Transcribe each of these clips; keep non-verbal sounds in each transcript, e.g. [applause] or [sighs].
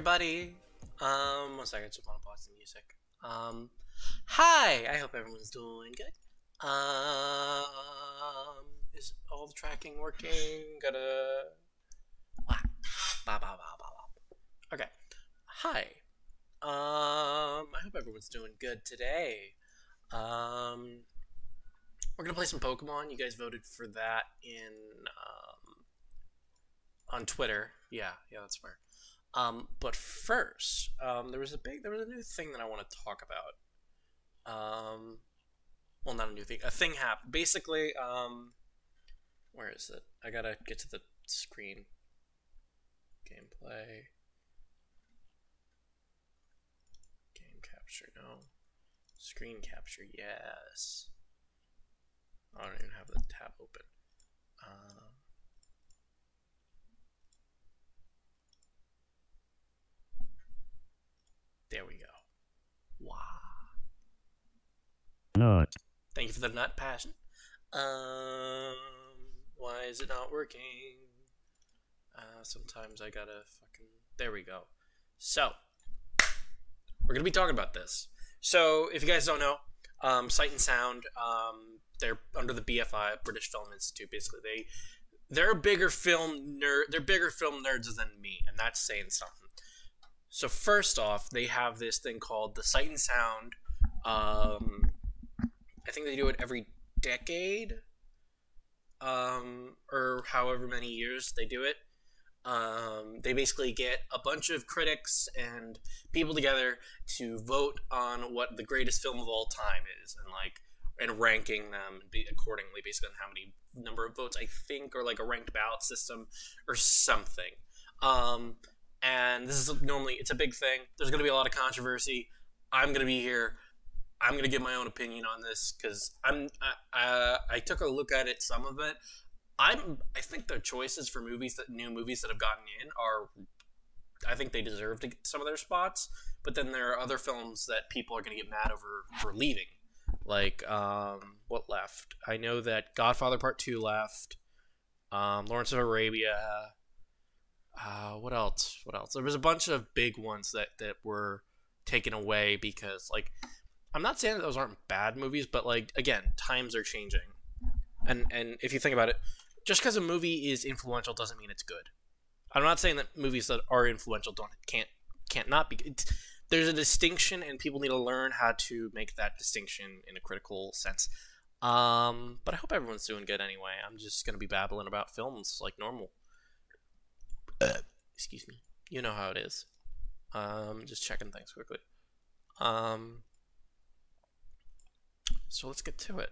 everybody. Um, one second, just want to pause the music. Um, hi. I hope everyone's doing good. Um, is all the tracking working? Gotta. Okay. Hi. Um, I hope everyone's doing good today. Um, we're gonna play some Pokemon. You guys voted for that in um, on Twitter. Yeah, yeah, that's fair. Um, but first, um, there was a big, there was a new thing that I want to talk about. Um, well, not a new thing, a thing happened. Basically, um, where is it? I gotta get to the screen. Gameplay. Game capture, no. Screen capture, yes. I don't even have the tab open. Um, there we go. Wow. Nut. Thank you for the nut passion. Um, why is it not working? Uh, sometimes I gotta fucking. There we go. So, we're gonna be talking about this. So, if you guys don't know, um, Sight and Sound, um, they're under the BFI, British Film Institute. Basically, they they're bigger film nerd. They're bigger film nerds than me, and that's saying something. So first off, they have this thing called the Sight and Sound. Um, I think they do it every decade, um, or however many years they do it. Um, they basically get a bunch of critics and people together to vote on what the greatest film of all time is, and like and ranking them accordingly based on how many number of votes I think, or like a ranked ballot system or something. Um, and this is normally it's a big thing. There's going to be a lot of controversy. I'm going to be here. I'm going to give my own opinion on this because I'm I, uh, I took a look at it, some of it. I'm I think the choices for movies that new movies that have gotten in are I think they deserve to get some of their spots, but then there are other films that people are going to get mad over for leaving. Like um, what left? I know that Godfather Part Two left. Um, Lawrence of Arabia. Uh, what else? What else? There was a bunch of big ones that that were taken away because like I'm not saying that those aren't bad movies, but like again, times are changing. And and if you think about it, just because a movie is influential doesn't mean it's good. I'm not saying that movies that are influential don't can't can't not be. It's, there's a distinction, and people need to learn how to make that distinction in a critical sense. Um, but I hope everyone's doing good anyway. I'm just gonna be babbling about films like normal. Excuse me. You know how it is. Um, just checking things quickly. Um, so let's get to it.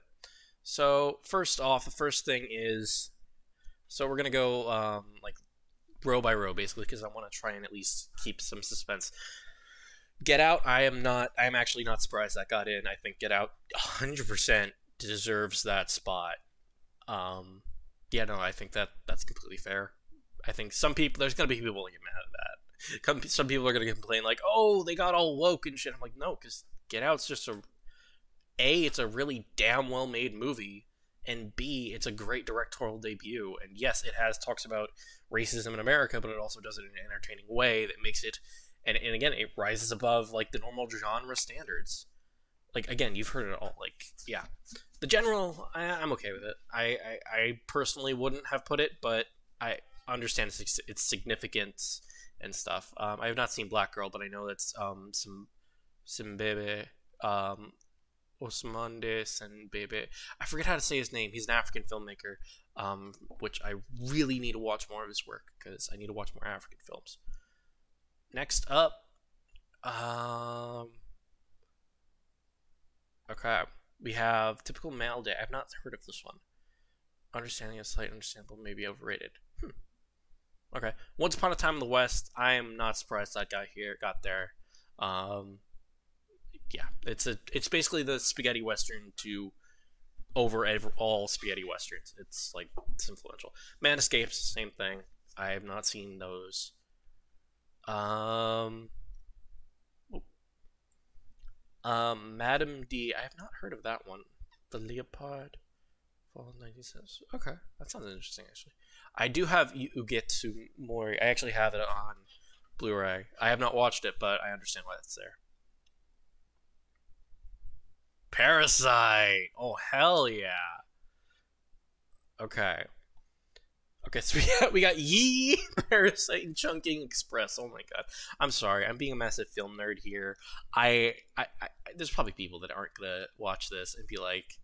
So first off, the first thing is, so we're gonna go um, like row by row basically because I want to try and at least keep some suspense. Get Out, I am not. I am actually not surprised that got in. I think Get Out 100% deserves that spot. Um, yeah, no, I think that that's completely fair. I think some people, there's gonna be people that get mad at that. Some people are gonna complain like, "Oh, they got all woke and shit." I'm like, no, because Get Out's just a, a, it's a really damn well made movie, and b, it's a great directorial debut. And yes, it has talks about racism in America, but it also does it in an entertaining way that makes it and, and again it rises above like the normal genre standards like again you've heard it all like yeah the general I, i'm okay with it I, I, I personally wouldn't have put it but i understand its, its significance and stuff um, i have not seen black girl but i know that's um some baby um Osmande Senbebe. I forget how to say his name. He's an African filmmaker, um, which I really need to watch more of his work because I need to watch more African films. Next up, um, okay, we have typical male day. I've not heard of this one. Understanding is slight understandable, maybe overrated. Hmm. Okay, Once Upon a Time in the West. I am not surprised that got here, got there. Um, yeah, it's a, it's basically the spaghetti western to over all spaghetti westerns. It's like it's influential. Man Escapes, same thing. I have not seen those. Um, um, Madam D. I have not heard of that one. The Leopard. Fall 96. Okay, that sounds interesting actually. I do have Ugetsu Mori. I actually have it on Blu-ray. I have not watched it, but I understand why it's there. Parasite. Oh hell yeah. Okay. Okay, so [laughs] we got, we got Yi, [laughs] Parasite, and Chungking Express. Oh my god. I'm sorry. I'm being a massive film nerd here. I, I, I there's probably people that aren't gonna watch this and be like,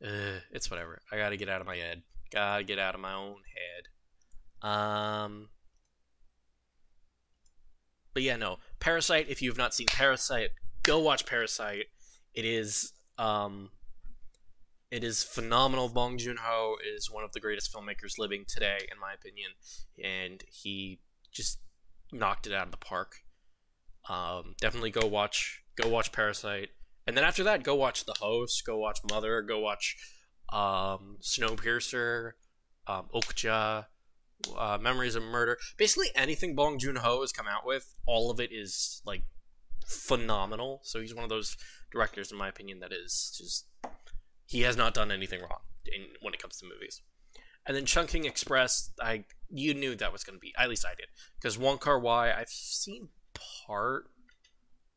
it's whatever. I gotta get out of my head. Gotta get out of my own head. Um. But yeah, no. Parasite. If you have not seen Parasite, go watch Parasite. It is um it is phenomenal. Bong Joon Ho is one of the greatest filmmakers living today, in my opinion, and he just knocked it out of the park. Um, definitely go watch go watch Parasite, and then after that, go watch The Host, go watch Mother, go watch um, Snowpiercer, um, Okja, uh, Memories of Murder. Basically, anything Bong Joon Ho has come out with, all of it is like phenomenal. So he's one of those directors, in my opinion, that is just he has not done anything wrong in, when it comes to movies. And then Chungking Express, I you knew that was going to be at least I did because Wong Kar Wai I've seen part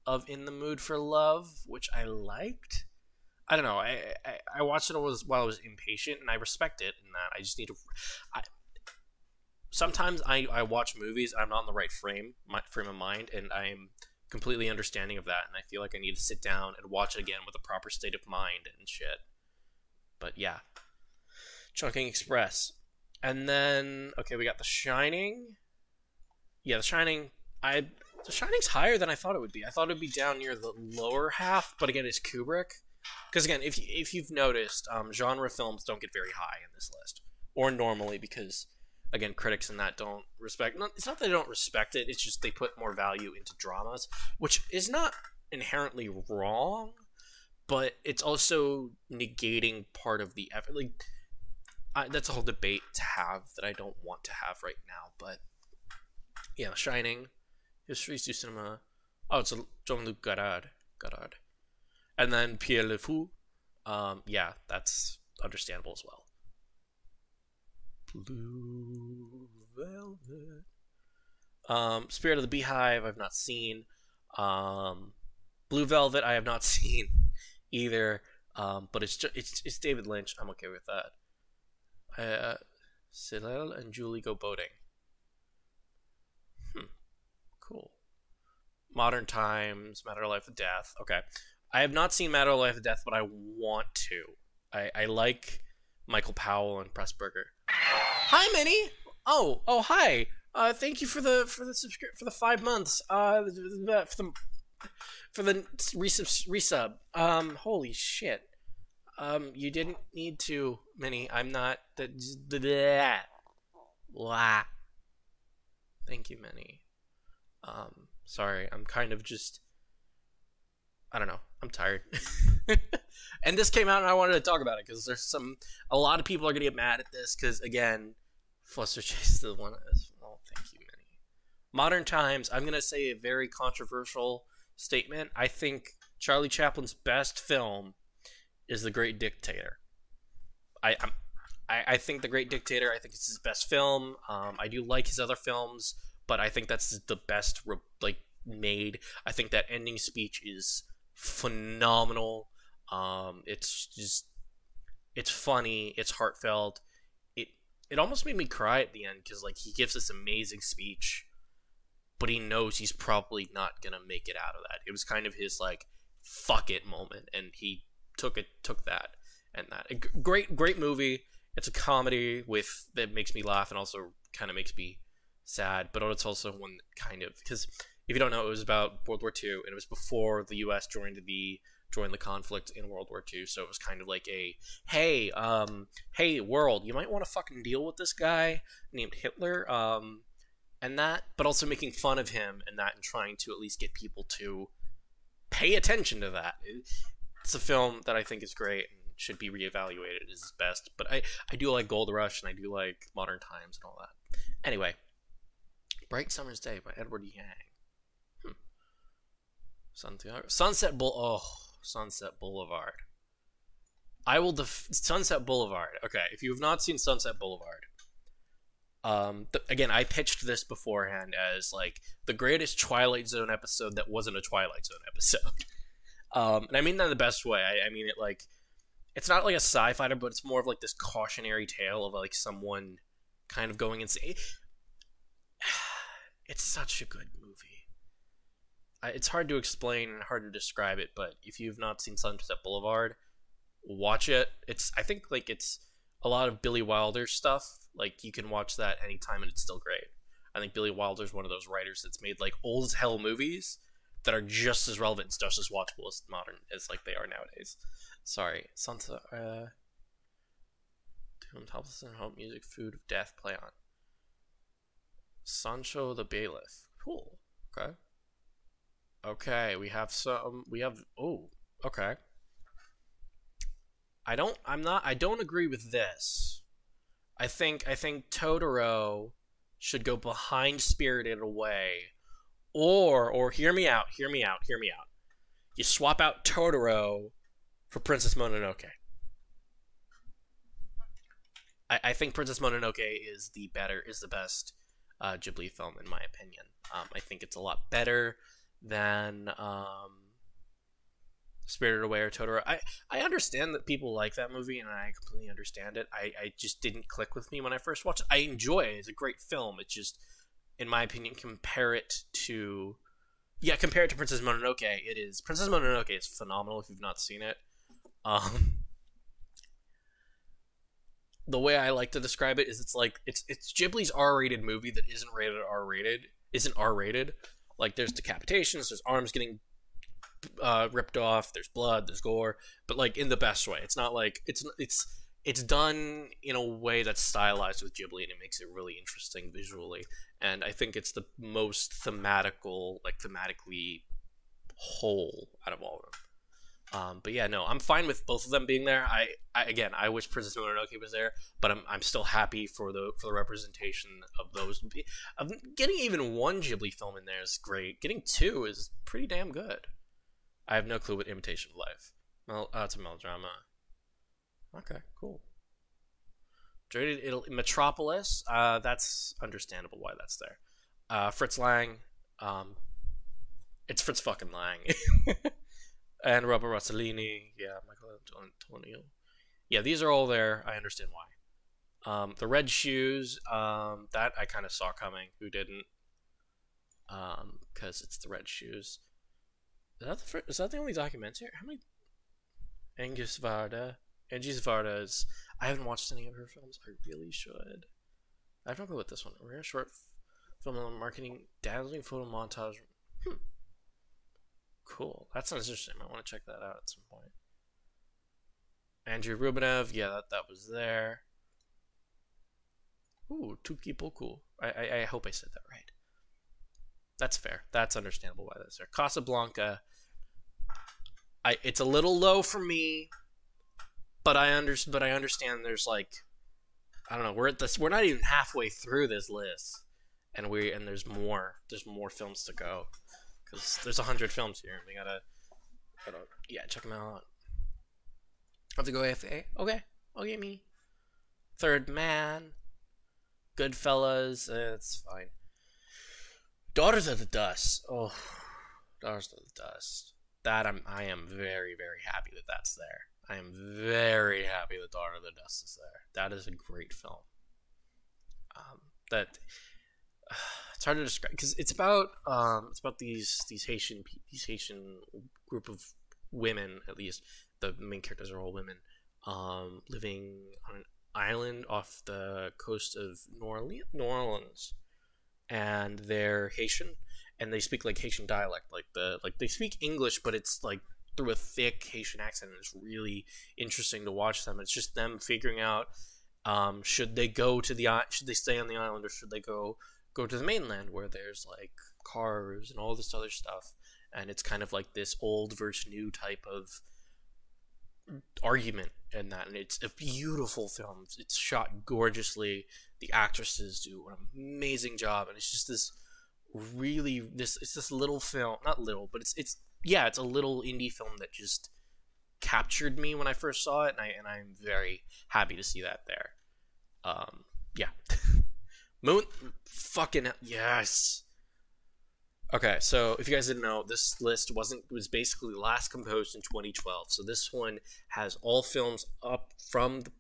of In the Mood for Love, which I liked. I don't know. I, I, I watched it while I was impatient, and I respect it in that I just need to. I, sometimes I, I watch movies, I'm not in the right frame my frame of mind, and I'm completely understanding of that, and I feel like I need to sit down and watch it again with a proper state of mind and shit. But yeah. Chungking Express. And then okay, we got The Shining. Yeah, The Shining. I The Shining's higher than I thought it would be. I thought it would be down near the lower half, but again, it's Kubrick. Because again, if if you've noticed, um, genre films don't get very high in this list, or normally because again, critics in that don't respect. Not, it's not that they don't respect it. It's just they put more value into dramas, which is not inherently wrong but it's also negating part of the effort. Like I, that's a whole debate to have that I don't want to have right now. But yeah, Shining, History du Cinema. Oh, it's a Jean-Luc Godard. Godard, and then Pierrot le Fou. Um, yeah, that's understandable as well. Blue Velvet. Um, Spirit of the Beehive, I've not seen. Um, Blue Velvet, I have not [laughs] seen either. Um, but it's just, it's it's David Lynch. I'm okay with that. Uh, Céline and Julie go boating. Hmm. Cool. Modern Times, Matter of Life and Death. Okay. I have not seen Matter of Life and Death, but I want to. I, I like Michael Powell and Pressburger. Hi, Minnie. Oh, oh, hi. Uh, thank you for the for the subscri- for the five months. Uh, for the for the resub. resub. Um, holy shit. Um, you didn't need to, Minnie. I'm not that. Blah. Thank you, Minnie. Um, sorry. I'm kind of just. I don't know. I'm tired. [laughs] and this came out, and I wanted to talk about it because there's some. A lot of people are gonna get mad at this because again, Fluster Chase is the one. Oh, thank you, Minnie. Modern Times. I'm gonna say a very controversial statement. I think Charlie Chaplin's best film is The Great Dictator. I I'm, I, I think The Great Dictator. I think it's his best film. Um, I do like his other films, but I think that's the best like made. I think that ending speech is phenomenal. Um, it's just it's funny. It's heartfelt. It it almost made me cry at the end because like he gives this amazing speech but he knows he's probably not gonna make it out of that. It was kind of his like fuck it moment, and he took it, took that, and that. Great, great movie. It's a comedy with that makes me laugh and also kind of makes me sad, but it's also one kind of because if you don't know, it was about World War II, and it was before the U.S. joined the joined the conflict in World War II. So it was kind of like a hey, um, hey world, you might want to fucking deal with this guy named Hitler. Um, and that, but also making fun of him and that, and trying to at least get people to pay attention to that. It's a film that I think is great and should be reevaluated as best. But I, I do like Gold Rush and I do like Modern Times and all that. Anyway, Bright Summer's Day by Edward Yang. Santiago. Sunset Bull. Oh, Sunset Boulevard. I will def- Sunset Boulevard. Okay, if you have not seen Sunset Boulevard, Um, th- again, I pitched this beforehand as like the greatest Twilight Zone episode that wasn't a Twilight Zone episode. [laughs] um, and I mean that in the best way. I, I mean it like it's not like a sci-fi, but it's more of like this cautionary tale of like someone kind of going insane. [sighs] It's such a good it's hard to explain and hard to describe it, but if you've not seen Sunset Boulevard, watch it. It's I think like it's a lot of Billy Wilder stuff. Like you can watch that anytime and it's still great. I think Billy Wilder's one of those writers that's made like old as hell movies that are just as relevant, and just as watchable as modern as like they are nowadays. Sorry, Sunset. Uh, Doom, helpless and hope, music, food of death, play on. Sansho the Bailiff. Cool. Okay. Okay, we have some. We have. Oh, okay. I don't. I'm not. I don't agree with this. I think. I think Totoro should go behind Spirited Away, or or hear me out. Hear me out. Hear me out. You swap out Totoro for Princess Mononoke. I, I think Princess Mononoke is the better is the best uh, Ghibli film in my opinion. Um, I think it's a lot better than um, Spirited Away or Totoro. I, I understand that people like that movie, and I completely understand it. I, I just didn't click with me when I first watched it. I enjoy it. It's a great film. It's just, in my opinion, compare it to... Yeah, compare it to Princess Mononoke. It is... Princess Mononoke is phenomenal if you've not seen it. Um, the way I like to describe it is it's like it's it's Ghibli's R-rated movie that isn't rated R-rated, isn't R-rated. Like there's decapitations, there's arms getting uh, ripped off, there's blood, there's gore, but like in the best way. It's not like it's it's it's done in a way that's stylized with Ghibli and it makes it really interesting visually. And I think it's the most thematical, like thematically whole out of all of them. Um, but yeah, no, I'm fine with both of them being there. I, I again, I wish Princess Mononoke was there, but I'm, I'm still happy for the for the representation of those. Getting even one Ghibli film in there is great. Getting two is pretty damn good. I have no clue what Imitation of Life. Well, uh, it's a melodrama. Okay, cool. Rated Italy, Metropolis. Uh, that's understandable why that's there. Uh, Fritz Lang. Um, it's Fritz fucking Lang. [laughs] and Robert Rossellini. Yeah, Michael Antonio. Yeah, these are all there. I understand why. Um, the red shoes. Um, that I kind of saw coming. Who didn't? Um, because it's the red shoes. Is that the first, is that the only documentary? How many? Agnès Varda. Agnès Varda is. I haven't watched any of her films. I really should. I have no clue what this one. Rare short film on marketing, dazzling photo montage. Hmm. Cool. That sounds interesting. I want to check that out at some point. Andrei Rublev, yeah, that, that was there. Ooh, Tuki Poku. I, I, I hope I said that right. That's fair. That's understandable why that's there. Casablanca. I it's a little low for me, but I under, but I understand there's like I don't know, we're at this we're not even halfway through this list. And we and there's more. There's more films to go because there's a hundred films here, and we gotta, gotta, yeah, check them out. Have to go AFA. Okay, okay, me. Third Man, Goodfellas. Uh, it's fine. Daughters of the Dust. Oh, Daughters of the Dust. That I'm, I am very, very happy that that's there. I am very happy that Daughter of the Dust is there. That is a great film. Um, that [sighs] it's hard to describe because it's about um, it's about these these Haitian these Haitian group of women at least. The main characters are all women um, living on an island off the coast of New Orleans, New Orleans, and they're Haitian and they speak like Haitian dialect like the like they speak English but it's like through a thick Haitian accent and it's really interesting to watch them. It's just them figuring out um, should they go to the should they stay on the island or should they go go to the mainland where there's like cars and all this other stuff and it's kind of like this old versus new type of argument in that and it's a beautiful film. It's shot gorgeously. The actresses do an amazing job and it's just this really this it's this little film not little but it's it's yeah it's a little indie film that just captured me when I first saw it and I and I'm very happy to see that there. Um yeah [laughs] Moon, fucking yes. Okay, so if you guys didn't know, this list wasn't was basically last composed in 2012. So this one has all films up from the,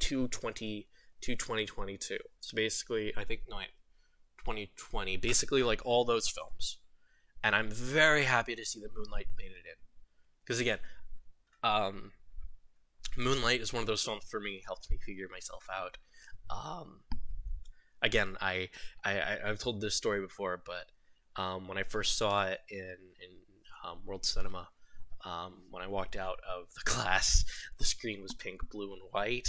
to 20 to 2022. So basically, I think no, 2020. Basically, like all those films, and I'm very happy to see that Moonlight made it in, because again, um, Moonlight is one of those films for me helped me figure myself out. Um, again, I, I I've told this story before, but um, when I first saw it in in um, World Cinema, um, when I walked out of the [laughs] class, the screen was pink, blue, and white,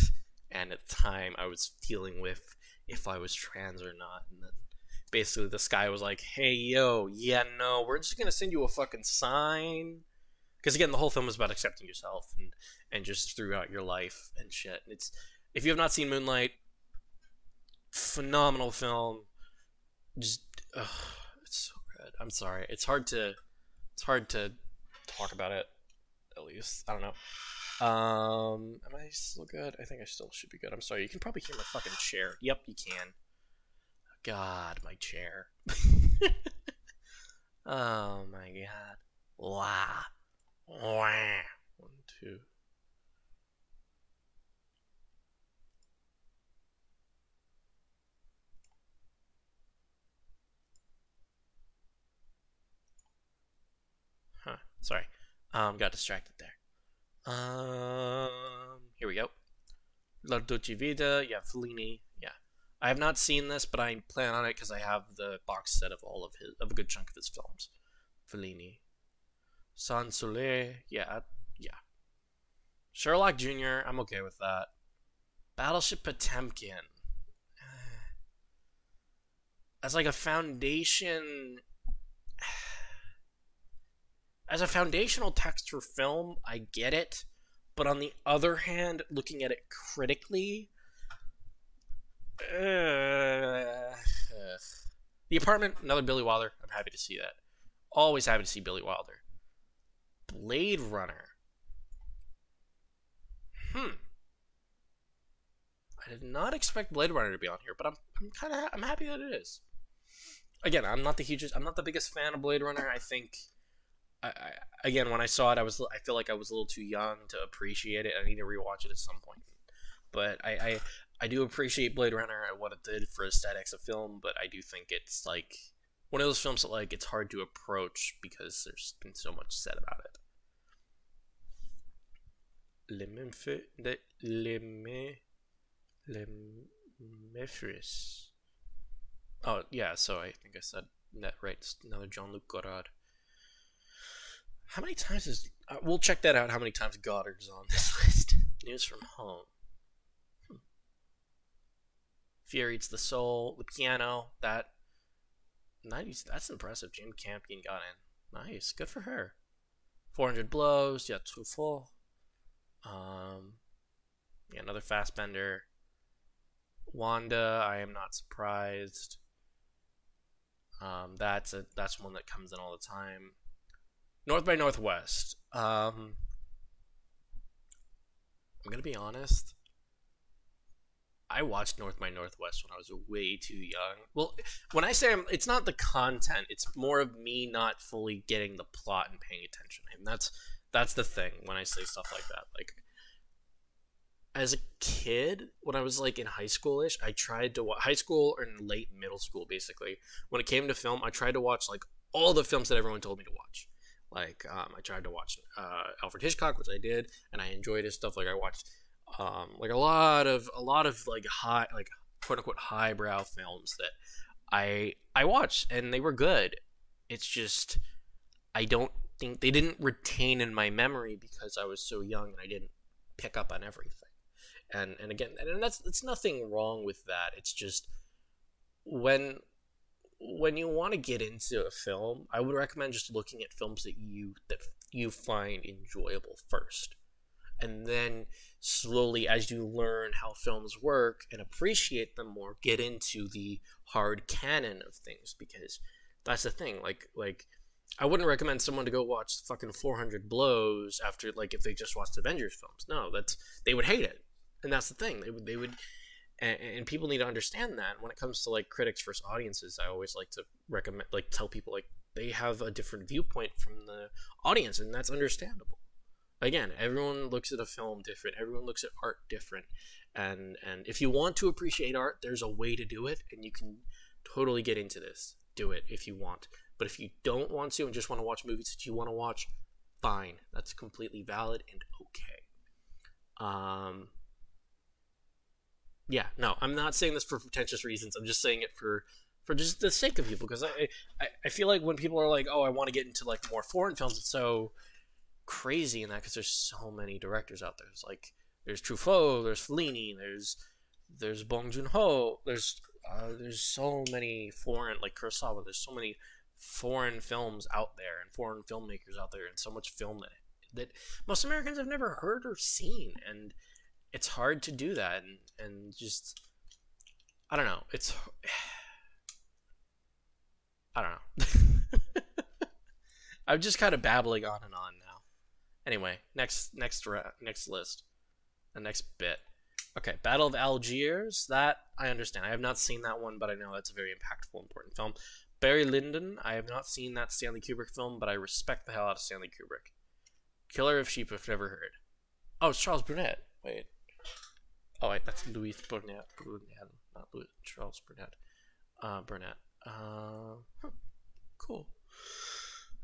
and at the time I was dealing with if I was trans or not, and then basically this guy was like, "Hey, yo, yeah, no, we're just gonna send you a fucking sign." Because again, the whole film is about accepting yourself and and just throughout your life and shit. It's if you have not seen Moonlight, phenomenal film. Just, ugh, it's so good. I'm sorry. It's hard to, it's hard to talk about it. At least I don't know. Um, am I still good? I think I still should be good. I'm sorry. You can probably hear my fucking chair. Yep, you can. God, my chair. [laughs] oh my god. Wow. Wow. One, two. Huh. Sorry. Um, got distracted there. Um, here we go. La Dolce Vita. Yeah, Fellini. Yeah. I have not seen this, but I plan on it because I have the box set of all of his, of a good chunk of his films. Fellini. Sans Soleil. Yeah. Yeah. Sherlock Jr. I'm okay with that. Battleship Potemkin. [sighs] As like a foundation as a foundational text for film, I get it. But on the other hand, looking at it critically, uh, the apartment, another Billy Wilder. I'm happy to see that. Always happy to see Billy Wilder. Blade Runner. Hmm. I did not expect Blade Runner to be on here, but I'm, I'm kind of I'm happy that it is. Again, I'm not the hugest, I'm not the biggest fan of Blade Runner. I think I, I, again, when I saw it, I was I feel like I was a little too young to appreciate it. I need to rewatch it at some point. But I, I I do appreciate Blade Runner and what it did for aesthetics of film. But I do think it's like one of those films that like it's hard to approach because there's been so much said about it. Le Memphis, Le Me, Le Memphis. Oh yeah, so I think I said that right. Another Jean Luc Godard. How many times is uh, we'll check that out? How many times Godard's on this [laughs] list? News from home. Hmm. Fear eats the soul. The piano. That. Nice. That's impressive. Jane Campion got in. Nice. Good for her. 400 blows. Yeah, Truffaut. Um. Yeah, another Fassbender. Wanda. I am not surprised. Um, that's a that's one that comes in all the time. North by Northwest. Um, I'm gonna be honest. I watched North by Northwest when I was way too young. Well, when I say I'm, it's not the content; it's more of me not fully getting the plot and paying attention. And that's that's the thing when I say stuff like that. Like as a kid, when I was like in high schoolish, I tried to watch high school or in late middle school, basically. When it came to film, I tried to watch like all the films that everyone told me to watch. Like um, I tried to watch uh, Alfred Hitchcock, which I did, and I enjoyed his stuff. Like I watched um, like a lot of a lot of like high like quote unquote highbrow films that I I watched, and they were good. It's just I don't think they didn't retain in my memory because I was so young and I didn't pick up on everything. And and again, and that's it's nothing wrong with that. It's just when when you want to get into a film, I would recommend just looking at films that you that you find enjoyable first. And then slowly as you learn how films work and appreciate them more, get into the hard canon of things because that's the thing. Like like I wouldn't recommend someone to go watch fucking 400 blows after like if they just watched Avengers films. No, that's they would hate it. And that's the thing. They would they would and, and people need to understand that. When it comes to like critics versus audiences i always like to recommend like tell people like they have a different viewpoint from the audience and that's understandable. Again everyone looks at a film different. Everyone looks at art different. And and if you want to appreciate art there's a way to do it and you can totally get into this. Do it if you want. But if you don't want to and just want to watch movies that you want to watch fine. That's completely valid and okay. Um yeah no i'm not saying this for pretentious reasons i'm just saying it for for just the sake of people because I, I i feel like when people are like oh i want to get into like more foreign films it's so crazy in that because there's so many directors out there. There's like there's Truffaut, there's Fellini, there's there's Bong Joon Ho, there's uh, there's so many foreign like Kurosawa. There's so many foreign films out there and foreign filmmakers out there, and so much film that that most Americans have never heard or seen, and it's hard to do that, and and just I don't know. It's [sighs] I don't know. [laughs] I'm just kind of babbling on and on now. Anyway, next next next list, the next bit. Okay, Battle of Algiers. That I understand. I have not seen that one, but I know that's a very impactful, important film. Barry Lyndon. I have not seen that Stanley Kubrick film, but I respect the hell out of Stanley Kubrick. Killer of Sheep. I've never heard. Oh, it's Charles Burnett. Wait. Oh, wait, that's Louis Burnett. Burnett, not Louis Charles Burnett. Uh, Burnett. Uh, cool.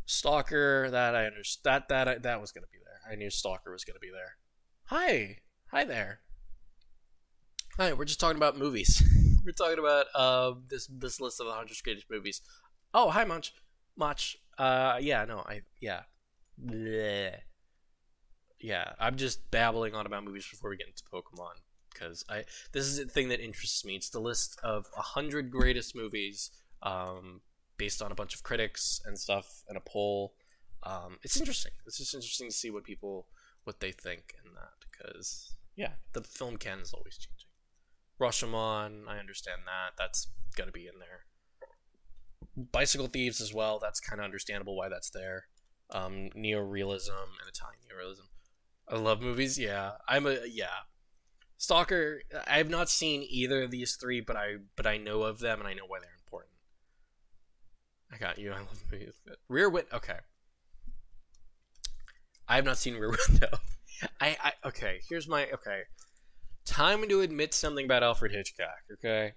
Stalker, that I understand. That that that was gonna be there. I knew Stalker was gonna be there. Hi, hi there. Hi, we're just talking about movies. [laughs] we're talking about uh, this this list of the hundred greatest movies. Oh, hi, Munch. Munch. Uh, yeah, no, I yeah. Bleh. Yeah, I'm just babbling on about movies before we get into Pokemon because I this is the thing that interests me. It's the list of hundred greatest movies um, based on a bunch of critics and stuff and a poll. Um, it's interesting. It's just interesting to see what people what they think in that because yeah, the film can is always changing. Rashomon, I understand that. That's gonna be in there. Bicycle Thieves as well. That's kind of understandable why that's there. Um, neo-realism and Italian neo-realism. I love movies. Yeah, I'm a yeah. Stalker. I have not seen either of these three, but I but I know of them and I know why they're important. I got you. [laughs] I love movies. Rear Window. Okay. I have not seen Rear Window. [laughs] I, I okay. Here's my okay. Time to admit something about Alfred Hitchcock. Okay.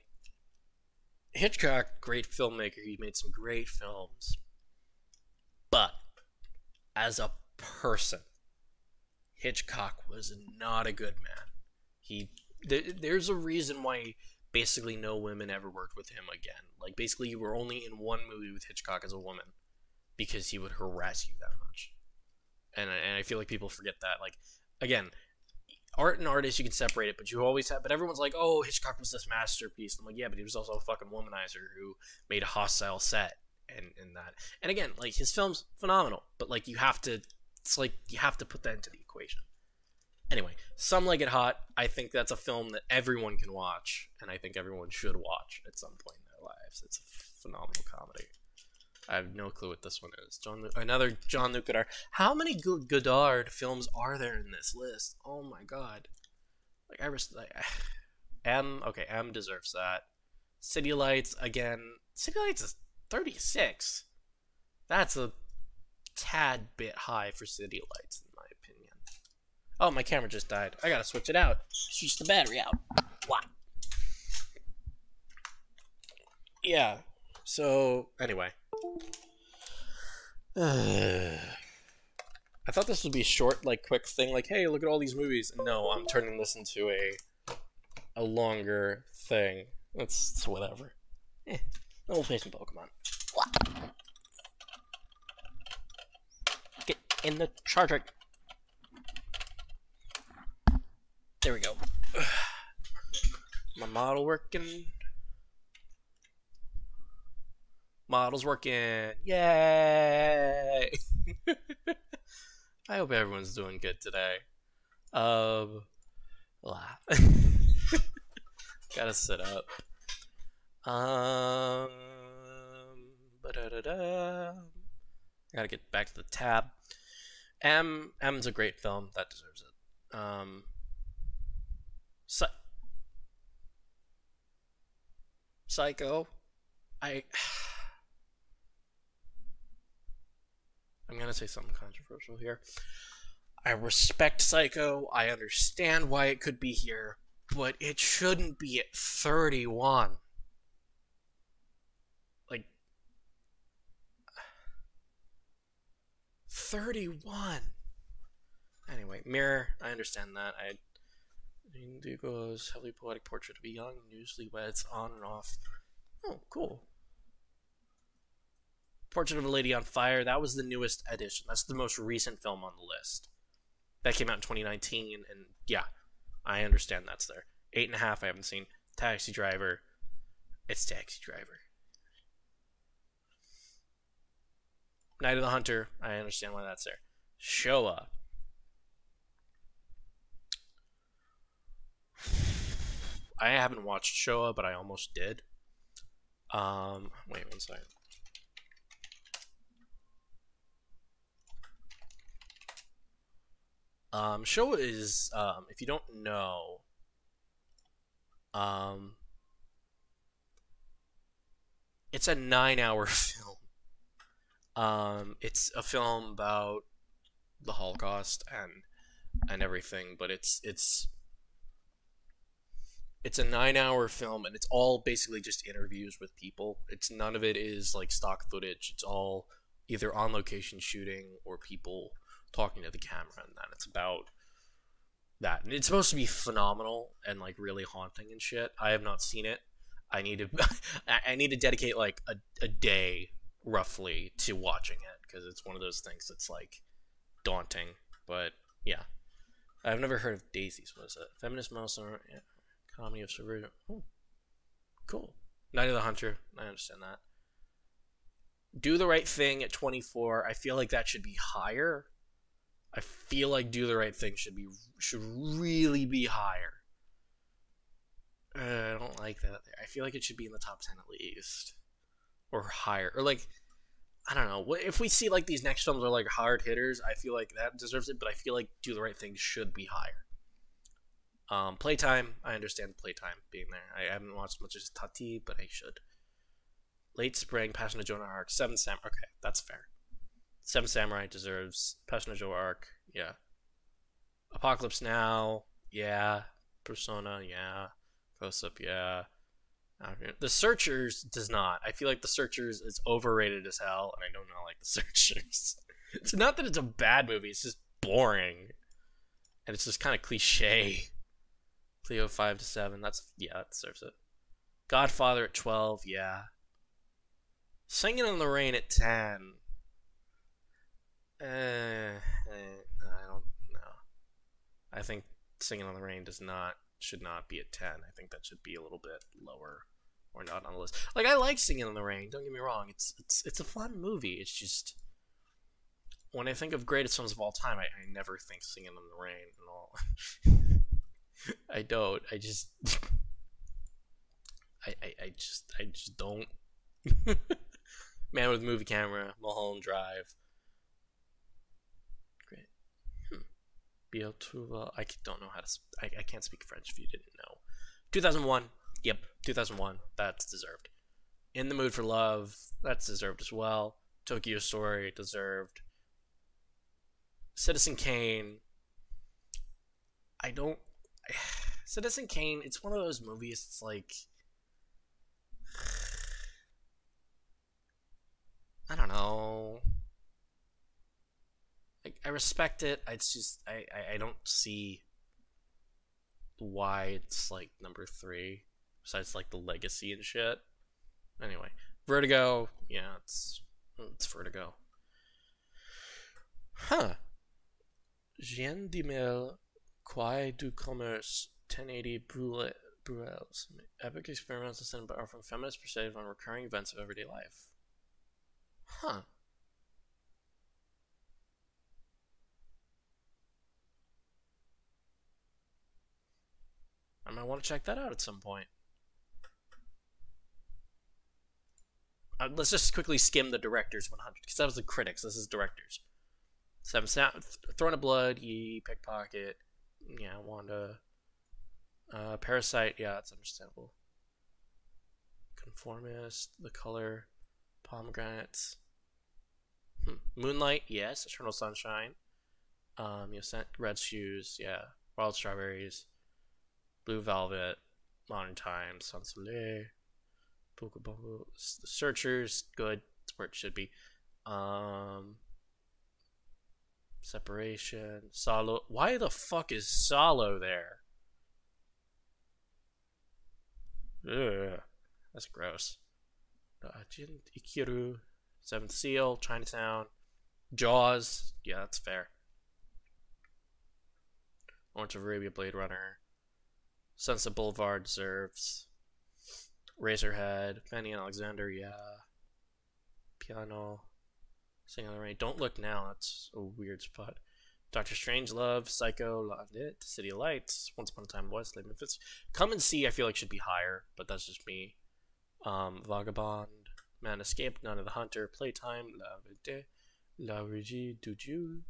Hitchcock, great filmmaker. He made some great films. But as a person, Hitchcock was not a good man. He there, there's a reason why basically no women ever worked with him again. Like basically you were only in one movie with Hitchcock as a woman because he would harass you that much. And and I feel like people forget that. Like again, art and artist you can separate it, but you always have. But everyone's like, oh, Hitchcock was this masterpiece. I'm like, yeah, but he was also a fucking womanizer who made a hostile set and and that. And again, like his films phenomenal, but like you have to. It's like you have to put that into the equation. Anyway, Some Like It Hot, I think that's a film that everyone can watch, and I think everyone should watch at some point in their lives. It's a phenomenal comedy. I have no clue what this one is. John, another Jean-Luc Godard. How many Godard films are there in this list? Oh my god! Like I, res- like, [sighs] M. Okay, M deserves that. City Lights again. City Lights is thirty six. That's a tad bit high for City Lights. Oh, my camera just died. I gotta switch it out. Switch the battery out. What? Yeah. So, anyway. [sighs] I thought this would be a short, like, quick thing, like, hey, look at all these movies. No, I'm turning this into a a longer thing. It's, it's whatever. Eh, we'll play some Pokemon. Get in the charger. There we go. [sighs] My model working. Model's working. Yay! [laughs] I hope everyone's doing good today. Um, [laughs] gotta sit up. Um. Gotta get back to the tab. M M's a great film that deserves it. Um, so, Psycho. I. [sighs] I'm gonna say something controversial here. I respect Psycho. I understand why it could be here, but it shouldn't be at 31. Like [sighs] 31. Anyway, Mirror, I understand that. I Indigo's heavily poetic portrait of a young, newlyweds on and off. Oh, cool. Portrait of a Lady on Fire, that was the newest edition. That's the most recent film on the list. That came out in 2019, and yeah, I understand that's there. Eight and a half, I haven't seen. Taxi Driver, it's Taxi Driver. Night of the Hunter, I understand why that's there. Shoah. I haven't watched Shoah, but I almost did. Um, wait one second. Um, Shoah is, um, if you don't know, um, it's a nine-hour [laughs] film. Um, it's a film about the Holocaust and and everything, but it's it's it's a nine-hour film, and it's all basically just interviews with people. It's none of it is like stock footage. It's all either on location shooting or people talking to the camera, and then it's about that. And it's supposed to be phenomenal and like really haunting and shit. I have not seen it. I need to [laughs] I need to dedicate like a, a day roughly to watching it because it's one of those things that's like daunting. But yeah, I've never heard of Daisies. What is it? Feminist mouse yeah. Comedy of subversion. Oh, cool. Night of the Hunter. I understand that. Do the right thing at 24. I feel like that should be higher I feel like Do the Right Thing should be should really be higher. Uh, I don't like that. I feel like it should be in the top ten at least, or higher, or like I don't know. If we see like these next films are like hard hitters, I feel like that deserves it. But I feel like Do the Right Thing should be higher. Um, playtime, I understand playtime being there. I haven't watched much as Tati, but I should. Late spring, Passion of Joan of Arc, Seven Sam. Okay, that's fair. Seven Samurai deserves. Passion of Joan of Arc, yeah. Apocalypse Now, yeah. Persona, yeah. Close Up, yeah. The Searchers does not. I feel like The Searchers is overrated as hell, and I don't know like The [laughs] Searchers. it's not that it's a bad movie, it's just boring. And it's just kind of cliche. Cleo 5 to 7, that's, yeah, that serves it. Godfather at 12, yeah. Singing in the Rain at 10. Uh, I don't know. I think Singing in the Rain does not should not be at ten. I think that should be a little bit lower or not on the list. Like I like Singing in the Rain. Don't get me wrong. It's it's it's a fun movie. It's just when I think of greatest films of all time, I, I never think Singing in the Rain and all. [laughs] I don't. I just. [laughs] I, I, I just I just don't. [laughs] Man with movie camera, Mulholland Drive. Great. Hmm. Biotuva. I don't know how to. I, I can't speak French if you didn't know. 2001. Yep, 2001. That's deserved. In the Mood for Love. That's deserved as well. Tokyo Story. Deserved. Citizen Kane. I don't. [sighs] Citizen Kane. It's one of those movies. It's like. [sighs] I don't know. I respect it. It's just I, I, I don't see why it's like number three. Besides like the legacy and shit. Anyway, Vertigo. Yeah, it's it's Vertigo. Huh. Jeanne Dielman, Quai du Commerce, 1080 Bruels. Epic experiments in cinema from feminist perspective on recurring events of everyday life. Huh. I might want to check that out at some point. Uh, let's just quickly skim the directors 100 because that was the critics. This is directors. Seven Sound, Throne of Blood, He, Pickpocket, yeah, Wanda, uh, Parasite. Yeah, that's understandable. Conformist, the color, pomegranates. Hmm. Moonlight, yes. Eternal Sunshine. Um, you sent red shoes, yeah. Wild strawberries. Blue velvet. Modern times. Sans Soleil. Pokeball. The Searchers, good. That's where it should be. Um, separation. Salò. Why the fuck is Salò there? Ugh, that's gross. Uh, Jin Ikiru, Seventh Seal, Chinatown, Jaws. Yeah, that's fair. Lawrence of Arabia, Blade Runner, Sunset Boulevard deserves. Eraserhead, Fanny Alexander, yeah. Piano, Sing on the Rain. Don't Look Now, that's a weird spot. Doctor Strange, Love, Psycho, Loved It, City of Lights, Once Upon a Time West, Late Memphis. Come and See, I feel like should be higher, but that's just me. Um, Vagabond, Man Escaped, None of the Hunter, Playtime, La Vete, La Regie du Dieu,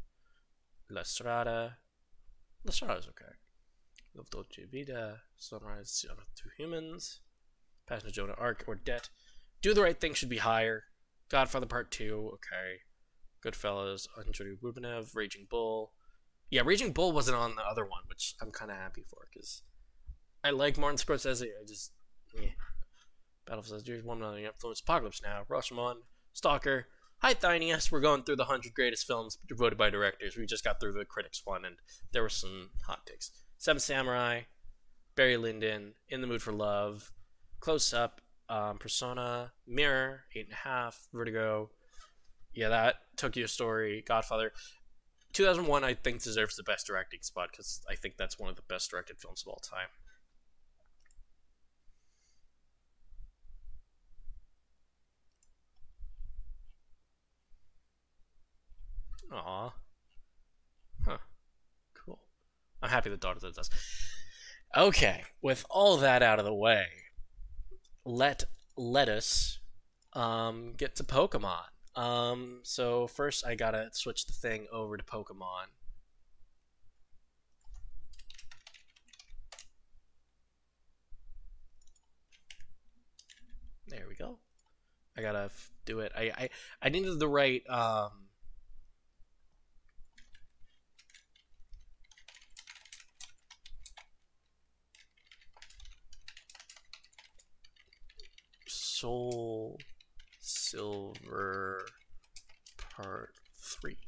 La Strada. La Strada's okay. Love Dolce Vita, Sunrise, Two Humans, Passion of Joan of Arc, Ordet. Do the Right Thing should be higher. Godfather Part 2, okay. Goodfellas, Andrei Rublev, Raging Bull. Yeah, Raging Bull wasn't on the other one, which I'm kind of happy for because I like Martin Scorsese. I just, yeah. Battlefield Says, One Million Influence, Apocalypse Now, Rashomon, Stalker. Hi, Thinius. We're going through the 100 greatest films voted by directors. We just got through the critics one, and there were some hot takes. Seven Samurai, Barry Lyndon, In the Mood for Love, Close Up, um, Persona, Mirror, Eight and a Half, Vertigo, yeah, that Tokyo Story, Godfather. 2001, I think, deserves the best directing spot because I think that's one of the best directed films of all time. Aw. Huh. Cool. I'm happy the daughter does. Okay, with all that out of the way, let let us um, get to Pokemon. Um, so first I gotta switch the thing over to Pokemon. There we go. I gotta do it. I, I, I needed the right, um, soul silver part three.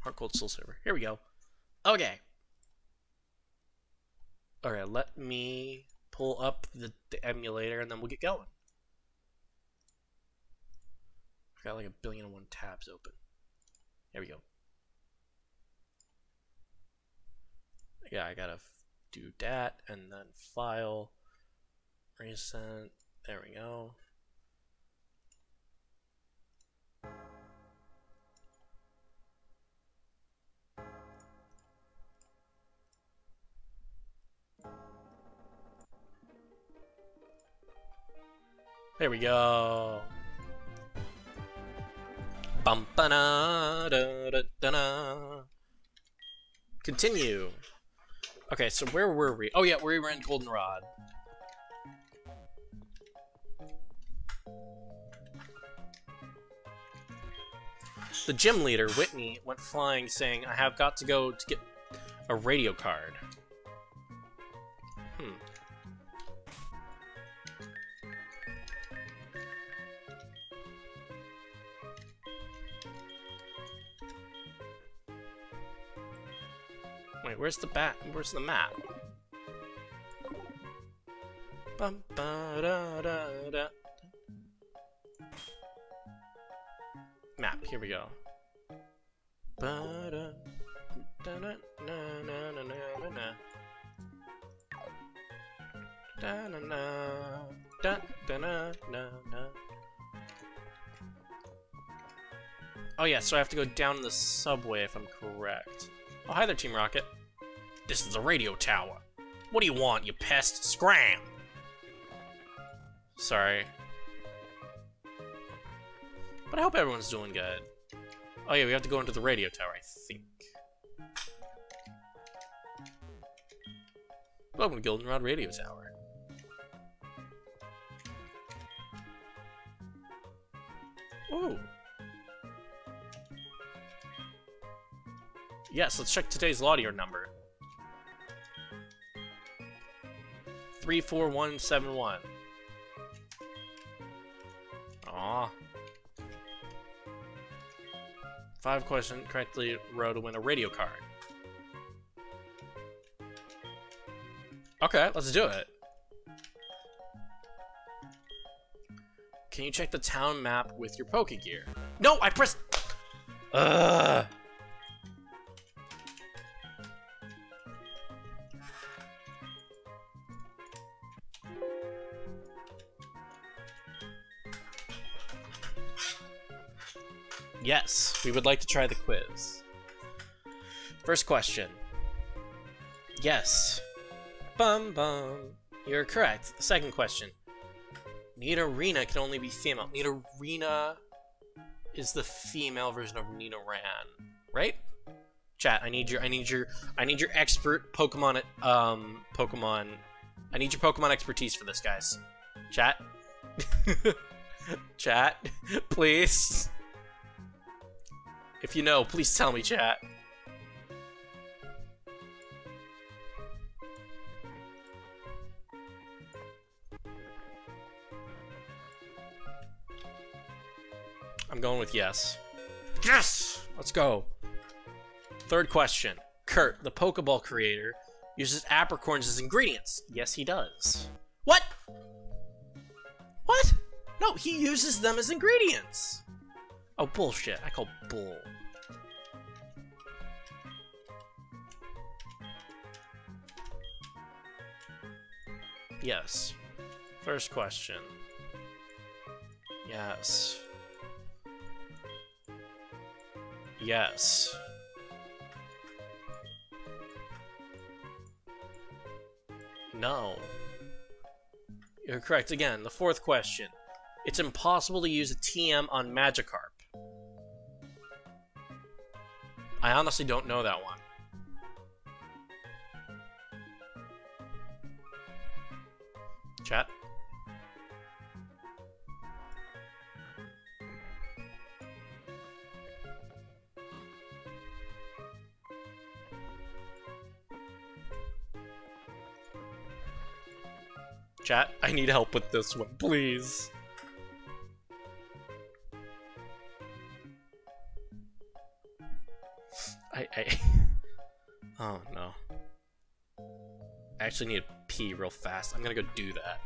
Heart Gold Soul Silver. Here we go. Okay. Alright, let me pull up the, the emulator and then we'll get going. I've got like a billion and one tabs open. There we go. Yeah, I gotta do that and then file, recent, there we go. There we go. Bum ba da da da da. Continue. Okay, so where were we? Oh yeah, we were in Goldenrod. The gym leader, Whitney, went flying saying, I have got to go to get a radio card. Wait, where's the bat? Where's the map? Bum, ba, da, da, da. Map, here we go. Ba, da, da, na, na, na, na, na, na. Da, na, na, da, da, na, na, na. Oh yeah, so I have to go down the subway if I'm correct. Oh, hi there, Team Rocket. This is the radio tower. What do you want, you pest? Scram! Sorry. But I hope everyone's doing good. Oh yeah, we have to go into the radio tower, I think. Welcome to Goldenrod Radio Tower. Ooh. Yes, let's check today's Laudier number. 34171. Aw. Five question correctly row to win a radio card. Okay, let's do it. Can you check the town map with your Pokegear? No, I pressed... Ugh. Yes, we would like to try the quiz. First question. Yes. Bum bum. You're correct. The second question. Nidorina can only be female. Nidorina is the female version of Nidoran, right? Chat, I need your I need your I need your expert Pokemon um Pokemon I need your Pokemon expertise for this, guys. Chat. [laughs] Chat, [laughs] please. If you know, please tell me, chat. I'm going with yes. Yes! Let's go. Third question. Kurt, the Pokeball creator, uses apricorns as ingredients. Yes, he does. What? What? No, he uses them as ingredients. Oh, bullshit. I call bull. Yes. First question. Yes. Yes. No. You're correct again. The fourth question. It's impossible to use a TM on Magikarp. I honestly don't know that one. Chat? Chat, I need help with this one, please. I, I... [laughs] Oh, no. I actually need to pee real fast. I'm gonna go do that.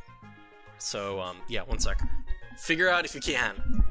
So, um, yeah, one sec. Figure out if you can.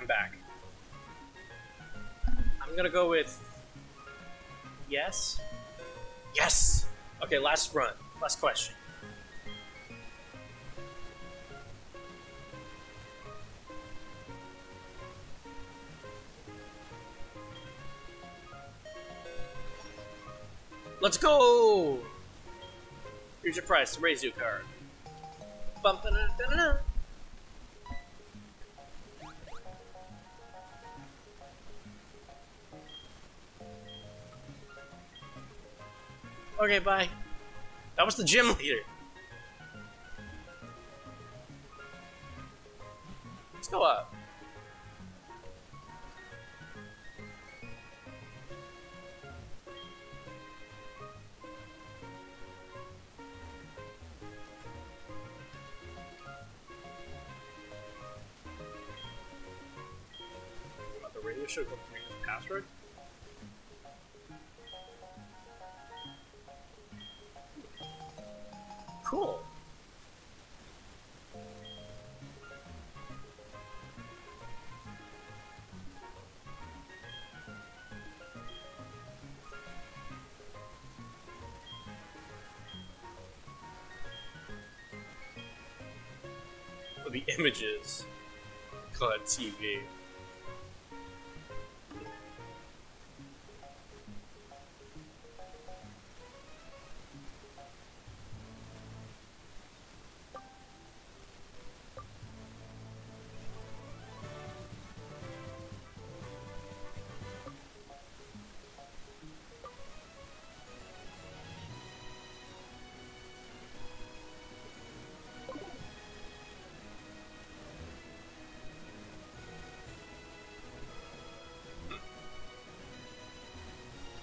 I'm back. I'm gonna go with yes. Yes! Okay, last run. Last question. Let's go! Here's your prize, raise your card. Bum, da, da, da, Okay, bye. That was the gym leader. Images on TV.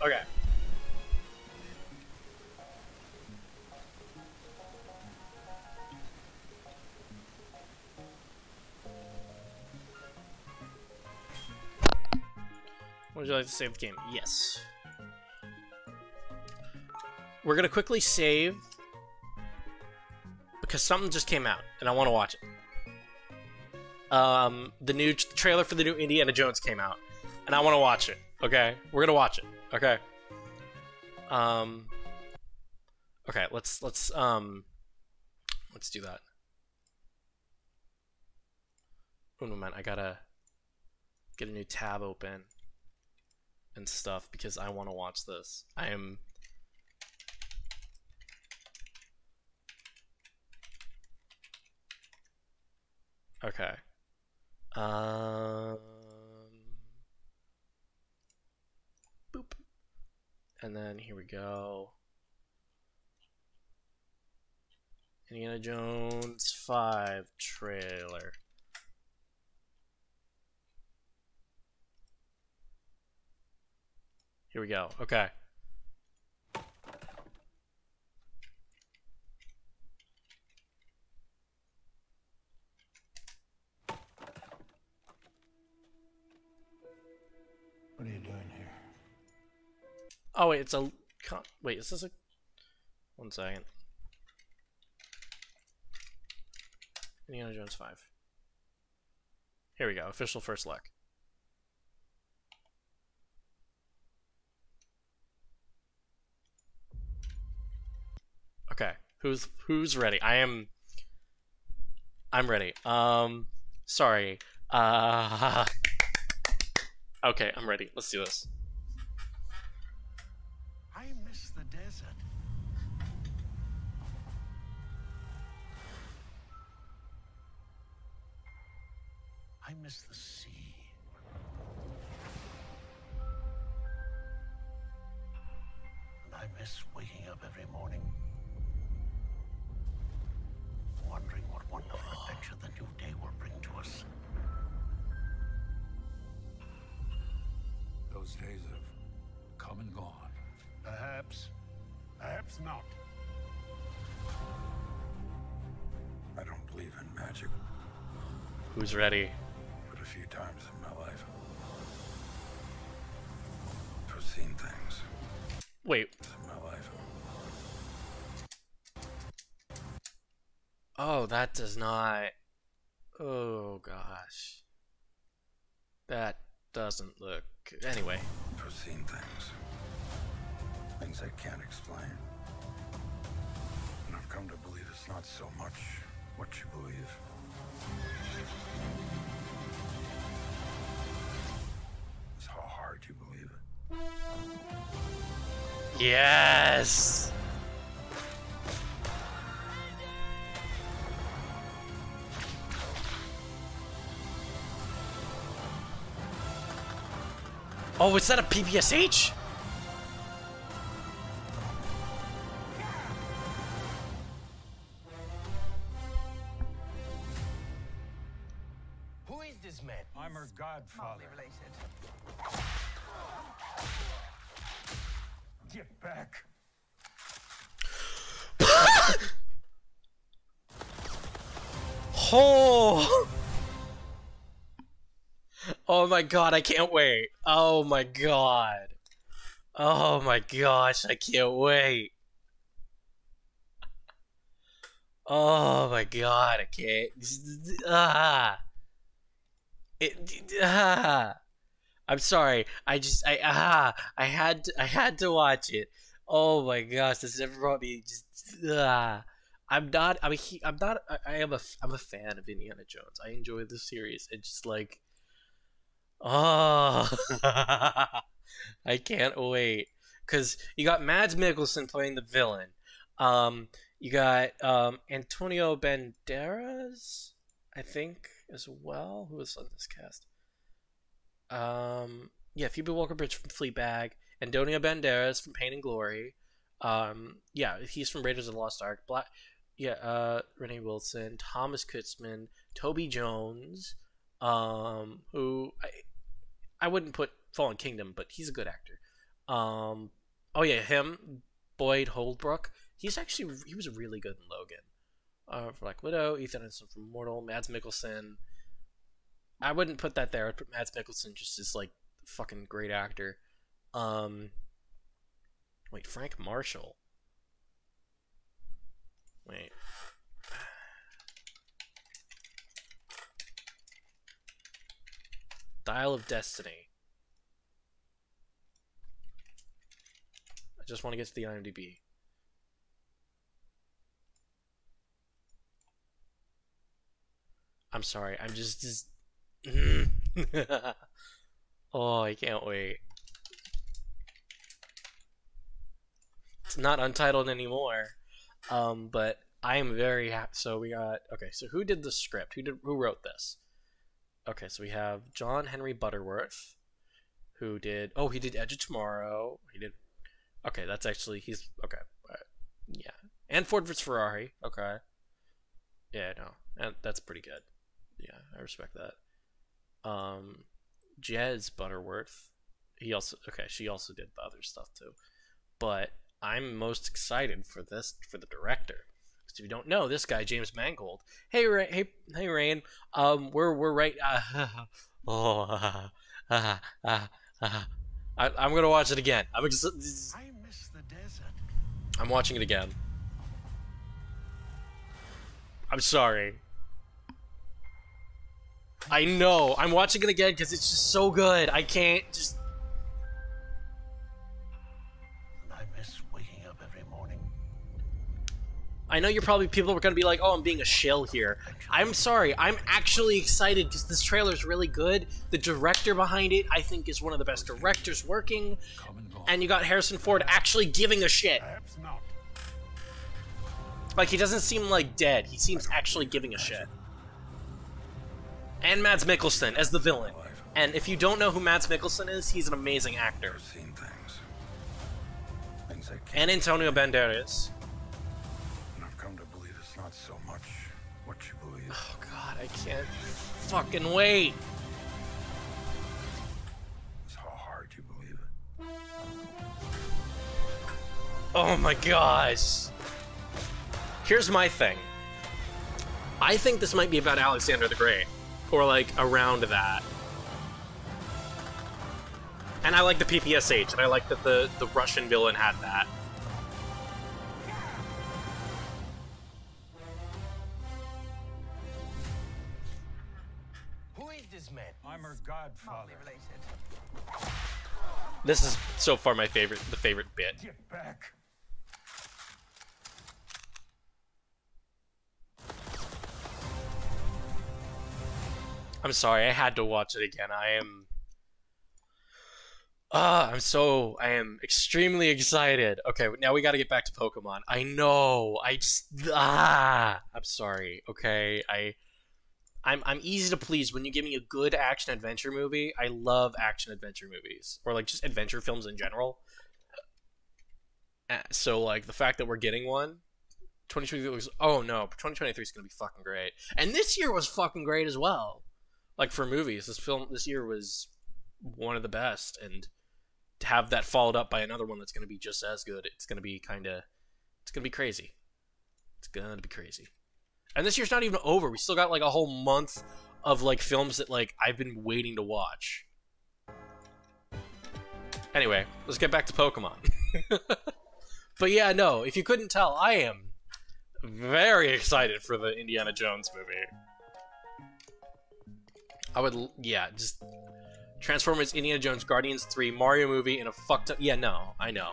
Okay. Would you like to save the game? Yes. We're gonna quickly save because something just came out and I want to watch it. Um, the new trailer for the new Indiana Jones came out, and I want to watch it. Okay, we're gonna watch it. Okay. Um. Okay, let's let's um. Let's do that. Oh no, man! I gotta get a new tab open and stuff because I want to watch this. I am. Okay. Um. And then here we go. Indiana Jones 5 trailer. Here we go. Okay. Oh wait, it's a con- wait. Is this a one second? Indiana Jones five. Here we go. Official first look. Okay, who's who's ready? I am. I'm ready. Um, sorry. Uh. [laughs] Okay, I'm ready. Let's do this. I miss the sea. And I miss waking up every morning, wondering what wonderful adventure the new day will bring to us. Those days have come and gone. Perhaps, perhaps not. I don't believe in magic, Who's ready? Few times in my life, I've seen things Wait. in my life. Oh, that does not. Oh gosh. That doesn't look. Anyway. I've seen things. Things I can't explain. And I've come to believe it's not so much what you believe. Yes. Oh, is that a PPSH? Who is this man? I'm her godfather. related. Get back. [laughs] Oh. Oh my god, I can't wait. Oh my god. Oh my gosh, I can't wait. Oh my god, I can't. [laughs] [laughs] Ah. It, ah. I'm sorry. I just I ah I had to, I had to watch it. Oh my gosh, this never brought me just ah. I'm not. I mean, I'm not. I, I am a. I'm a fan of Indiana Jones. I enjoy the series. It's just like, oh, [laughs] I can't wait. Cause you got Mads Mikkelsen playing the villain. Um, you got um Antonio Banderas, I think, as well. who was on this cast? Um, yeah, Phoebe Waller-Bridge from Fleabag, Antonio Banderas from Pain and Glory. Um, yeah, he's from Raiders of the Lost Ark. Black, yeah, uh, Renee Wilson, Thomas Kretschmann, Toby Jones, um, who I, I wouldn't put Fallen Kingdom, but he's a good actor. Um, oh yeah, him, Boyd Holbrook. He's actually he was really good in Logan. Uh, for Black Widow, Ethan Hudson from Mortal, Mads Mikkelsen. I wouldn't put that there. I'd put Mads Mikkelsen just as like fucking great actor. Um, wait, Frank Marshall. Wait. Dial of Destiny. I just want to get to the IMDb. I'm sorry. I'm just just. [laughs] oh, I can't wait. It's not untitled anymore. Um, but I am very happy. So we got okay. So who did the script? Who did who wrote this? Okay, so we have John Henry Butterworth, who did. Oh, he did Edge of Tomorrow. He did. Okay, that's actually he's okay. yeah, and Ford vs Ferrari. Okay. Yeah, no, and that's pretty good. Yeah, I respect that. Um, Jez Butterworth. He also okay. She also did the other stuff too, but I'm most excited for this for the director. Because if you don't know, this guy James Mangold. Hey, Ray, hey, hey, Rain. Um, we're we're right. Uh, [laughs] oh, uh, uh, uh, uh, I, I'm gonna watch it again. I'm ex- I miss the desert. I'm watching it again. I'm sorry. I know. I'm watching it again because it's just so good. I can't just. I miss waking up every morning. I know you're probably people are gonna be like, "Oh, I'm being a shill here." I'm sorry. I'm actually excited because this trailer is really good. The director behind it, I think, is one of the best directors working. And. And you got Harrison Ford actually giving a shit. Perhaps not. Like he doesn't seem like dead. He seems actually giving a shit. And Mads Mikkelsen as the villain. And if you don't know who Mads Mikkelsen is, he's an amazing actor. Things. Things And Antonio Banderas. And I've come to believe it's not so much what you believe. Oh god, I can't fucking wait. It's how hard you believe it. Oh my gosh. Here's my thing. I think this might be about Alexander the Great. Or like around that. And I like the PPSH, and I like that the, the Russian villain had that. Who is this man? I'm her godfather. related. This is so far my favorite, the favorite bit. Get back. I'm sorry, I had to watch it again. I am. Ah, I'm so. I am extremely excited. Okay, now we gotta get back to Pokemon. I know. I just. Ah! I'm sorry, okay? I. I'm, I'm easy to please when you give me a good action adventure movie. I love action adventure movies, or like just adventure films in general. Uh, So, like, the fact that we're getting one 2023 was oh no 2023 is gonna be fucking great and this year was fucking great as well like for movies this film this year was one of the best and to have that followed up by another one that's gonna be just as good it's gonna be kind of it's gonna be crazy. It's gonna be crazy. And this year's not even over. We still got like a whole month of like films that like i've been waiting to watch. Anyway let's get back to pokemon. [laughs] But yeah no if you couldn't tell i am very excited for the Indiana Jones movie. I would, yeah, just Transformers, Indiana Jones, Guardians 3, Mario movie, and a fucked up. Yeah, no, I know.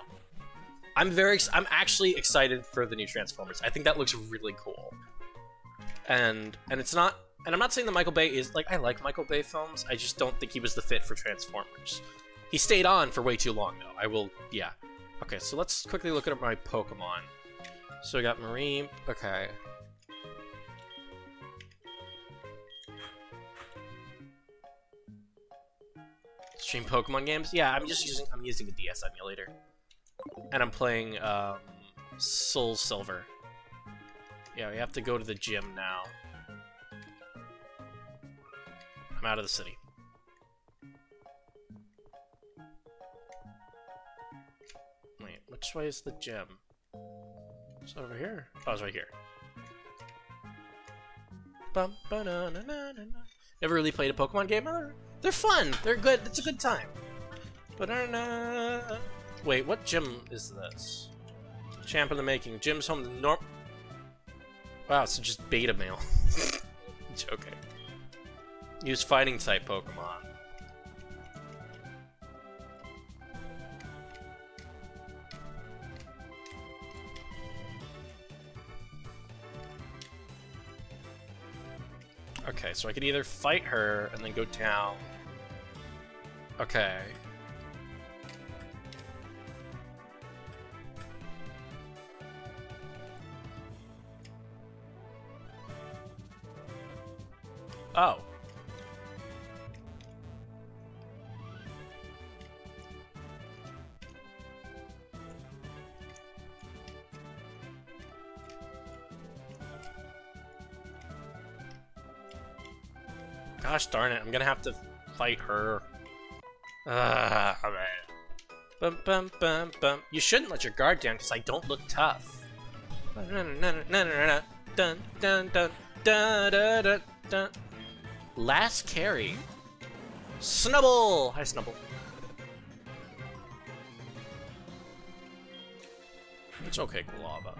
I'm very, I'm actually excited for the new Transformers. I think that looks really cool. And and it's not, and I'm not saying that Michael Bay is like I like Michael Bay films. I just don't think he was the fit for Transformers. He stayed on for way too long though. I will, yeah. Okay, so let's quickly look at my Pokemon. So we got Marine. Okay. Stream Pokemon games? Yeah, I'm just using I'm using a DS emulator. And I'm playing um Soul Silver. Yeah, we have to go to the gym now. I'm out of the city. Wait, which way is the gym? It's over here. Oh, it's right here. Bum, ba-na-na-na-na-na. Never really played a Pokemon game? They're, they're fun. They're good. It's a good time. Ba-na-na. Wait, what gym is this? Champ in the making. Gym's home to Norm. Wow, so just beta male. [laughs] Joking. Use fighting type Pokemon. Okay, so I could either fight her and then go down. Okay. Oh. Gosh darn it, I'm gonna have to fight her. Ah, alright. Bum bum bum bum. You shouldn't let your guard down because I don't look tough. Dun dun dun dun dun dun dun. Last carry. Snubbull! Hi, Snubbull. It's okay, Lava.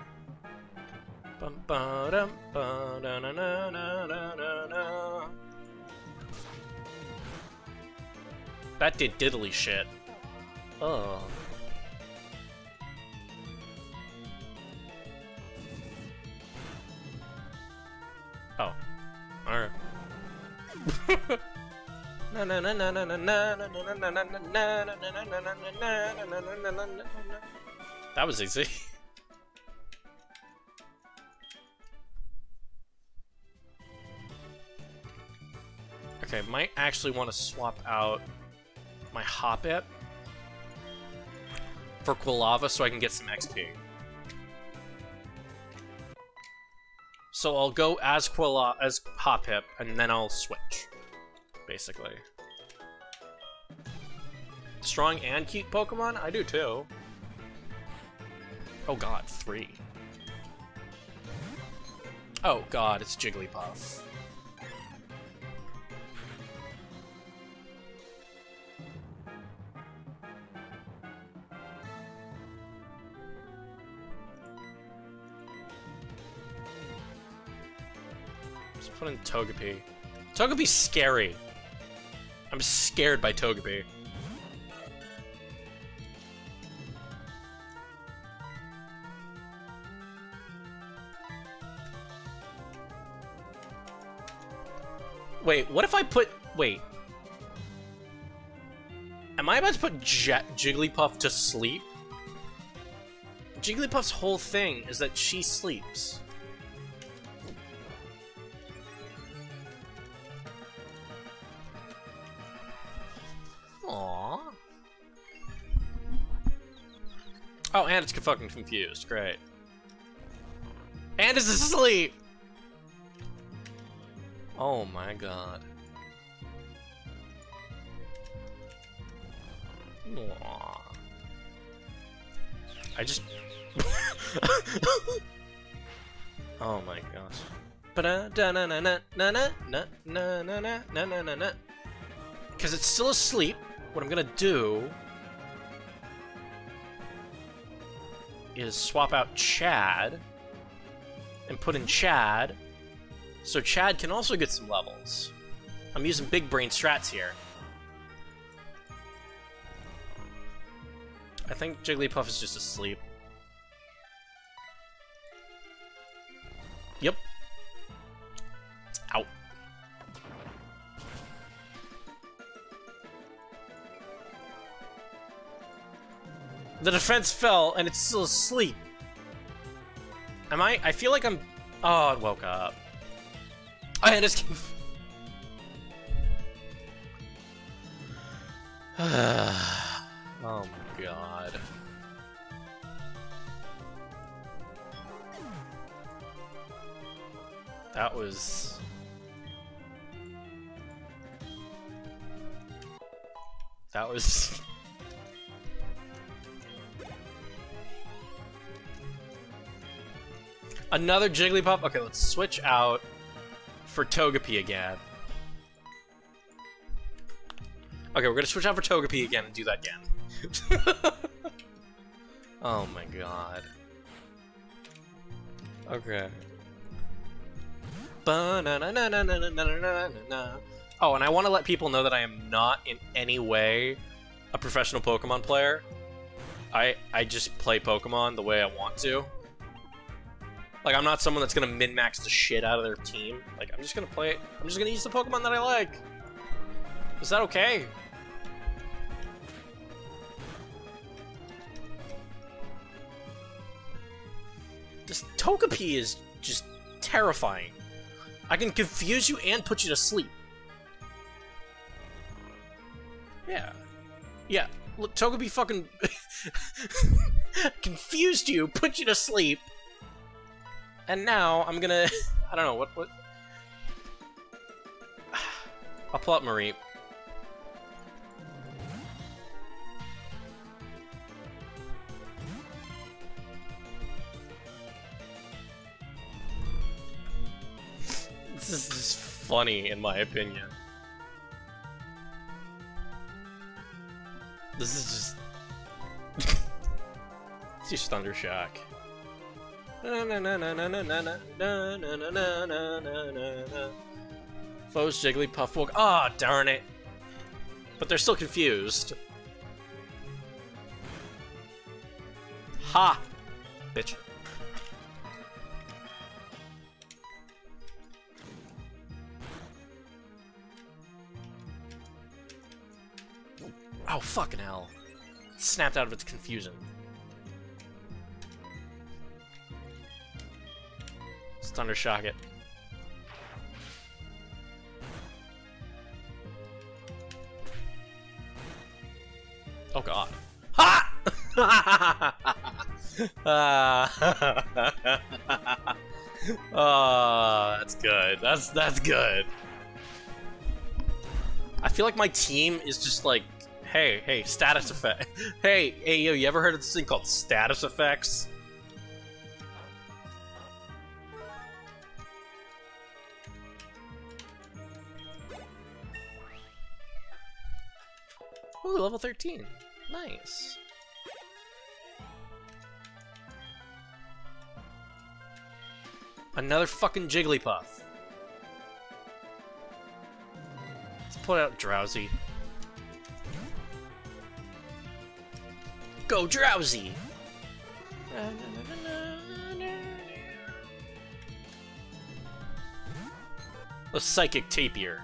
Bum ba dum ba da. That did diddly shit. Oh. Oh. Alright. That was easy. Okay, might actually want to swap out my hop Hoppip for Quilava so I can get some XP. So I'll go as Quilla as Hop Hoppip, and then I'll switch, basically. Strong and cute Pokemon? I do too. Oh god, three. Oh god, it's Jigglypuff. put in Togepi. Togepi's scary. I'm scared by Togepi. Wait, what if I put... Wait. Am I about to put J Jigglypuff to sleep? Jigglypuff's whole thing is that she sleeps. And it's fucking confused. Great. And is asleep! Oh my god. I just... [laughs] oh my gosh. Because it's still asleep, what I'm gonna do is swap out Chad and put in Chad so Chad can also get some levels. I'm using big brain strats here. I think Jigglypuff is just asleep. The defense fell, and it's still asleep. Am I? I feel like I'm... Oh, it woke up. Oh, and it's... oh my god. That was... That was... [laughs] Another Jigglypuff? Okay, let's switch out for Togepi again. Okay, we're gonna switch out for Togepi again and do that again. [laughs] oh my god. Okay. Oh, and I want to let people know that I am not in any way a professional Pokemon player. I I just play Pokemon the way I want to. Like, I'm not someone that's gonna min-max the shit out of their team. Like, I'm just gonna play it. I'm just gonna use the Pokemon that I like. Is that okay? This Togepi is just terrifying. I can confuse you and put you to sleep. Yeah. Yeah. Look, Togepi fucking [laughs] confused you, put you to sleep, and now I'm gonna... [laughs] I don't know, what... what... [sighs] I'll pull up Mareep. [laughs] This is just funny, in my opinion. This is just... [laughs] it's just Thunder Shock. Foes Jigglypuff woke. Ah, oh, darn it. But they're still confused. Ha! Bitch. Oh, fucking hell. snapped out of its confusion. Thunder Shock it. Oh god. Ha! oh, [laughs] [laughs] that's good. That's that's good. I feel like my team is just like, hey, hey, status effect. [laughs] hey, hey, yo, you ever heard of this thing called status effects? Ooh, level 13. Nice. Another fucking Jigglypuff. Let's pull out Drowzee. Go Drowzee! A Psychic Tapier.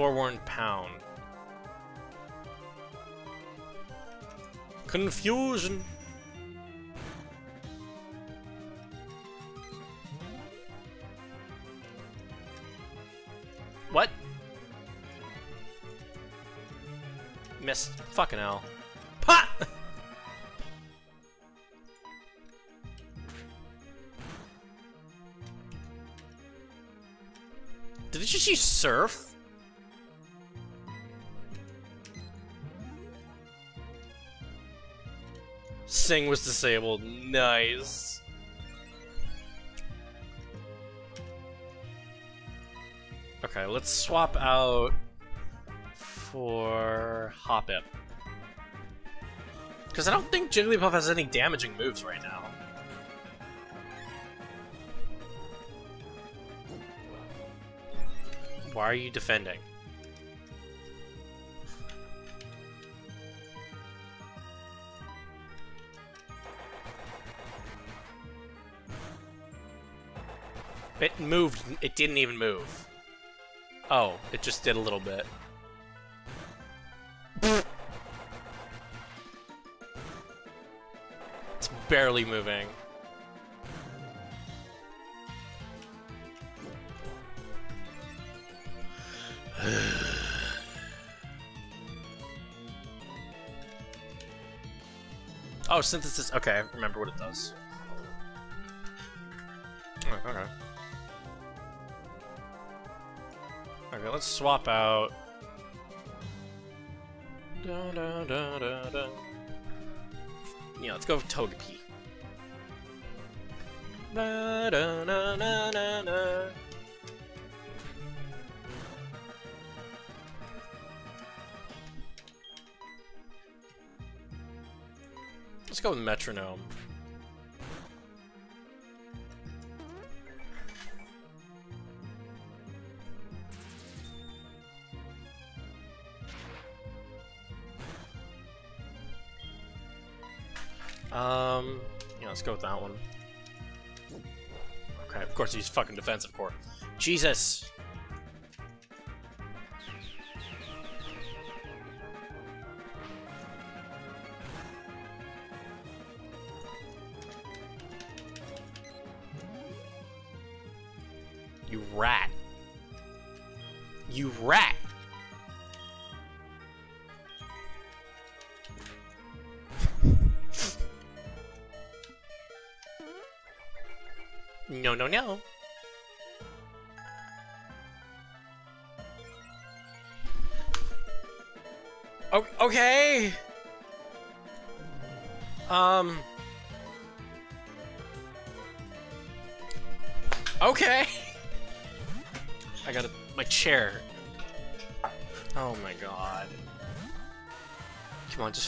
Forewarned Pound. Confusion. What? Missed. Fucking hell. Pot! Did just use surf? Sing was disabled. Nice. Okay, let's swap out for Hoppip. Because I don't think Jigglypuff has any damaging moves right now. Why are you defending? It moved. It didn't even move. Oh, it just did a little bit. it's barely moving. [sighs] oh, synthesis. Okay, I remember what it does. Okay, let's swap out. Da, da, da, da, da. Yeah, let's go with Togepi. Da, da, da, da, da, da. Let's go with Metronome. Um, yeah, let's go with that one. Okay, of course he's fucking Defense Curl. Jesus!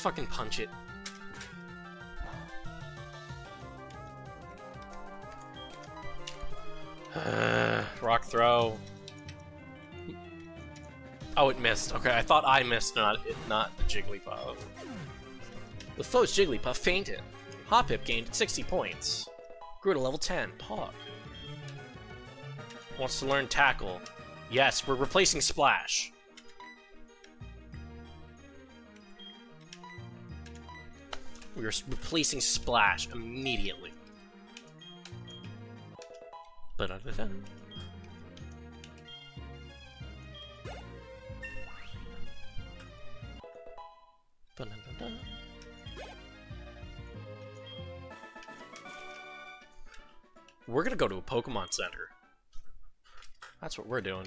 Fucking punch it. Uh, [sighs] rock throw. Oh, it missed. Okay, I thought I missed, not it, not the Jigglypuff. The foe's Jigglypuff fainted. Hoppip gained 60 points. Grew to level 10. Pog. Wants to learn Tackle. Yes, we're replacing Splash. We are replacing Splash immediately. Ba-da-da-da. Ba-da-da-da. We're gonna go to a Pokemon Center. That's what we're doing.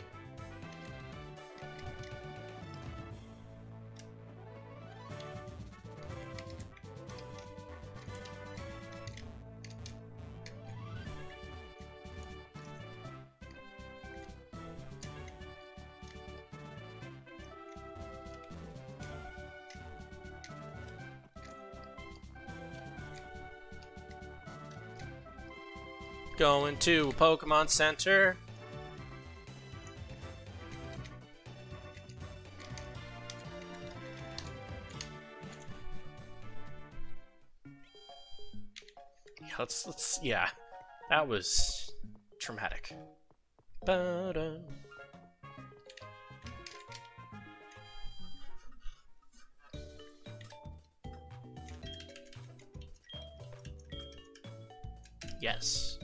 going to Pokemon Center. Let's, let's, yeah. That was traumatic. Ba yes.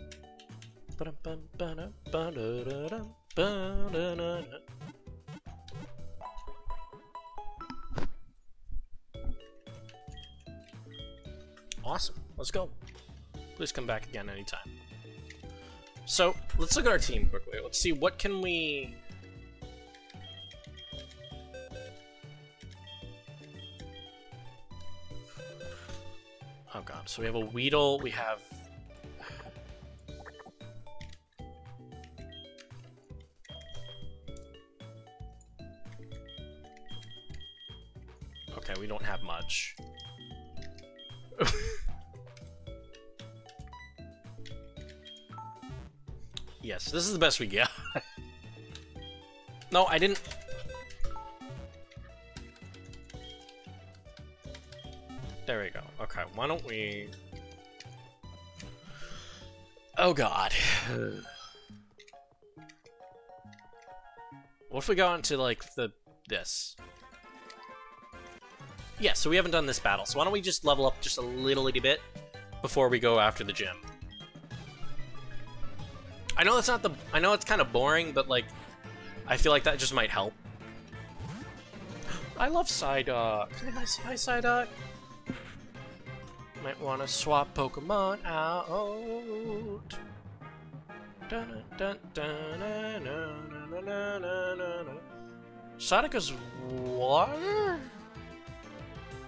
Awesome. Let's go. Please come back again anytime. So, let's look at our team quickly. Let's see what can we Oh god, so we have a Weedle, we have this is the best we get. no, I didn't. There we go. Okay, why don't we... Oh god. what if we go into, like, the... this? Yeah, so we haven't done this battle, so why don't we just level up just a little itty bit before we go after the gym? I know it's not the... I know it's kind of boring, but, like, I feel like that just might help. I love Psyduck. Hi, Psyduck. Might want to swap Pokemon out. Dun, dun, dun. Psyduck is water?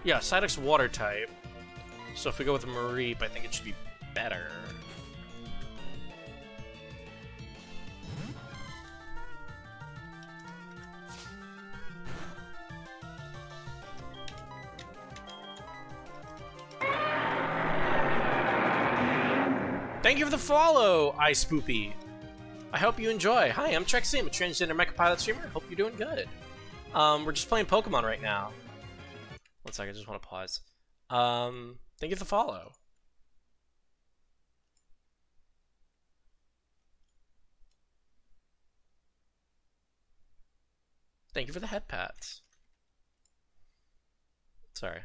Yeah, Psyduck's water type. So if we go with Mareep, I think it should be better. The follow, Ice Poopy. I hope you enjoy. Hi, I'm Trek Sim, a transgender mecha pilot streamer. Hope you're doing good. Um, we're just playing Pokemon right now. One second, I just want to pause. Um, thank you for the follow. Thank you for the head pats. Sorry.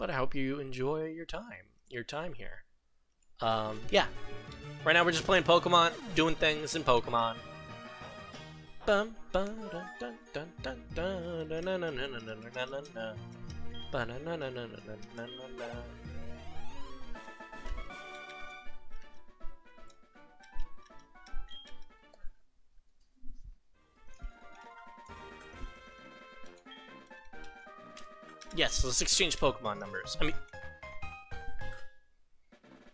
But I hope you enjoy your time, your time here. Um, yeah. Right now we're just playing Pokemon, doing things in Pokemon. Yes, let's exchange Pokemon numbers. I mean...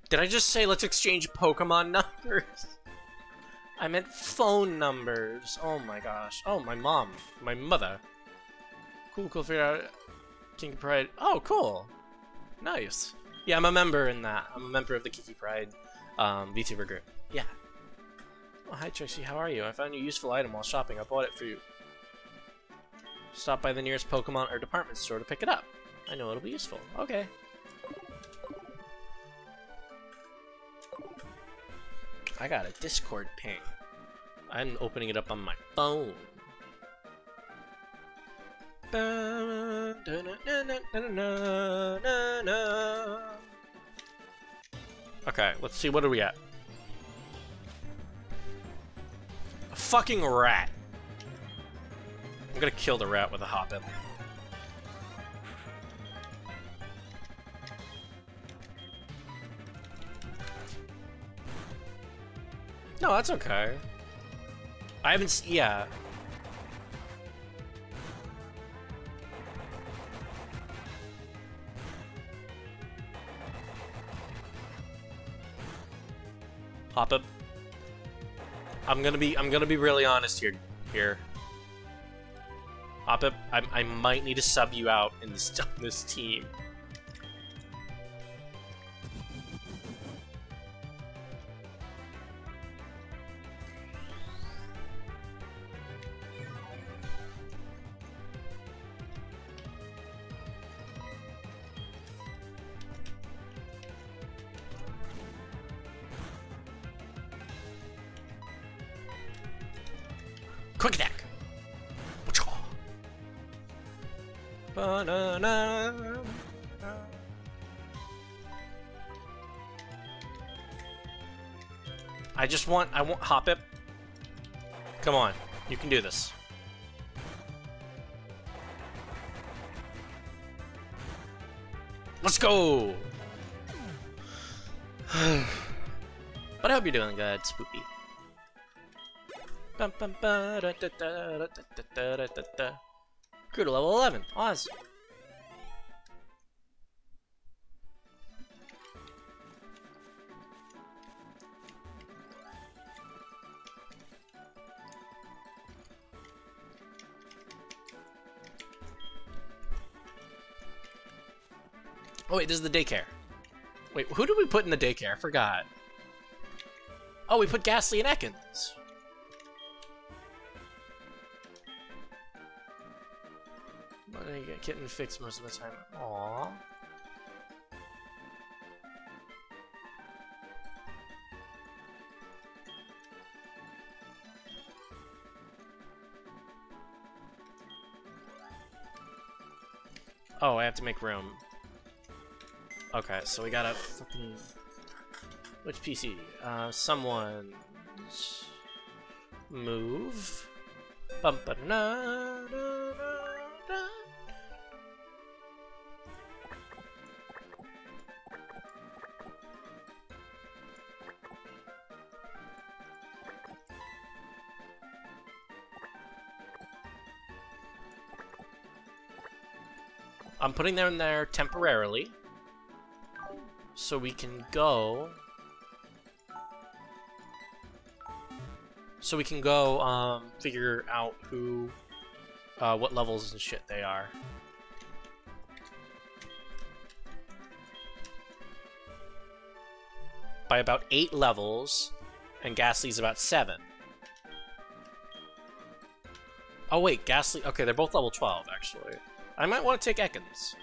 Did I just say let's exchange Pokemon [laughs] numbers? I meant phone numbers. Oh my gosh. Oh, my mom. My mother. Cool, cool. Figure out King Pride. Oh, cool. Nice. Yeah, I'm a member in that. I'm a member of the Kiki Pride um, VTuber group. Yeah. Oh, hi, Trixie. How are you? I found a useful item while shopping. I bought it for you. Stop by the nearest Pokemon or department store to pick it up. I know it'll be useful. Okay. I got a Discord ping. I'm opening it up on my phone. Okay, let's see. What are we at? A fucking rat. I'm gonna kill the rat with a Hoppip. No, that's okay. I haven't yeah. up. I'm gonna be I'm gonna be really honest here here. Hoppip, I, I might need to sub you out in this [laughs] this team. I just want, I want, Hoppip. Come on, you can do this. Let's go! [sighs] but I hope you're doing good, Spoopy. Grew to level 11. Awesome. Oh wait, this is the daycare. Wait, who did we put in the daycare? I forgot. Oh, we put Gastly and Ekans. I get kitten fixed most of the time. Aww. Oh, I have to make room. Okay, so we gotta fucking... Which PC? Uh, someone... Move. Bum ba da da putting them there temporarily. So we can go. So we can go um figure out who uh what levels and shit they are. By about eight levels and Gastly's about seven. Oh wait Ghastly okay they're both level 12 actually I might want to take Ekans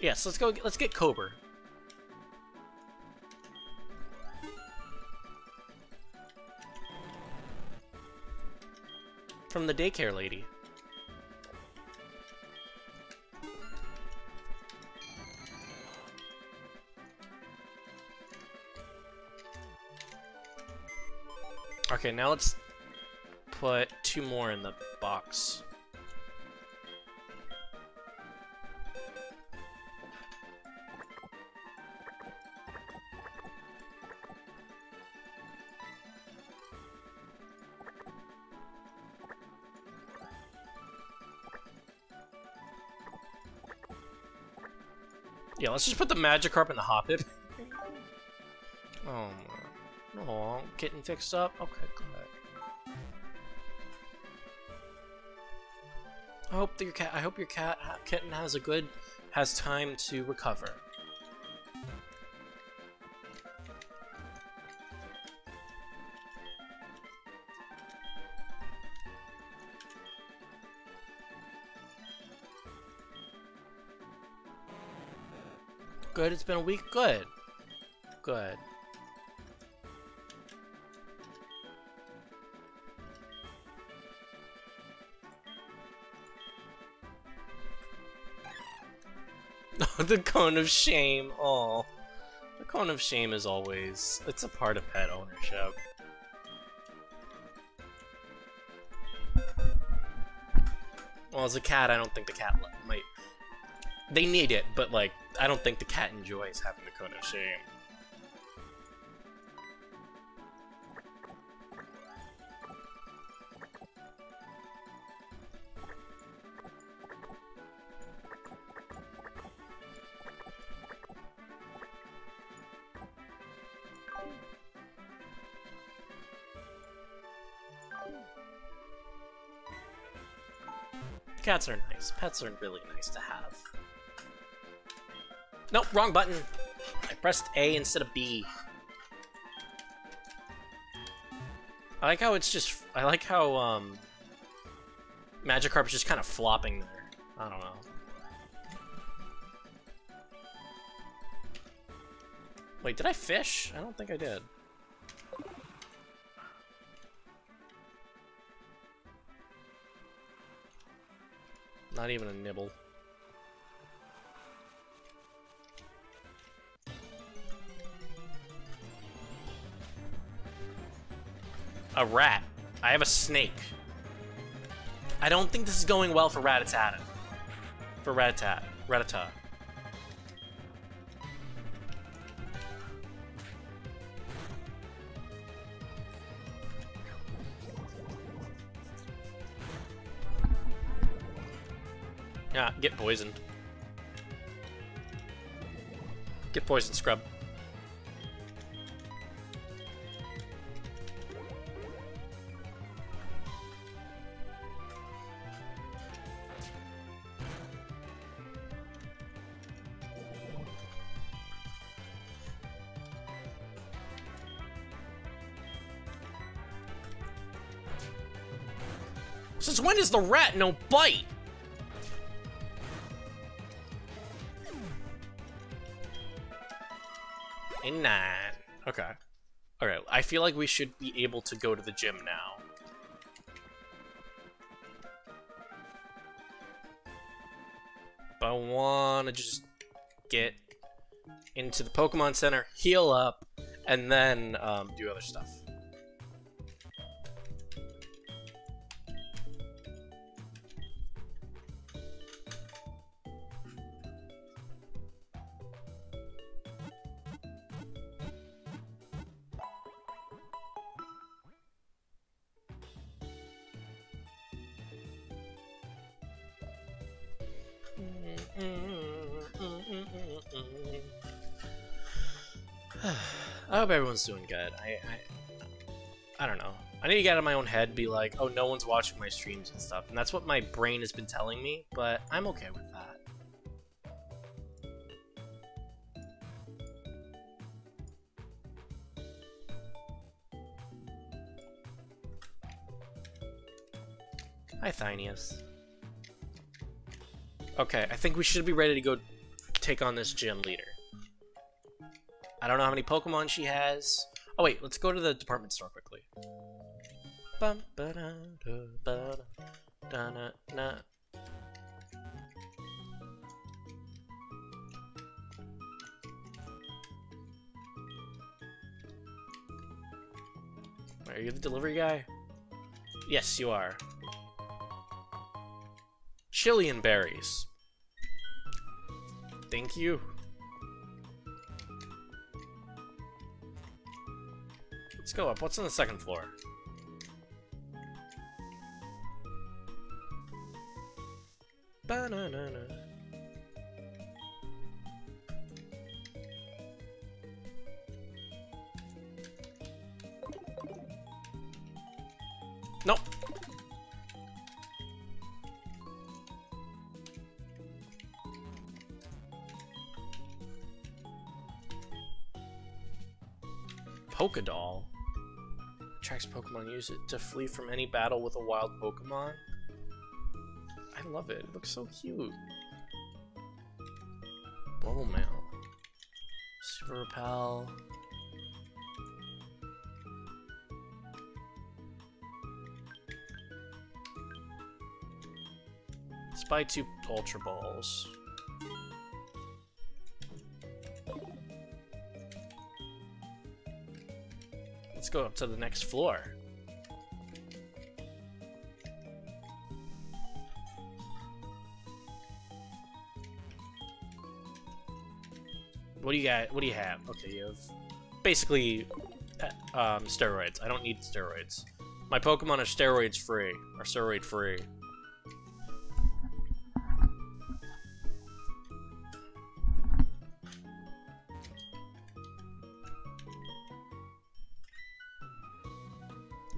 Yes, let's go. Let's get Cobra. From the daycare lady. Okay, now let's put two more in the box. Yeah, let's just put the Magikarp in the Hoppip. [laughs] oh. Oh, getting fixed up? Okay, I hope your cat. I hope your cat kitten has a good, has time to recover. Good. It's been a week. Good. Good. [laughs] the cone of shame. Oh, the cone of shame is always. It's a part of pet ownership. Well, as a cat, I don't think the cat might. They need it, but like, I don't think the cat enjoys having the cone of shame. Nice. Pets are really nice to have. Nope, wrong button. I pressed A instead of B. I like how it's just... I like how, um... Magikarp is just kind of flopping there. I don't know. Wait, did I fish? I don't think I did. Not even a nibble. A rat. I have a snake. I don't think this is going well for Rattata. For Rattata. Rattata. Get poisoned. Get poisoned, scrub. Since when does the rat no bite? Feel like we should be able to go to the gym now. But I want to just get into the Pokemon Center, heal up, and then um, do other stuff. Everyone's doing good. I, I, I don't know. I need to get out of my own head, be like, oh, no one's watching my streams and stuff, and that's what my brain has been telling me. But I'm okay with that. Hi, Thynius. Okay, I think we should be ready to go take on this gym leader. I don't know how many Pokemon she has. Oh wait, let's go to the department store quickly. Na. Are you the delivery guy? Yes, you are. Chilean berries. Thank you. Go up. What's on the second floor? Ba-na-na-na. Nope. Attracts Pokemon, use it to flee from any battle with a wild Pokemon. I love it. It looks so cute. Bubble Mail. Super Repel. Let's buy two Ultra Balls. Let's go up to the next floor. What do you got? What do you have? Okay, you have basically uh, um, steroids. I don't need steroids. My Pokemon are steroids free. Are steroid free.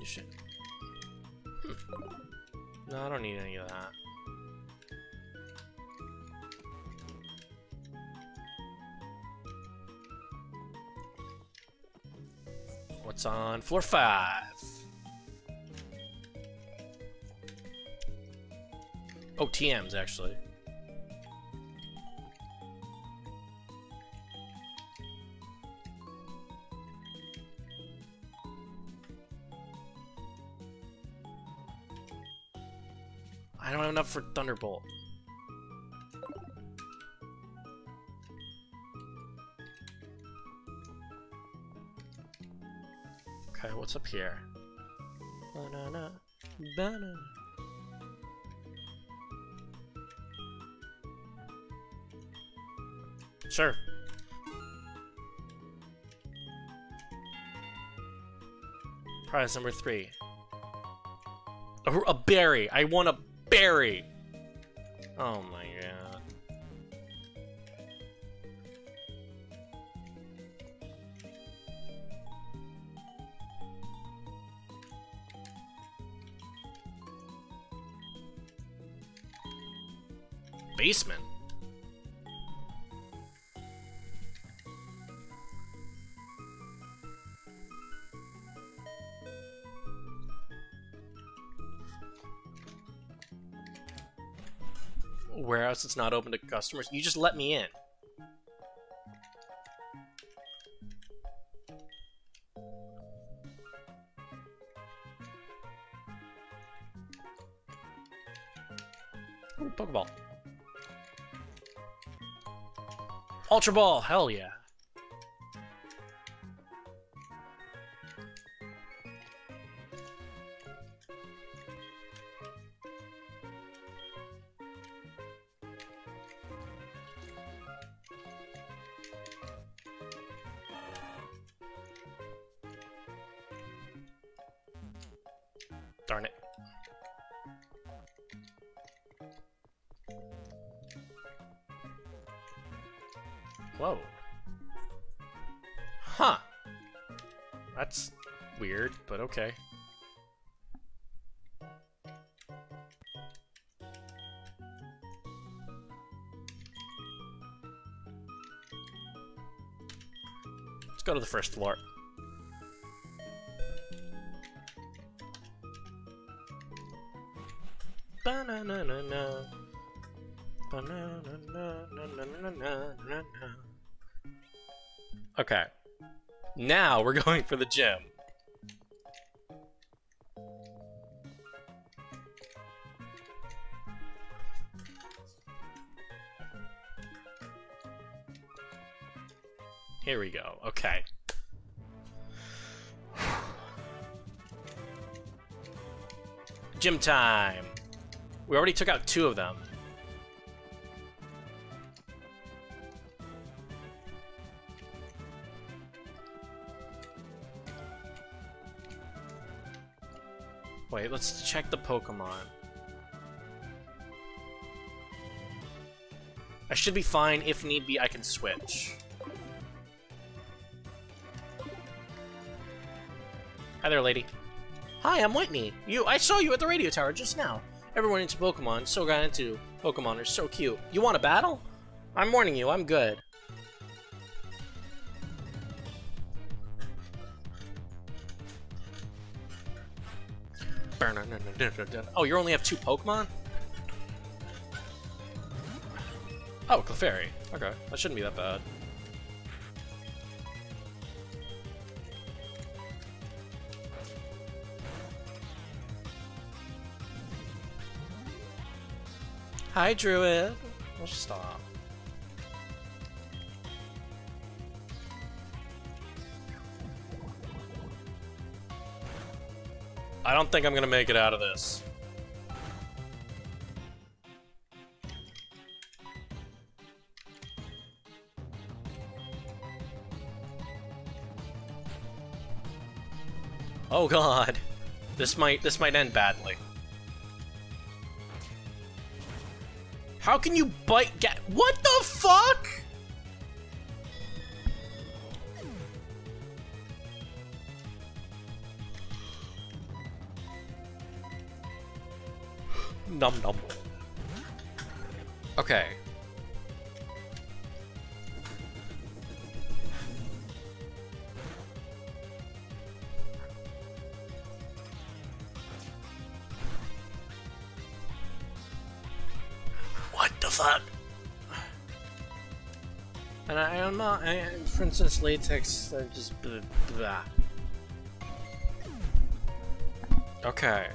Should. Hmm. No, I don't need any of that. What's on floor five? Oh, TMs actually. enough for Thunderbolt. Okay, what's up here? Banana, banana. Sure. Prize number three. A, a berry. I want a berry. Oh my god. Basement. That's not open to customers. You just let me in. Ooh, Pokeball. Ultra Ball, hell yeah. first floor. Okay. Now we're [laughs] going for the gym. Gym time. We already took out two of them. Wait, let's check the Pokemon. I should be fine. If need be, I can switch. Hi there, lady. Hi, I'm Whitney. You, I saw you at the radio tower just now. Everyone into Pokemon so got into Pokemon are so cute. You want a battle? I'm warning you, I'm good. Oh, you only have two Pokemon? Oh, Clefairy. Okay, that shouldn't be that bad. Hi, Druid. We'll stop. I don't think I'm gonna make it out of this. Oh god. This might this might end badly. How can you bite get What the fuck? Num num. Okay. Princess Latex, I just... Blah, blah. Okay.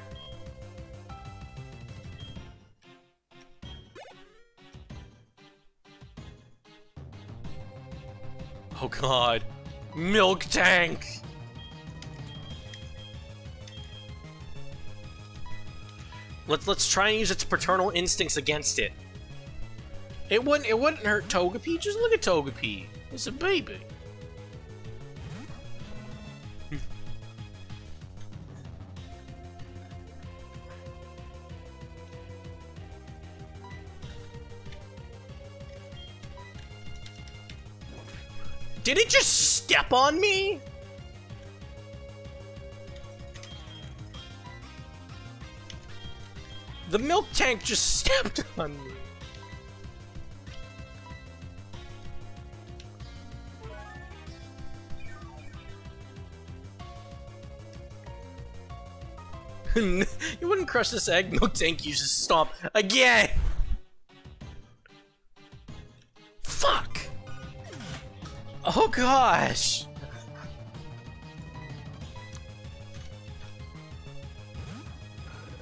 Oh god. Miltank! Let's let's try and use its paternal instincts against it. It wouldn't it wouldn't hurt Togepi, just look at Togepi. It's a baby. [laughs] Did it just step on me? The milk tank just [laughs] stepped on me. [laughs] you wouldn't crush this egg. Milk tank uses stomp again. Fuck. Oh gosh.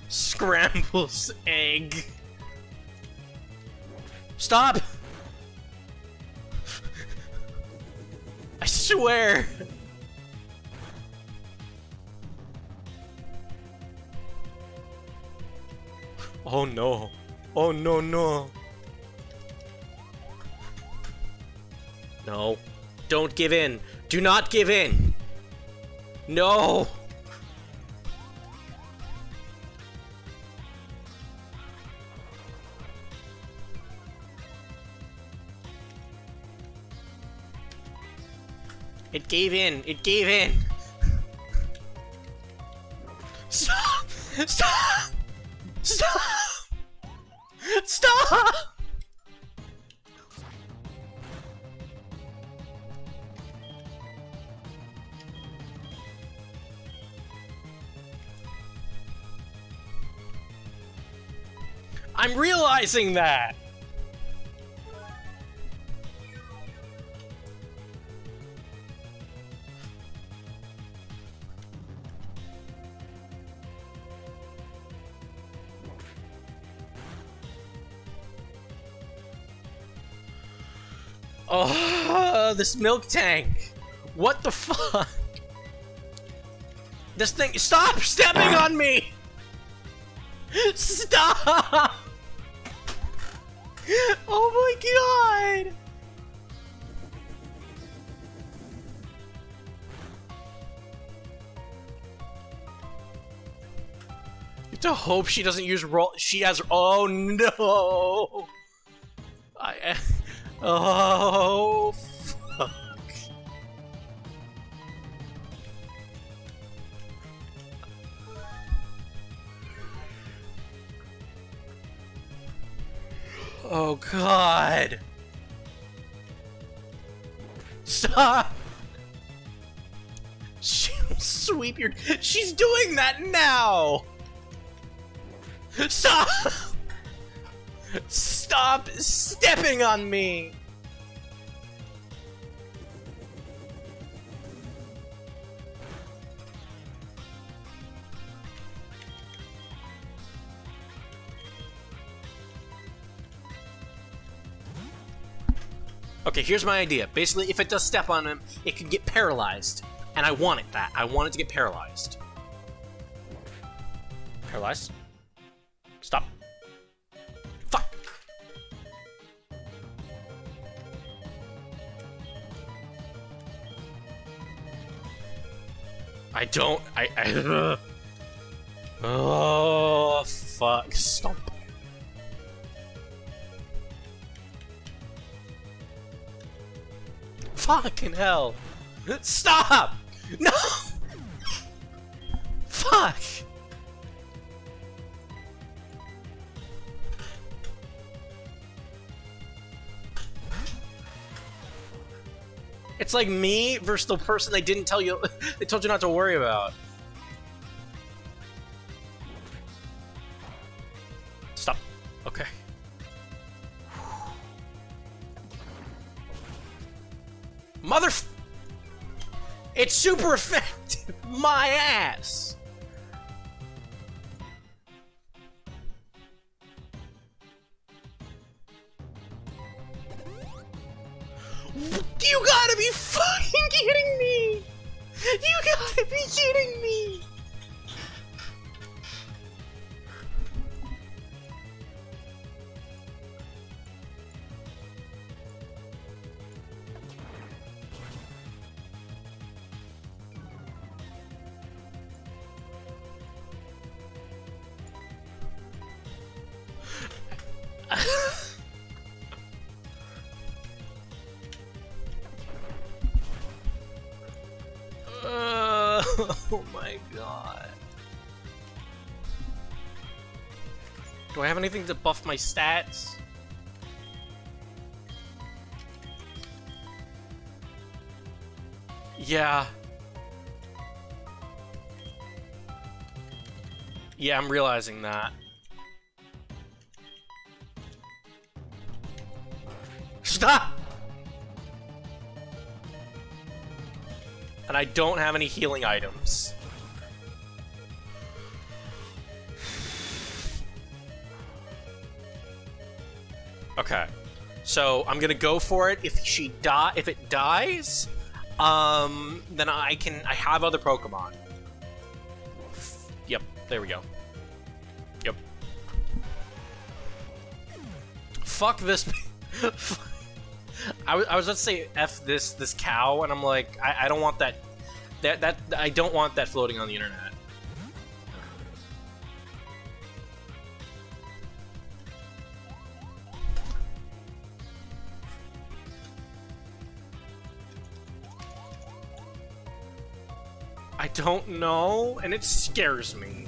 Scrambles egg. Stop. [laughs] I swear. Oh no. Oh no no. No. Don't give in. Do not give in. No. It gave in. It gave in. [laughs] Stop! Stop! Realizing that. Oh, this milk tank. What the fuck? This thing- Stop stepping on me! [laughs] Stop! God! You have to hope she doesn't use roll- She has- Oh no! I- [laughs] Oh, sweep your- She's doing that now! Stop! Stop stepping on me! Okay, here's my idea. Basically, if it does step on him, it can get paralyzed. And I want it that. I want it to get paralyzed. Paralyzed? Stop. Fuck! I don't. I. I [laughs] oh, fuck. Stop. Fucking hell. [laughs] Stop! [laughs] No! Fuck! It's like me versus the person they didn't tell you, [laughs] they told you not to worry about. Super effective. [laughs] My ass. I have anything to buff my stats? Yeah. Yeah, I'm realizing that. Stop! And I don't have any healing items. Okay. So I'm gonna go for it. If she die, if it dies, um, then I can. I have other Pokemon. Yep. There we go. Yep. Fuck this. [laughs] I was, I was about to say f this this cow, and I'm like, I, I don't want that. That that I don't want that floating on the internet. Don't know, and it scares me.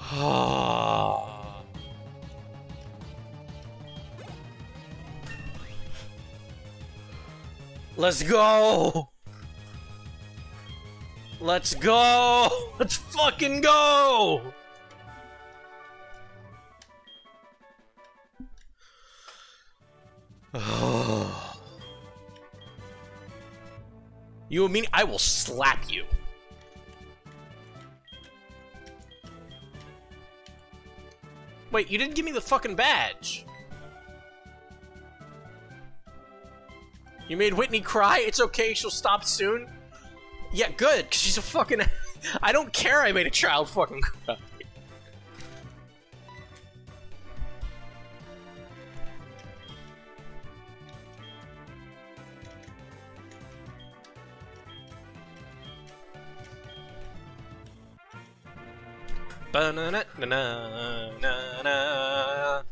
[sighs] Let's go! Let's go! Let's fucking go! You mean I will slap you? Wait, you didn't give me the fucking badge. You made Whitney cry? It's okay, she'll stop soon? Yeah, good, because she's a fucking... [laughs] I don't care I made a child fucking cry. Ba-na-na-na-na-na-na.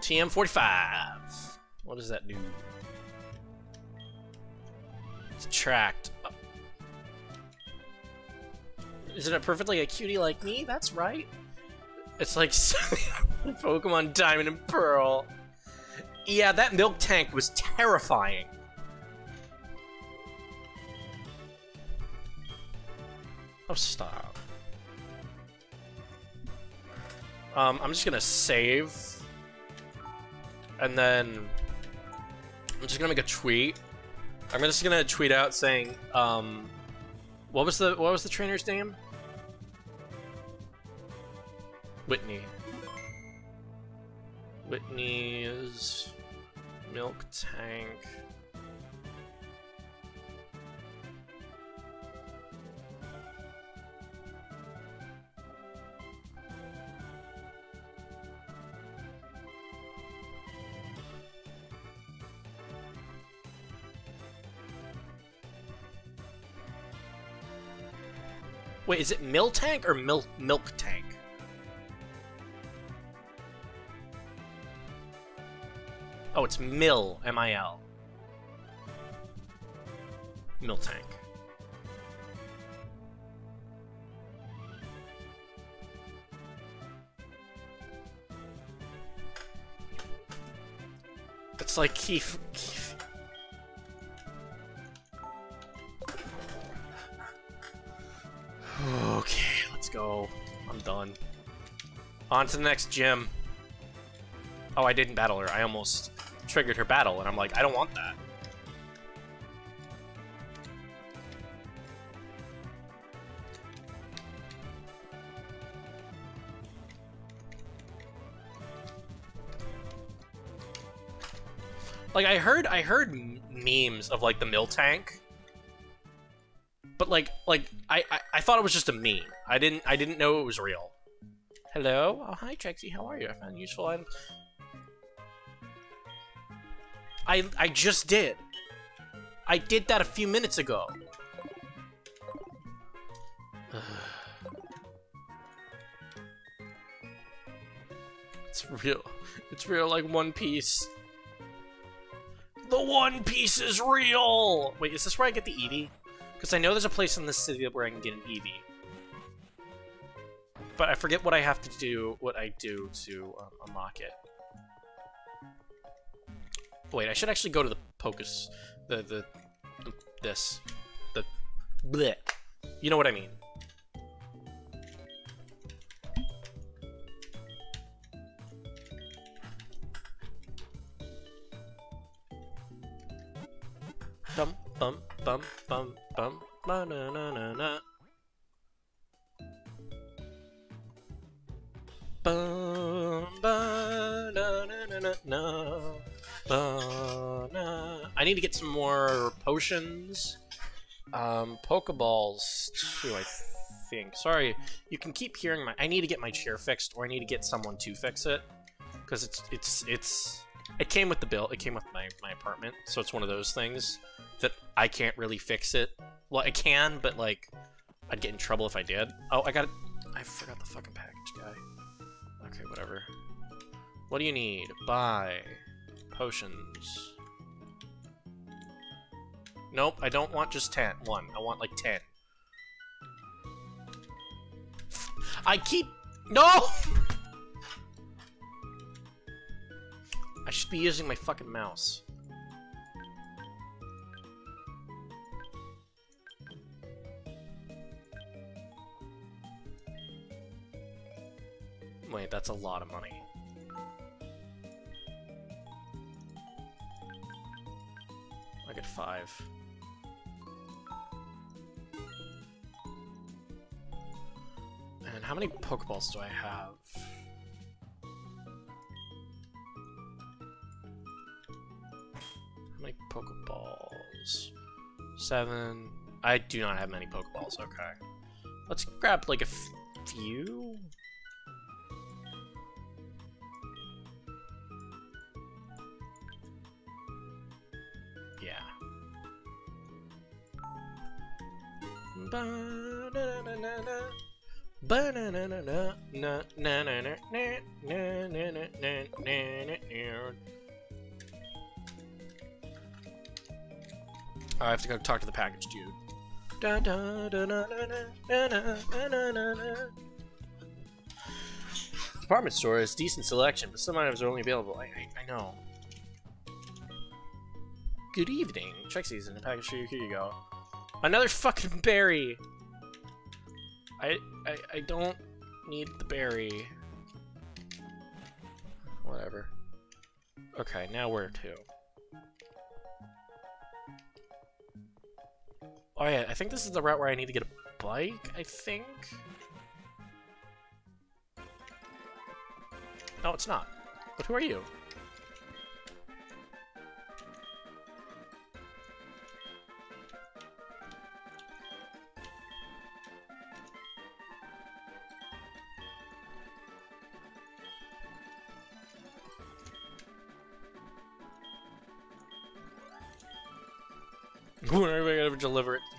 TM45. What does that do? It's tracked. Isn't it perfectly a cutie like me? That's right. It's like [laughs] Pokemon Diamond and Pearl. Yeah, that milk tank was terrifying. Um, I'm just gonna save. And then... I'm just gonna make a tweet. I'm just gonna tweet out saying, um... What was the what was the trainer's name? Whitney. Whitney's milk tank. Is it Miltank or Milk Milk Tank? Oh, it's Mill, M-I-L. Miltank. It's like Keith. Keith. On to the next gym. Oh, I didn't battle her. I almost triggered her battle, and I'm like, I don't want that. Like I heard, I heard memes of like the Miltank, but like, like I, I, I thought it was just a meme. I didn't, I didn't know it was real. Hello, oh hi Trexie, how are you? I found useful items. I, I just did. I did that a few minutes ago. [sighs] It's real. It's real like One Piece. The One Piece is real! Wait, is this where I get the Eevee? Because I know there's a place in this city where I can get an Eevee. But I forget what I have to do, what I do to um, unlock it. Wait, I should actually go to the Pocus, the, the, the this, the, bleh. You know what I mean. Bum bum bum bum bum ba na na na na. Bum ba na na na na na. Ba na. I need to get some more potions. Um, Pokeballs too, I think. Sorry, you can keep hearing my. I need to get my chair fixed, or I need to get someone to fix it, because it's it's it's. It came with the bill. It came with my my apartment, so it's one of those things that I can't really fix it. Well, I can, but like, I'd get in trouble if I did. Oh, I got. it. I forgot the fucking package guy. Okay, whatever. What do you need? Buy potions. Nope, I don't want just 10. One. I want like 10. I keep... No! [laughs] I should be using my fucking mouse. Wait, that's a lot of money. I get five. And how many Pokeballs do I have? Many Pokeballs? Seven. I do not have many Pokeballs, okay. Let's grab like a few. Yeah. I have to go talk to the package dude. Da, da, da, Department store has decent selection, but some items are only available. I, I, I know. Good evening. Check season. the package for you. Here you go. Another fucking berry! I, I, I don't need the berry. Whatever. Okay, now where to? Oh yeah, I think this is the route where I need to get a bike, I think? No, it's not. But who are you?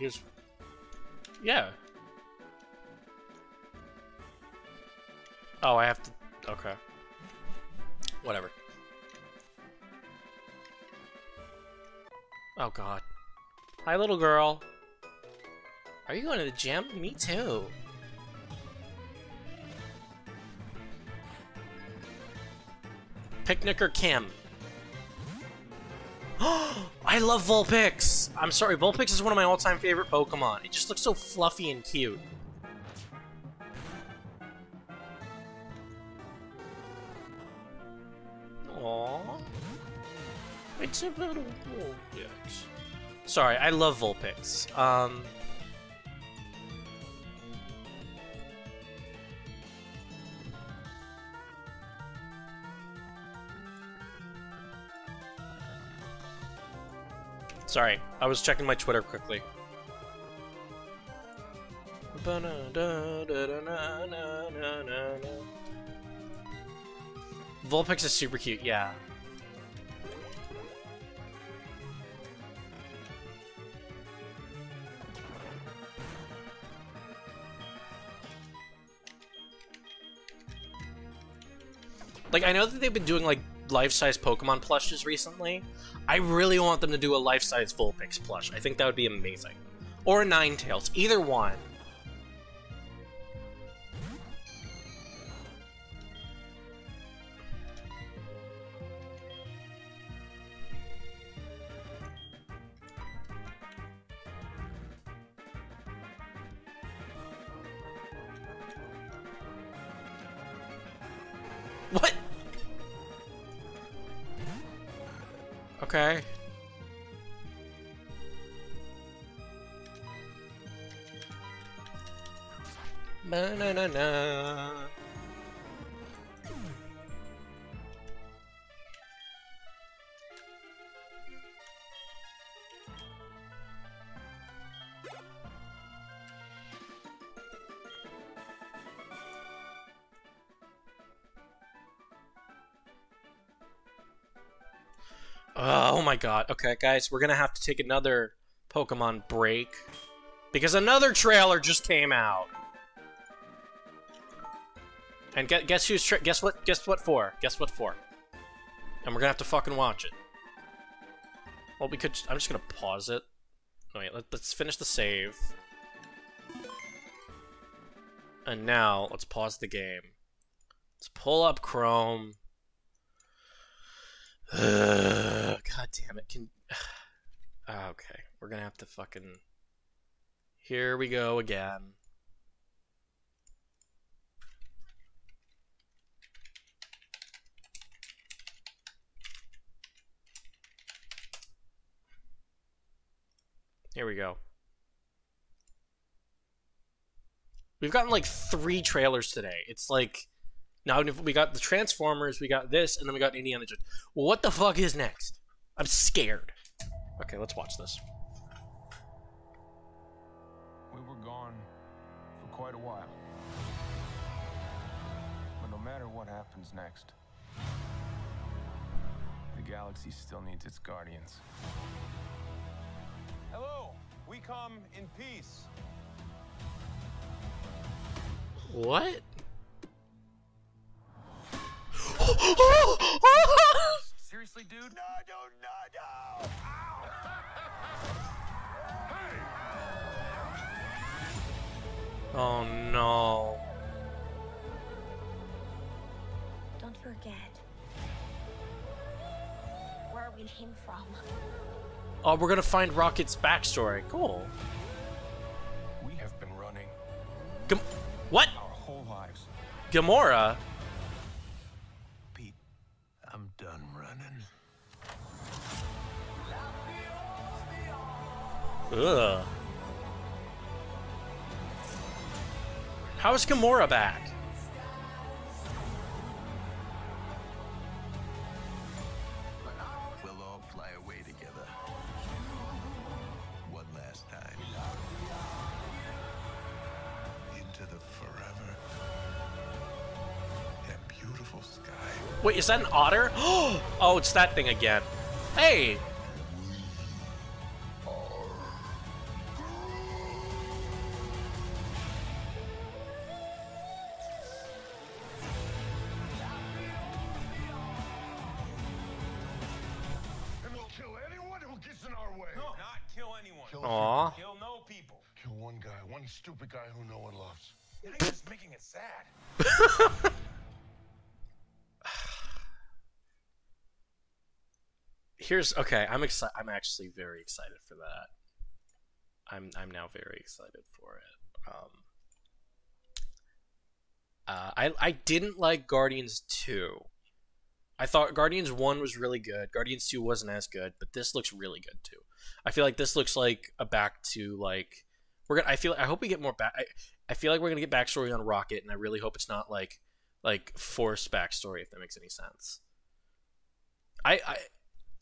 Here's. Yeah. Oh, I have to. Okay. Whatever. Oh god. Hi, little girl. Are you going to the gym? Me too. Picnicker Kim. [gasps] I love Vulpix! I'm sorry, Vulpix is one of my all-time favorite Pokemon. It just looks so fluffy and cute. Aww. It's a little Vulpix. Sorry, I love Vulpix. Um... Sorry, I was checking my Twitter quickly. Vulpix is super cute, yeah. Like I know that they've been doing like life-size Pokemon plushes recently. I really want them to do a life-size Vulpix plush. I think that would be amazing. Or a Ninetales, either one. God. Okay, guys, we're gonna have to take another Pokemon break. Because another trailer just came out. And guess, guess who's guess what guess what for? Guess what for? And we're gonna have to fucking watch it. Well, we could. I'm just gonna pause it. Oh, wait, let, let's finish the save. And now let's pause the game. Let's pull up Chrome. God damn it! Can [sighs] ah, okay, we're gonna have to fucking. Here we go again. Here we go. We've gotten like three trailers today. It's like now we got the Transformers, we got this, and then we got Indiana Jones. Well, what the fuck is next? I'm scared. Okay, let's watch this. We were gone for quite a while. But no matter what happens next, the galaxy still needs its guardians. Hello, we come in peace. What? Seriously, dude? No, no, no, no! Oh no. Don't forget. Where we came from. Oh, we're gonna find Rocket's backstory. Cool. We have been running Gam- what? our whole lives. Gamora? Ugh. How is Gamora back? We'll all fly away together. One last time. Into the forever. That beautiful sky. Wait, is that an otter? [gasps] oh, it's that thing again. Hey! Here's okay. I'm excited. I'm actually very excited for that. I'm I'm now very excited for it. Um, uh, I I didn't like Guardians two. I thought Guardians one was really good. Guardians two wasn't as good, but this looks really good too. I feel like this looks like a back to like we're gonna. I feel. I hope we get more back. I, I feel like we're gonna get backstory on Rocket, and I really hope it's not like like forced backstory if that makes any sense. I I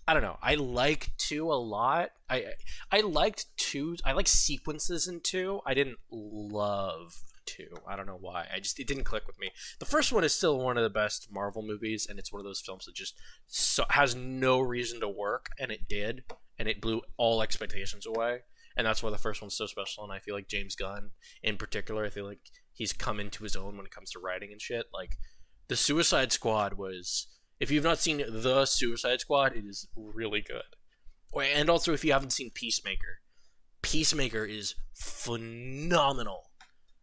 I don't know. I like two a lot. I I liked two. I like sequences in two. I didn't love two. I don't know why. I just it didn't click with me. The first one is still one of the best Marvel movies, and it's one of those films that just so, has no reason to work, and it did, and it blew all expectations away. And that's why the first one's so special. And I feel like James Gunn, in particular, I feel like he's come into his own when it comes to writing and shit. Like The Suicide Squad was. If you've not seen The Suicide Squad, it is really good. And also, if you haven't seen Peacemaker, Peacemaker is phenomenal.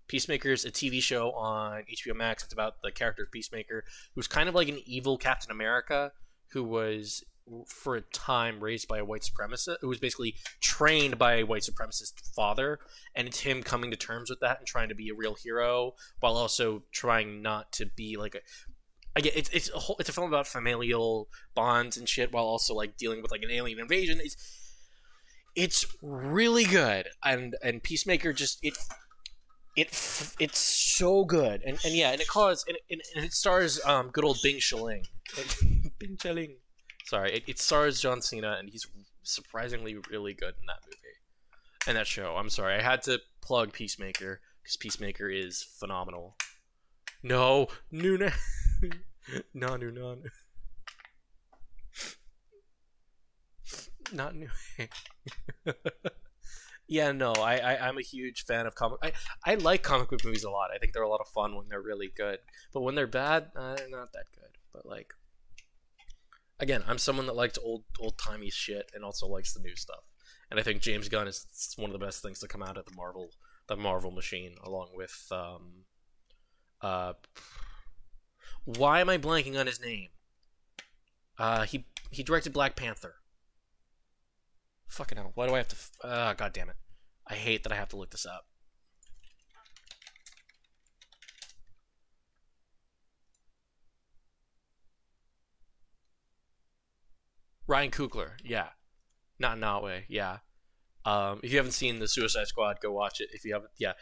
Peacemaker is a TV show on HBO Max. It's about the character Peacemaker, who's kind of like an evil Captain America, who was for a time raised by a white supremacist, who was basically trained by a white supremacist father, and it's him coming to terms with that and trying to be a real hero while also trying not to be like a. Again, it's it's a whole, it's a film about familial bonds and shit, while also like dealing with like an alien invasion. It's it's really good, and and Peacemaker just it it it's so good, and and yeah, and it caused and, and, and it stars um good old Bing Chilling, [laughs] Bing Chilling. Sorry, it, it stars John Cena, and he's surprisingly really good in that movie and that show. I'm sorry, I had to plug Peacemaker because Peacemaker is phenomenal. No, Nuna, no, no, no, not new. [laughs] yeah, no, I, I I'm a huge fan of comic. I I like comic book movies a lot. I think they're a lot of fun when they're really good, but when they're bad, uh, not that good. But like, again, I'm someone that likes old old timey shit and also likes the new stuff. And I think James Gunn is one of the best things to come out of the Marvel the Marvel machine, along with um, uh, why am I blanking on his name? Uh, he he directed Black Panther. Fucking hell! Why do I have to? Uh, God damn it! I hate that I have to look this up. Ryan Coogler, yeah, not Notway, yeah. Um, if you haven't seen the Suicide Squad, go watch it. If you haven't, yeah,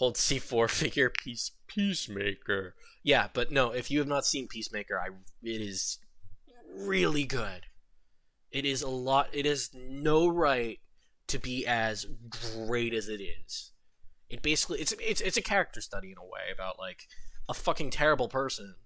hold C4 figure peace Peacemaker. Yeah, but no, if you have not seen Peacemaker, I it is really good. It is a lot. It is no right to be as great as it is. It basically it's it's it's a character study in a way about like a fucking terrible person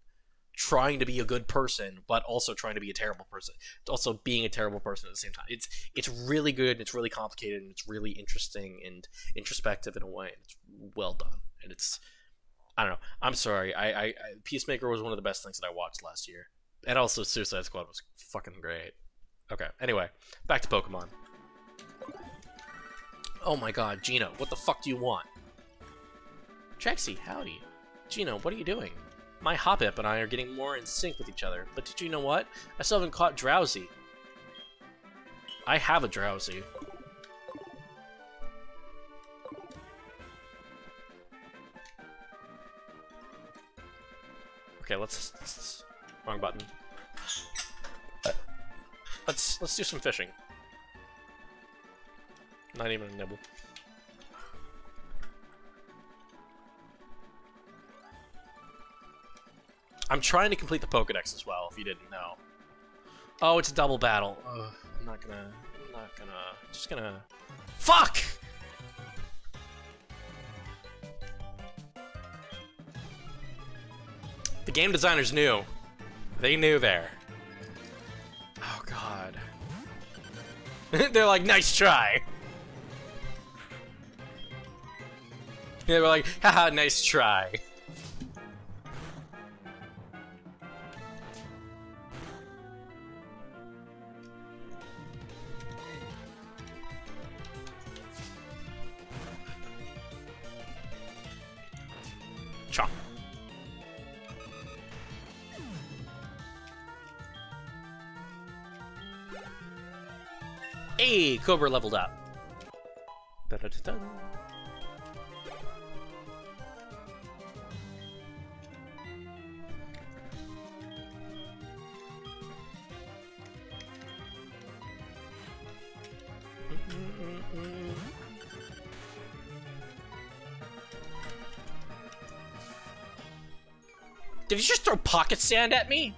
trying to be a good person, but also trying to be a terrible person. Also being a terrible person at the same time. It's it's really good. And it's really complicated, and it's really interesting and introspective in a way. It's well done, and it's I don't know. I'm sorry. I, I, I Peacemaker was one of the best things that I watched last year, and also Suicide Squad was fucking great. Okay. Anyway, back to Pokemon. Oh my God, Gino, what the fuck do you want? Trexie, howdy. Gino, what are you doing? My Hoppip and I are getting more in sync with each other, but did you know what? I still haven't caught Drowzee. I have a Drowzee. Okay, let's, let's wrong button. Let's let's do some fishing. Not even a nibble. I'm trying to complete the Pokedex as well, if you didn't know. Oh, it's a double battle. Ugh, I'm not gonna. I'm not gonna. I'm Just gonna. Fuck! The game designers knew. They knew there. Oh god. [laughs] They're like, nice try. They were like, haha, nice try. Hey, Cobra leveled up. Da-da-da-dun. Did you just throw pocket sand at me?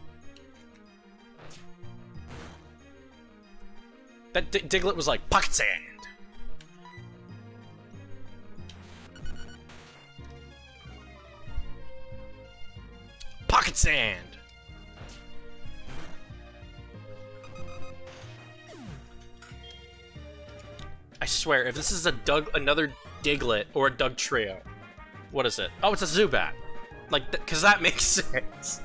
That D Diglett was like, pocket sand. Pocket sand. I swear, if this is a Doug, another Diglett or a Dugtrio, what is it? Oh, it's a Zubat. Like, th- cause that [laughs] makes sense.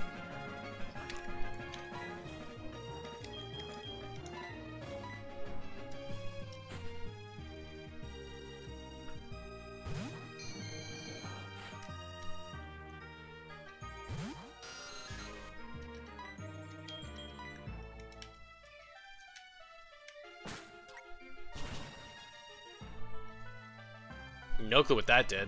No clue what that did.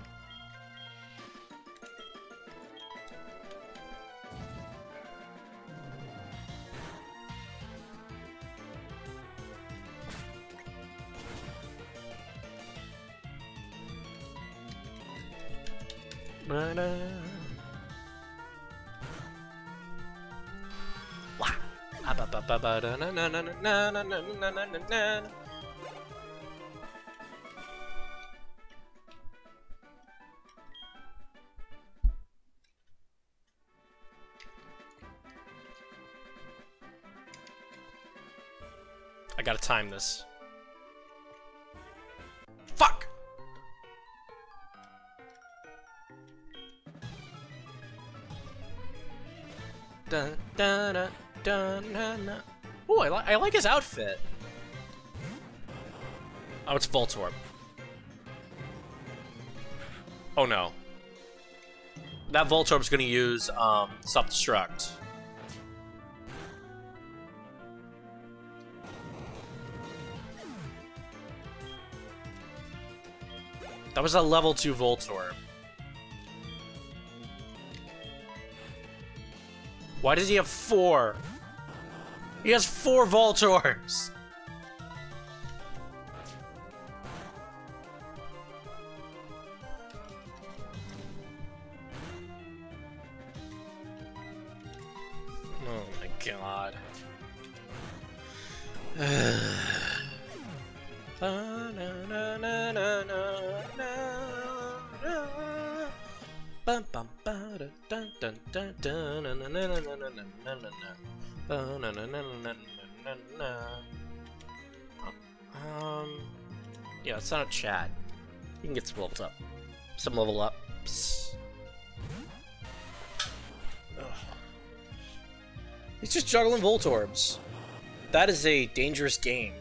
Ba-da. Time this. Fuck! Dun, dun, dun, dun, dun, dun. Ooh, I, li I like his outfit. Oh, it's Voltorb. Oh no. That Voltorb's gonna use um, self-destruct. That was a level 2 Voltorb. Why does he have four? He has four Voltorbs! Chat. You can get some levels up. Some level ups. Ugh. He's just juggling Voltorbs. That is a dangerous game.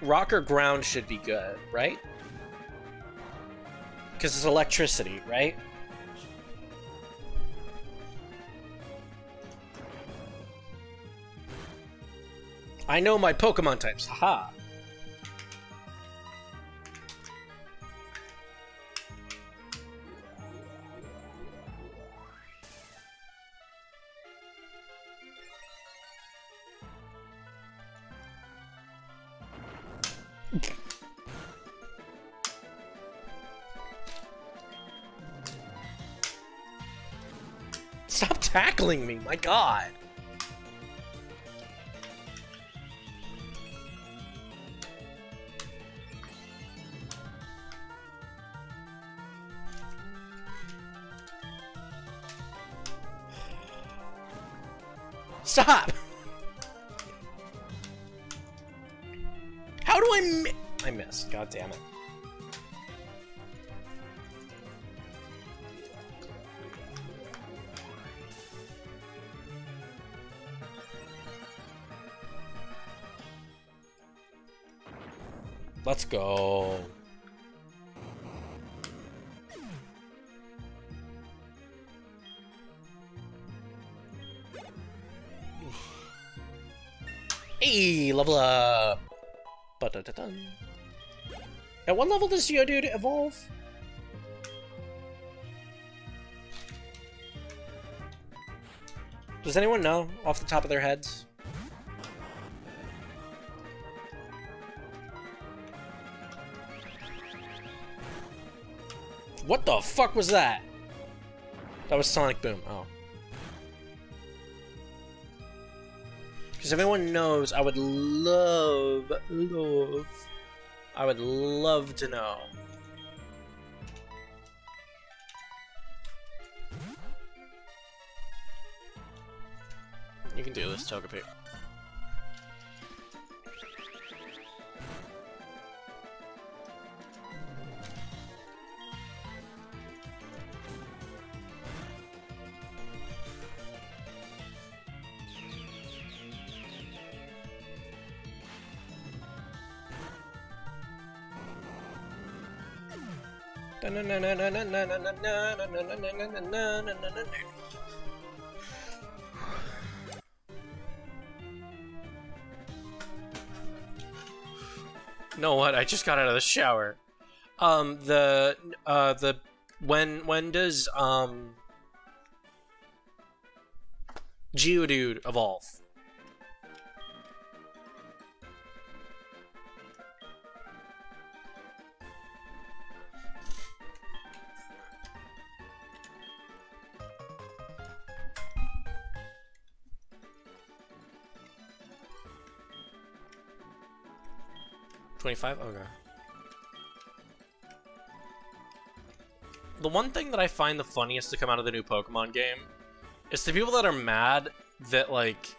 Rock or ground should be good, right? Because it's electricity, right? I know my Pokemon types, haha. Stop tackling me, my god. Ba-da-da-dun. At what level does Geodude evolve? Does anyone know off the top of their heads? What the fuck was that? That was Sonic Boom. Oh. Because everyone knows, I would love, love, I would love to know. You can do this, Togepi. know what? I just got out of the shower. Um, the uh, the when when does um Geodude evolve? Twenty-five. Okay. The one thing that I find the funniest to come out of the new Pokemon game is the people that are mad that like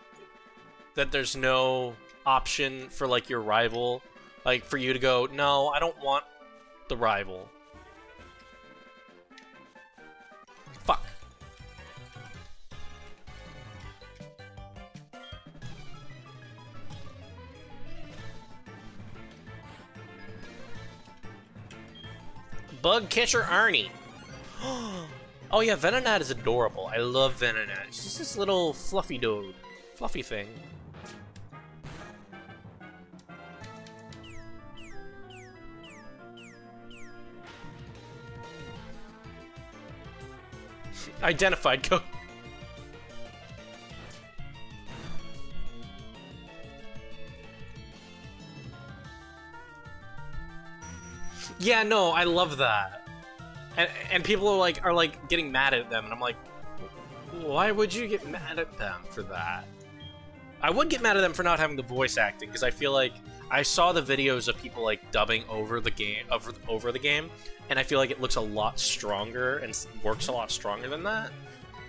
that there's no option for like your rival, like for you to go, no, I don't want the rival. Fuck. Bug Catcher Arnie. [gasps] oh yeah, Venonat is adorable. I love Venonat. It's just this little fluffy dude. Fluffy thing. [laughs] Identified. Go. Yeah, no, I love that. And and people are like are like getting mad at them, and I'm like, why would you get mad at them for that? I would get mad at them for not having the voice acting because I feel like I saw the videos of people like dubbing over the game over over the game, and I feel like it looks a lot stronger and works a lot stronger than that.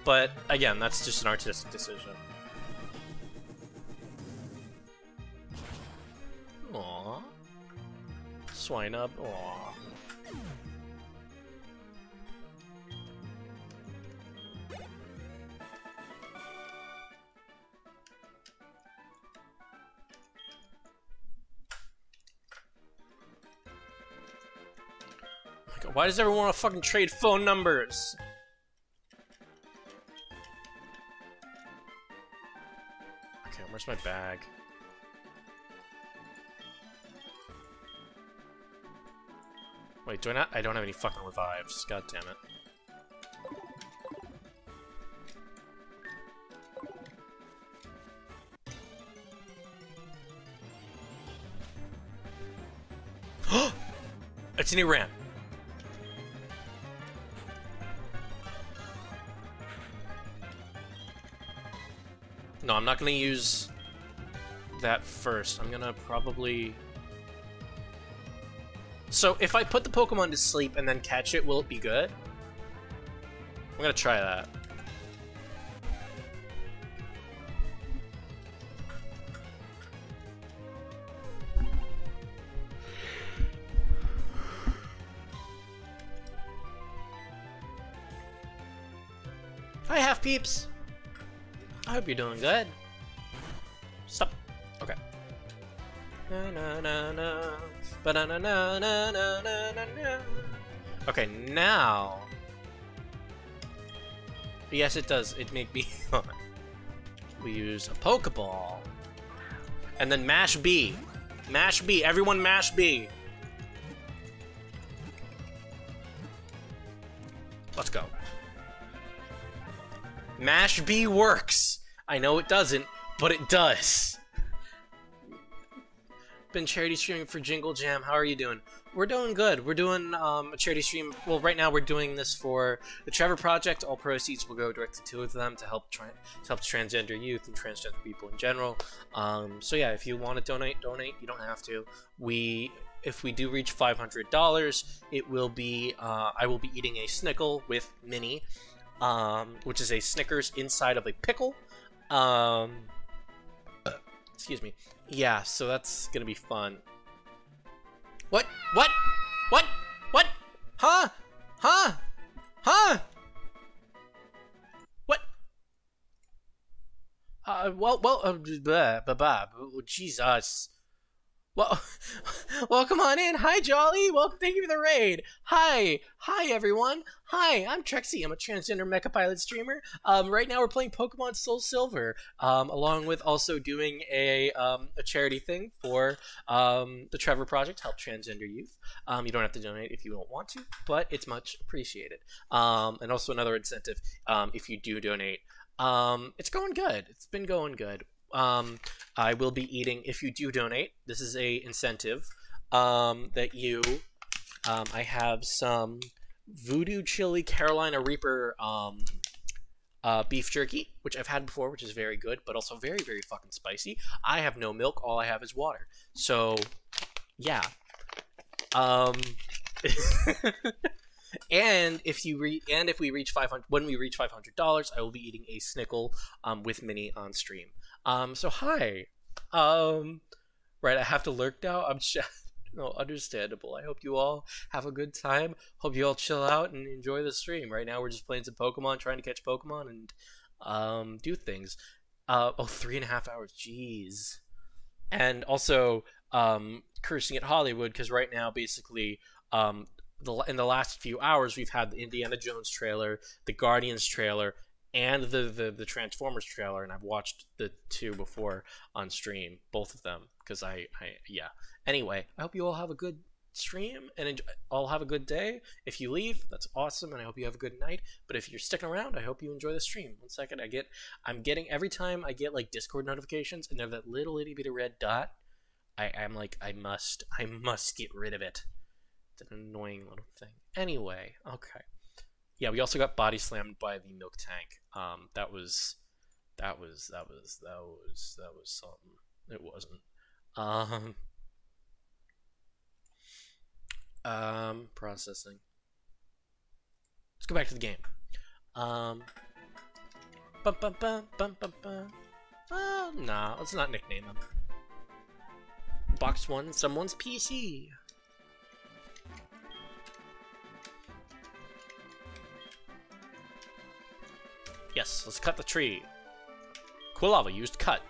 But again, that's just an artistic decision. Swinub. Aww. Oh Why does everyone want to fucking trade phone numbers? Okay, where's my bag? Wait, do I not? I don't have any fucking revives. God damn it. [gasps] it's an Iran. No, I'm not gonna use that first. I'm gonna probably. So if I put the Pokemon to sleep and then catch it, will it be good? I'm gonna try that. Hi, half peeps. I hope you're doing good. Okay, now. Yes, it does. It make me. we use a Pokeball. And then mash B. Mash B. Everyone mash B. Let's go. Mash B works. I know it doesn't, but it does. Been charity streaming for Jingle Jam. How are you doing? We're doing good. We're doing um, a charity stream. Well, right now we're doing this for the Trevor Project. All proceeds will go directly to them to help to help transgender youth and transgender people in general. Um, so yeah, if you want to donate, donate. You don't have to. We if we do reach five hundred dollars, it will be uh, I will be eating a snickle with Minnie um, which is a Snickers inside of a pickle. Um, excuse me. Yeah, so that's gonna be fun. What? What? What? What? Huh? Huh? Huh? What? Uh, well, well, uh, blah, blah, blah. Oh, Jesus. Well, [laughs] welcome on in. Hi, Jolly. Welcome. Thank you for the raid. Hi, hi, everyone. Hi, I'm Trexie. I'm a transgender mecha pilot streamer. Um, right now we're playing Pokemon Soul Silver, um, along with also doing a um, a charity thing for um, the Trevor Project, help transgender youth. Um, you don't have to donate if you don't want to, but it's much appreciated. Um, and also another incentive um, if you do donate. Um, it's going good. It's been going good um, I will be eating if you do donate. This is a incentive um, that you. Um, I have some Voodoo Chili Carolina Reaper um, uh, beef jerky, which I've had before, which is very good, but also very very fucking spicy. I have no milk. All I have is water. So, yeah. Um. [laughs] and if you re- and if we reach 500 when we reach $500 i will be eating a snickle um, with minnie on stream um, so hi. Um, right, I have to lurk now. I'm just, [laughs] no, understandable. I hope you all have a good time. Hope you all chill out and enjoy the stream. Right now, we're just playing some Pokemon, trying to catch Pokemon and um, do things. Uh, oh, three and a half hours. Jeez. And also, um, cursing at Hollywood because right now, basically, um, the, in the last few hours, we've had the Indiana Jones trailer, the Guardians trailer, and the, the the Transformers trailer, and I've watched the two before on stream, both of them, because I, I yeah. Anyway, I hope you all have a good stream and enjoy, all have a good day. If you leave, that's awesome, and I hope you have a good night. But if you're sticking around, I hope you enjoy the stream. One second, I get, I'm getting every time I get like Discord notifications, and they're that little itty bitty red dot. I, I'm like, I must, I must get rid of it. It's an annoying little thing. Anyway, okay yeah, we also got body slammed by the milk tank. Um, that was, that was, that was, that was, that was something. It wasn't. Um, um, processing. Let's go back to the game. Um, bum, bum, bum, bum, bum, bum. Nah, let's not nickname him. Box one, someone's PC. Yes, let's cut the tree. Quilava used cut.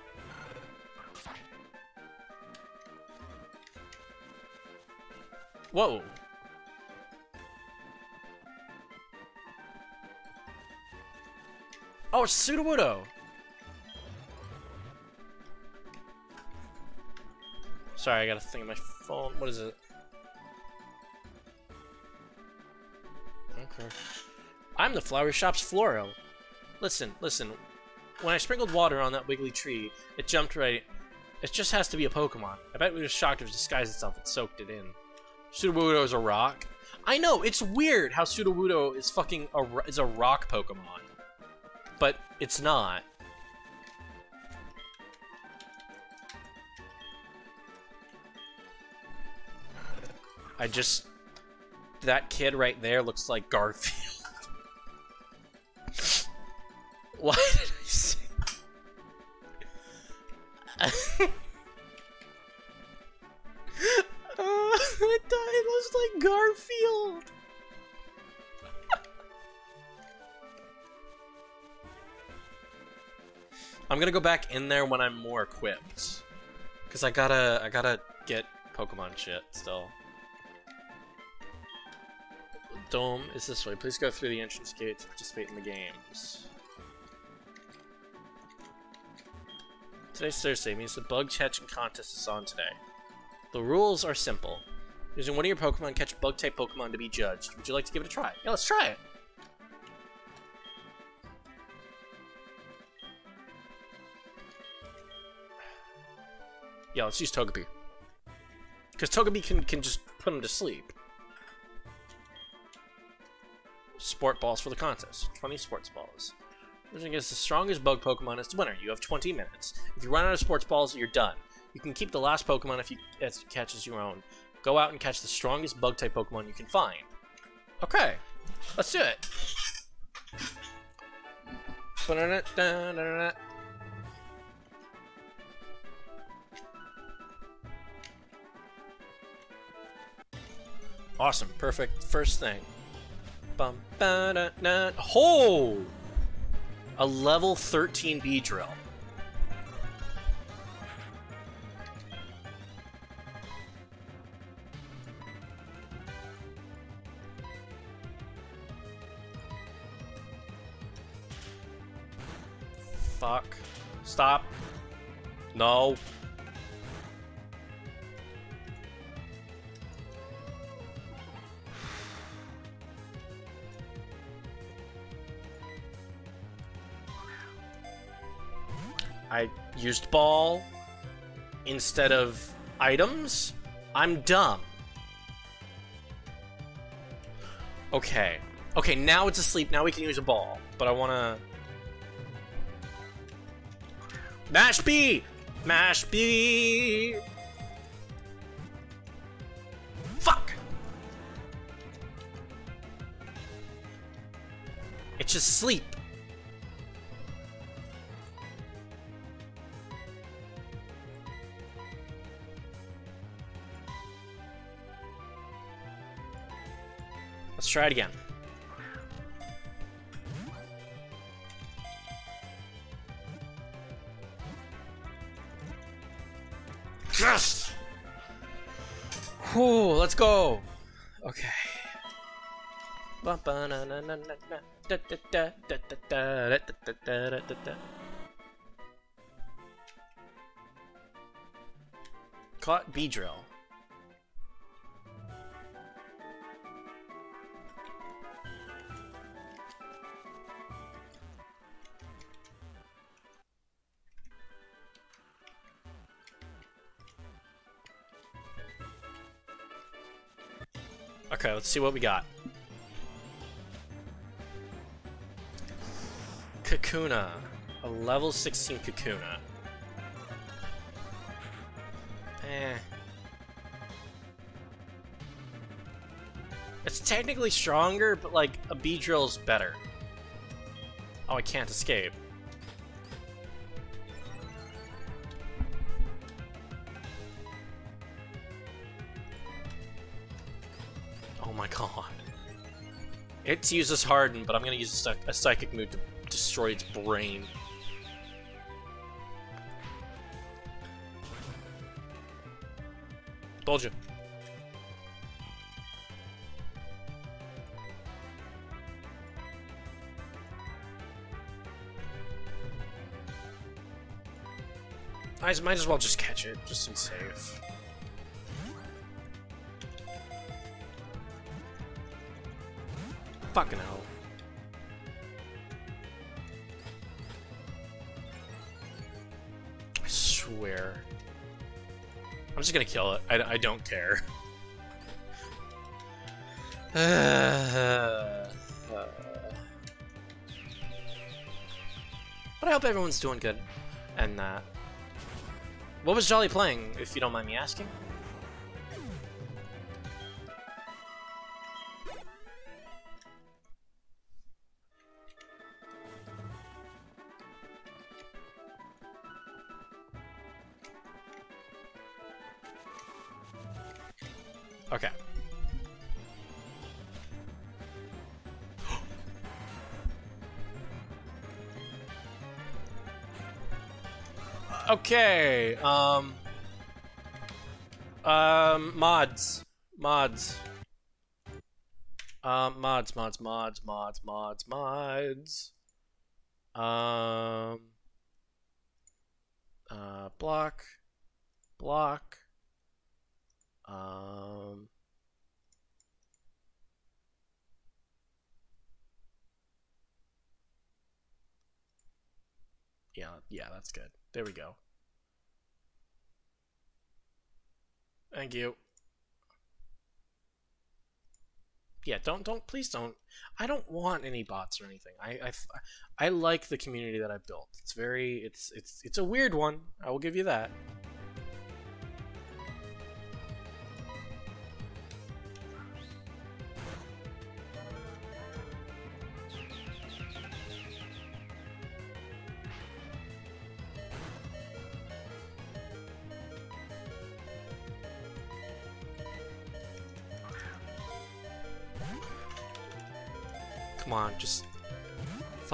Whoa. Oh, it's Sudowoodo. Sorry, I got a thing on my phone. What is it? Okay. I'm the flower shop's Floro. Listen, listen. When I sprinkled water on that wiggly tree, it jumped right. It just has to be a Pokemon. I bet we were shocked if it disguised itself and soaked it in. Sudowoodo is a rock. I know it's weird how Sudowoodo is fucking a is a rock Pokemon, but it's not. I just that kid right there looks like Garfield. Why did I say? uh, it, it looks like Garfield. I'm gonna go back in there when I'm more equipped, cause I gotta I gotta get Pokemon shit still. Dome is this way. Please go through the entrance gate to participate in the games. Today's Thursday means the bug catching contest is on today. The rules are simple. Using one of your Pokemon, catch bug type Pokemon to be judged. Would you like to give it a try? Yeah, let's try it. Yeah, let's use Togepi. Because Togepi can, can just put him to sleep. Sport balls for the contest. 20 sports balls. Losing against the strongest bug Pokemon is the winner. You have 20 minutes. If you run out of sports balls, you're done. You can keep the last Pokemon if you catch catches your own. Go out and catch the strongest bug type Pokemon you can find. Okay, let's do it. Awesome, perfect. First thing. Bum, ba, da, da. Oh! a level 13 Beedrill. Fuck. Stop. No. I used ball instead of items? I'm dumb. Okay. Okay, now it's asleep. Now we can use a ball. But I want to... Mash B! Mash B! Fuck! It's just sleep. Try it again. Yes! Whew, let's go. Okay. Caught Beedrill. Let's see what we got. Kakuna. A level 16 Kakuna. Eh. It's technically stronger, but like a Beedrill's better. Oh, I can't escape. It uses Harden, but I'm gonna use a, psychic move to destroy its brain. Told you. I might as well just catch it, just to be safe. Fucking hell. I swear. I'm just gonna kill it. I, I don't care. [sighs] but I hope everyone's doing good. And, uh... What was Jolly playing, if you don't mind me asking? Okay, um... Um, mods. Mods. Um, mods, mods, mods, mods, mods, mods. Um... Uh, block. Block. Um... Yeah, yeah, that's good. There we go. Thank you. Yeah, don't, don't, please don't. I don't want any bots or anything. I, I, I like the community that I've built. It's very, it's, it's, it's a weird one. I will give you that.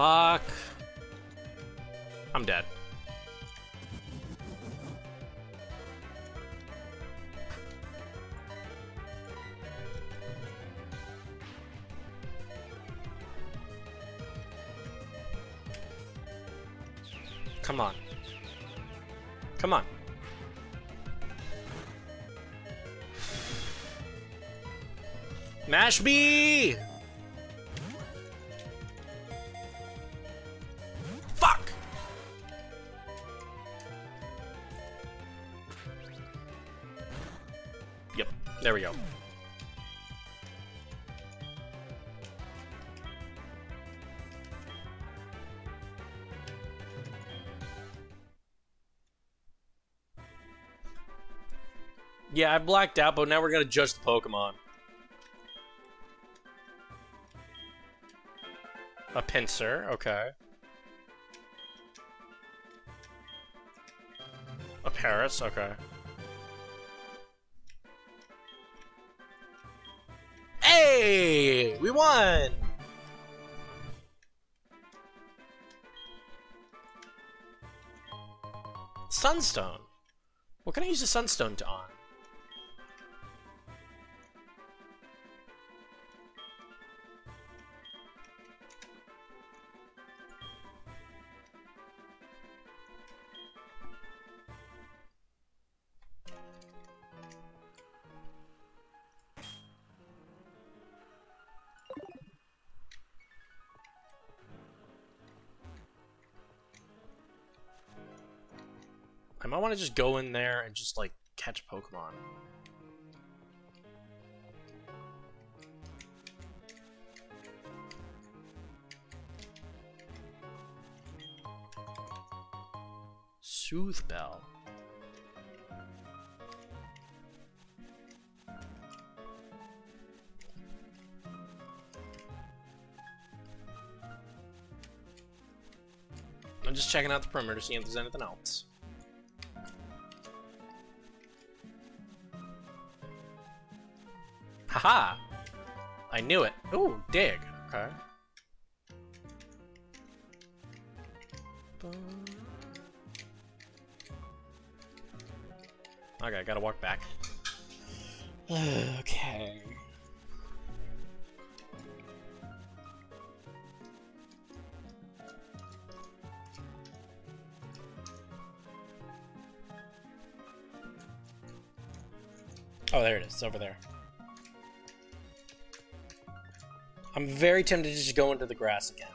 Fuck. I'm dead. Come on. Come on. Mash me! Yeah, I blacked out, but now we're gonna judge the Pokemon. A Pinsir, okay. A Paras, okay. Hey! We won! Sunstone. What can I use the Sunstone to on? Want to just go in there and just like catch Pokemon. Soothe Bell. I'm just checking out the perimeter, seeing if there's anything else. Haha! I knew it. Ooh, dig. Okay. Okay, I gotta walk back. [sighs] okay. Very tempted to just go into the grass again.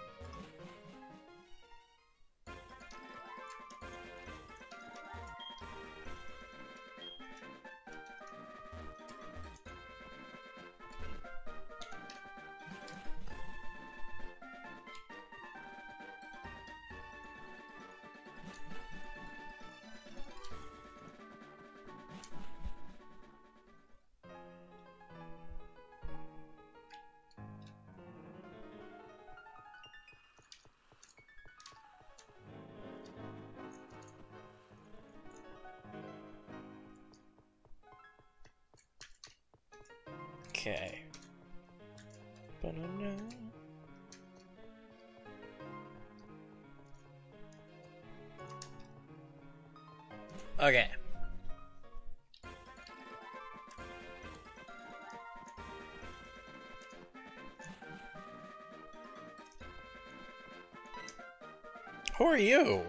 Are you?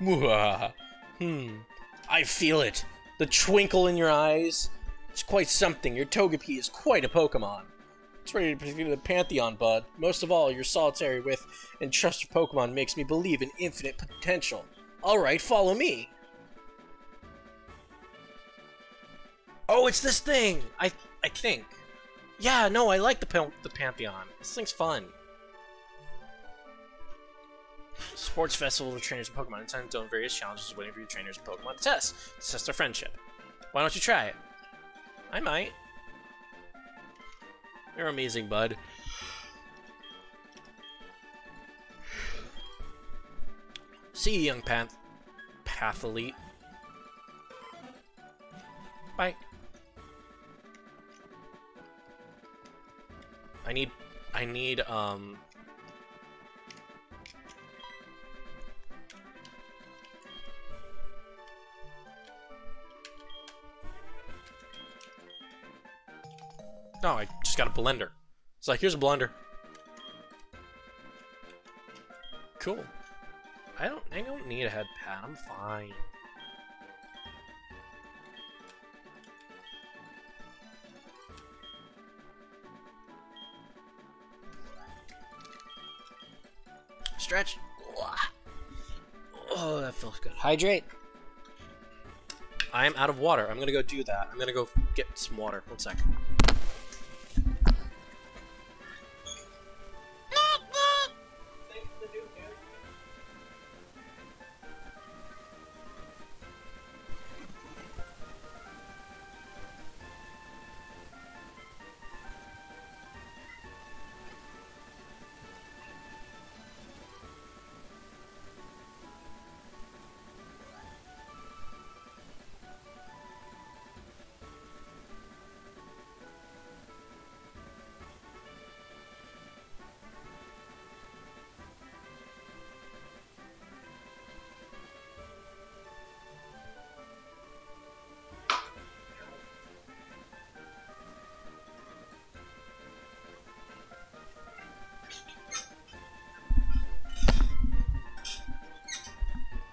Mwah. Hmm. I feel it. The twinkle in your eyes. It's quite something. Your Togepi is quite a Pokemon. It's ready to proceed to the Pantheon, bud. Most of all, your solitary with and trust of Pokemon makes me believe in infinite potential. Alright, follow me. Oh, it's this thing! I I think. Yeah, no, I like the, the Pantheon. This thing's fun. Sports festival with trainers and Pokemon. Time zone various challenges waiting for your trainers and Pokemon to test. To test their friendship. Why don't you try it? I might. You're amazing, bud. See you, young path patholete. Bye. I need I need um No, I just got a blender. It's like, here's a blender. Cool. I don't I don't need a head pad. I'm fine. Stretch. Oh, that feels good. Hydrate. I am out of water. I'm gonna go do that. I'm gonna go get some water. One second.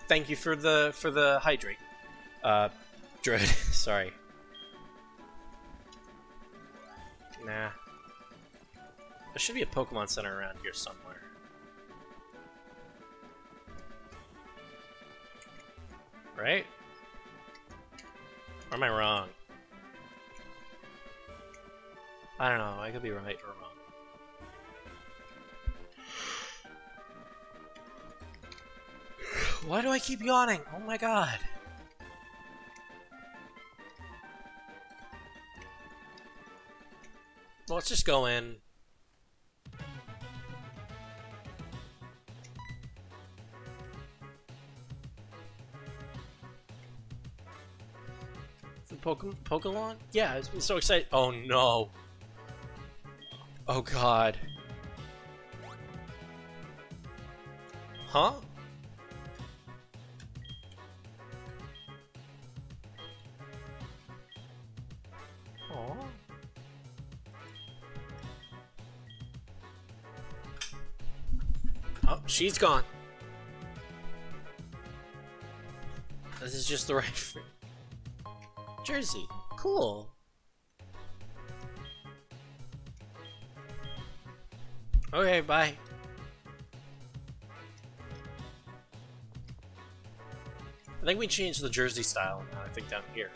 Thank you for the for the hydrate. Uh, Druid. [laughs] Sorry. Nah. There should be a Pokemon Center around here somewhere. Right? Or am I wrong? I don't know. I could be right or wrong. Why do I keep yawning? Oh my god. Let's just go in. The Pokemon? Pokemon? Yeah, been so excited. Oh no. Oh god. Huh? She's gone. This is just the right [laughs] Jersey. Cool. Okay, bye. I think we changed the jersey style now, I think down here.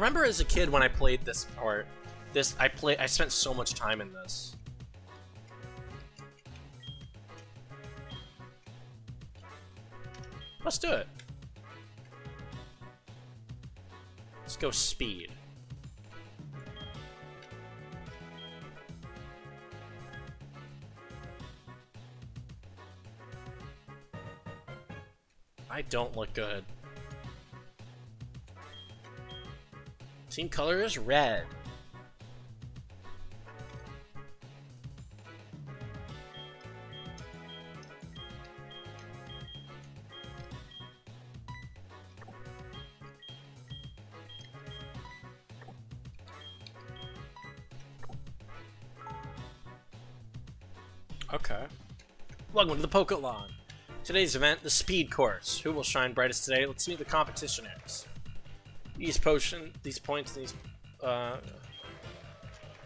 Remember as a kid when I played this part. This I play. I spent so much time in this. Let's do it. Let's go speed. I don't look good. Team color is red. Okay. Welcome to the Pokeathlon. Today's event, the Speed Course. Who will shine brightest today? Let's meet the competitioners. These potion, these points, these uh,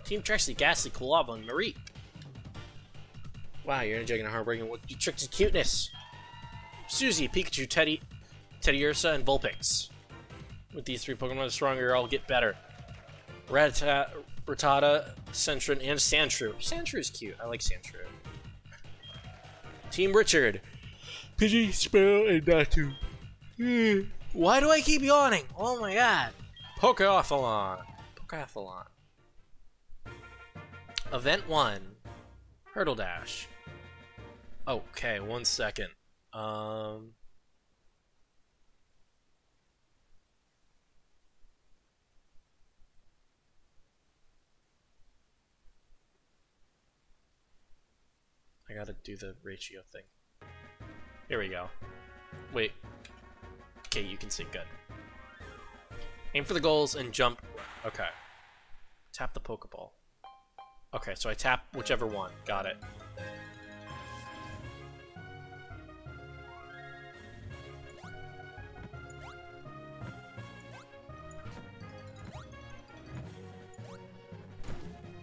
Team Trexie, Gastly, Quilava, and Marie. Wow, you're in a heartbreaking. What you tricked his cuteness. Susie, Pikachu, Teddy, Teddiursa, and Vulpix. With these three Pokemon stronger, I'll get better. Rattata, Rattata, Sentret, and Sandshrew. Sandshrew is cute. I like Sandshrew. Team Richard. Pidgey, Spell, and Natu. Why do I keep yawning? Oh my god. Pokeathlon. Pokeathlon. Event 1. Hurdle Dash. Okay, one second. Um... I gotta do the ratio thing. Here we go. Wait. Okay, you can see. Good. Aim for the goals and jump. Okay. Tap the Pokeball. Okay, so I tap whichever one. Got it.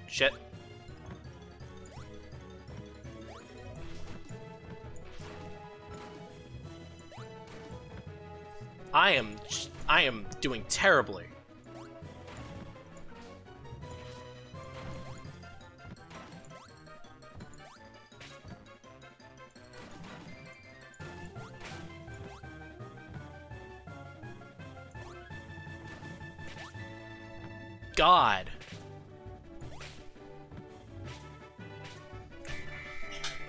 Shit. I am I am doing terribly. God.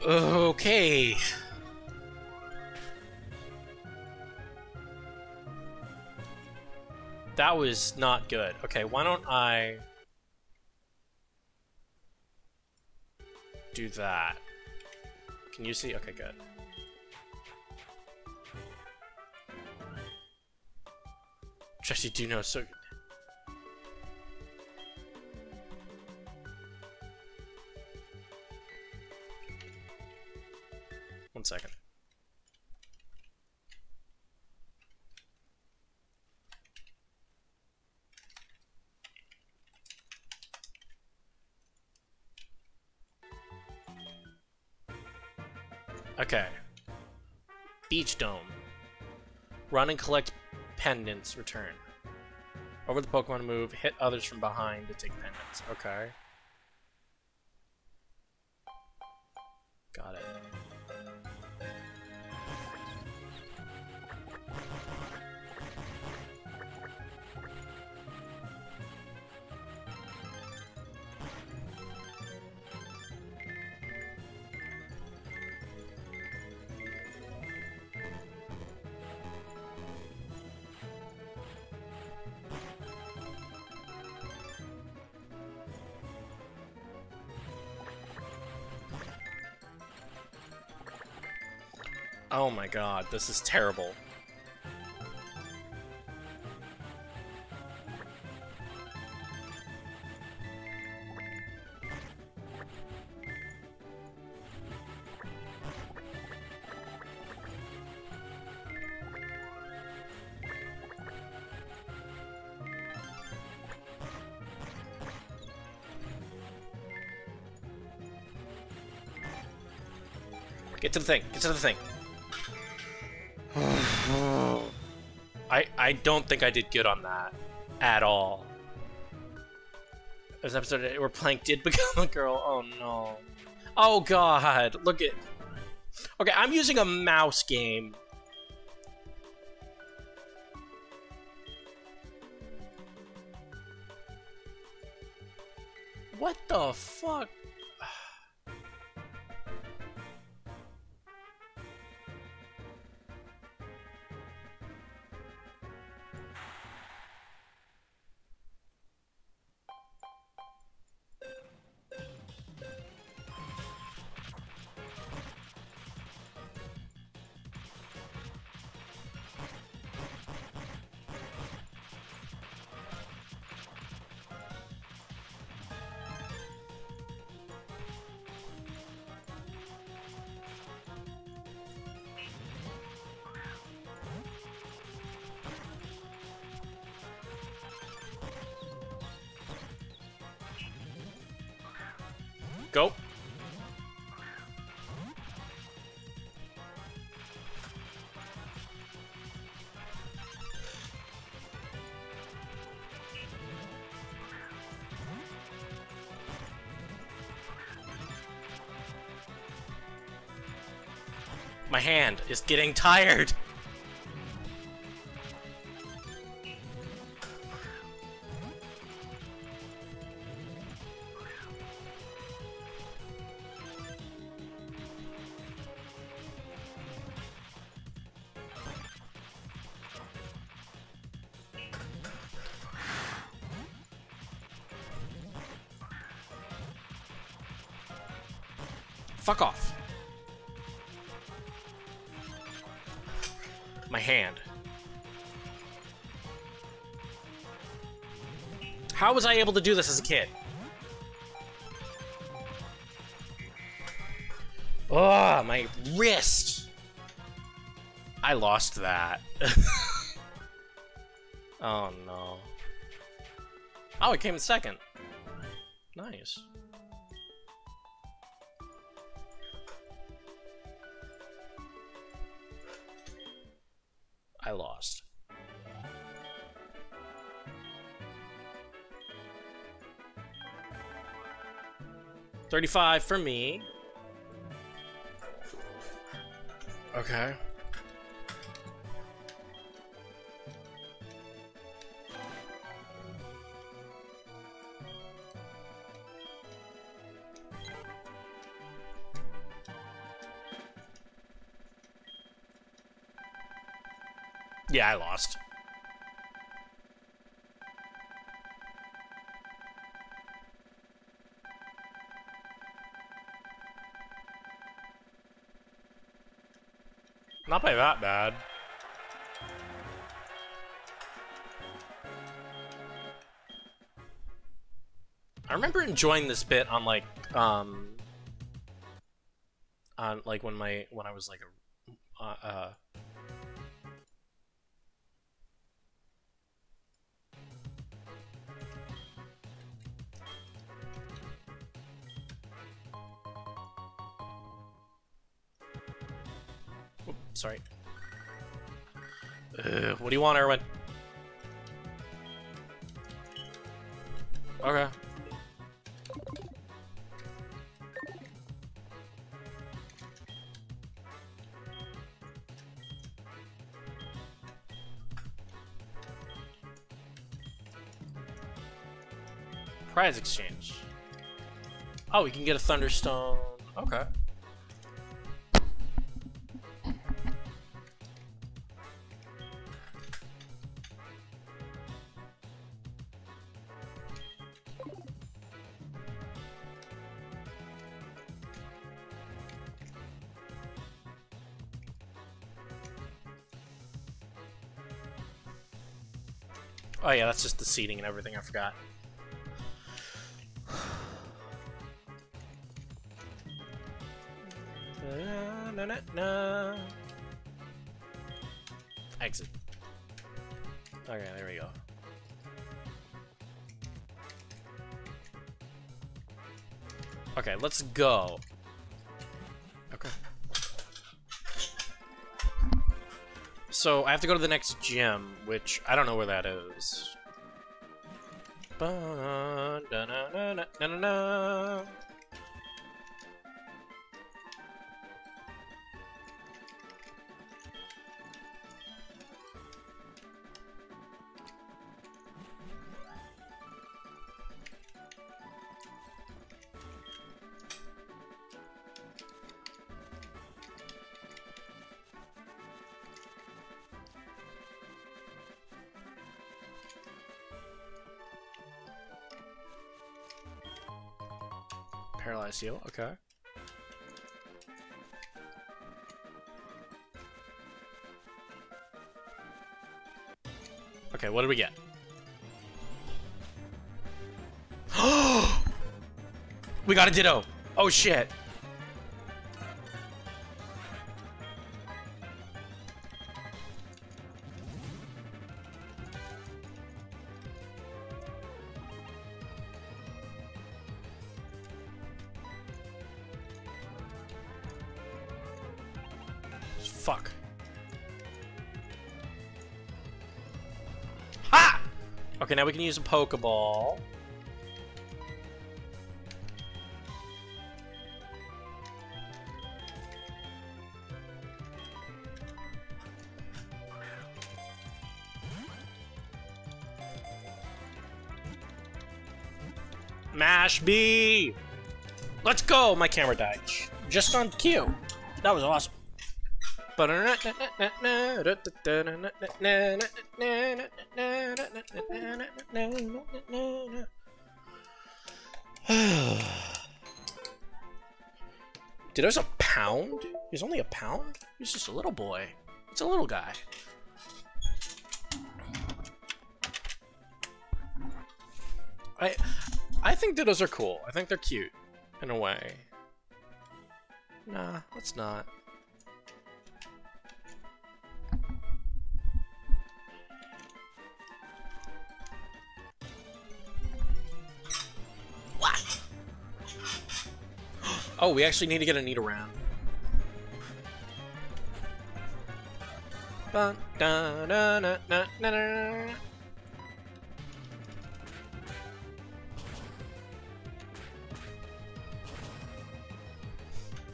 Okay. That was not good. Okay, why don't I do that? Can you see? Okay, good. Do know so Run and collect pendants. Return. Over the Pokemon move, hit others from behind to take pendants. Okay. Oh my god, this is terrible. Get to the thing. Get to the thing. I don't think I did good on that at all. This episode where Plank did [laughs] become a girl. Oh no. Oh god. Look at. Okay, I'm using a mouse game. Go. My hand is getting tired. Fuck off. My hand. How was I able to do this as a kid? Oh, my wrist! I lost that. [laughs] oh no. Oh, it came in second. 35 for me. Okay. Yeah, I lost. That bad. I remember enjoying this bit on like um on like when my when I was like a want, Erwin? Okay. Prize exchange. Oh, we can get a Thunderstone. Okay. Oh yeah, that's just the seating and everything, I forgot. Na, na, na. Exit. Okay, there we go. Okay, let's go. So I have to go to the next gym, which I don't know where that is. Heal, okay. Okay, what do we get? [gasps] we got a Ditto! Oh shit! We can use a Pokeball. Mash B! Let's go! My camera died. Just on cue. That was awesome. [sighs] Dude, there's a pound? He's only a pound? He's just a little boy. It's a little guy. I I think dittos are cool. I think they're cute in a way. Nah, let's not. Oh, we actually need to get a Nidoran.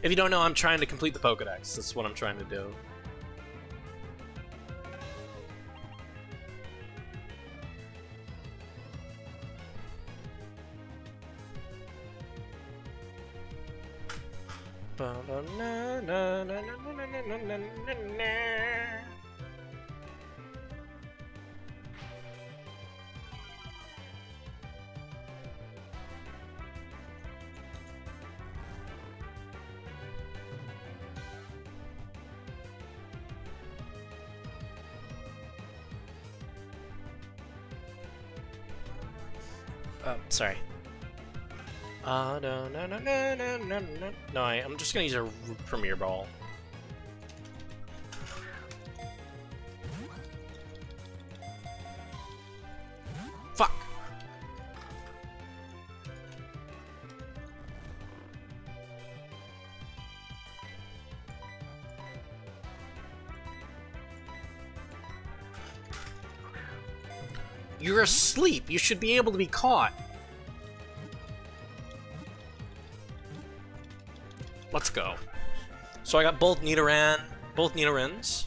If you don't know, I'm trying to complete the Pokedex. That's what I'm trying to do. No, I, I'm just gonna use a Premier Ball. Fuck! You're asleep. You should be able to be caught. So I got both Nidoran, both Nidorans.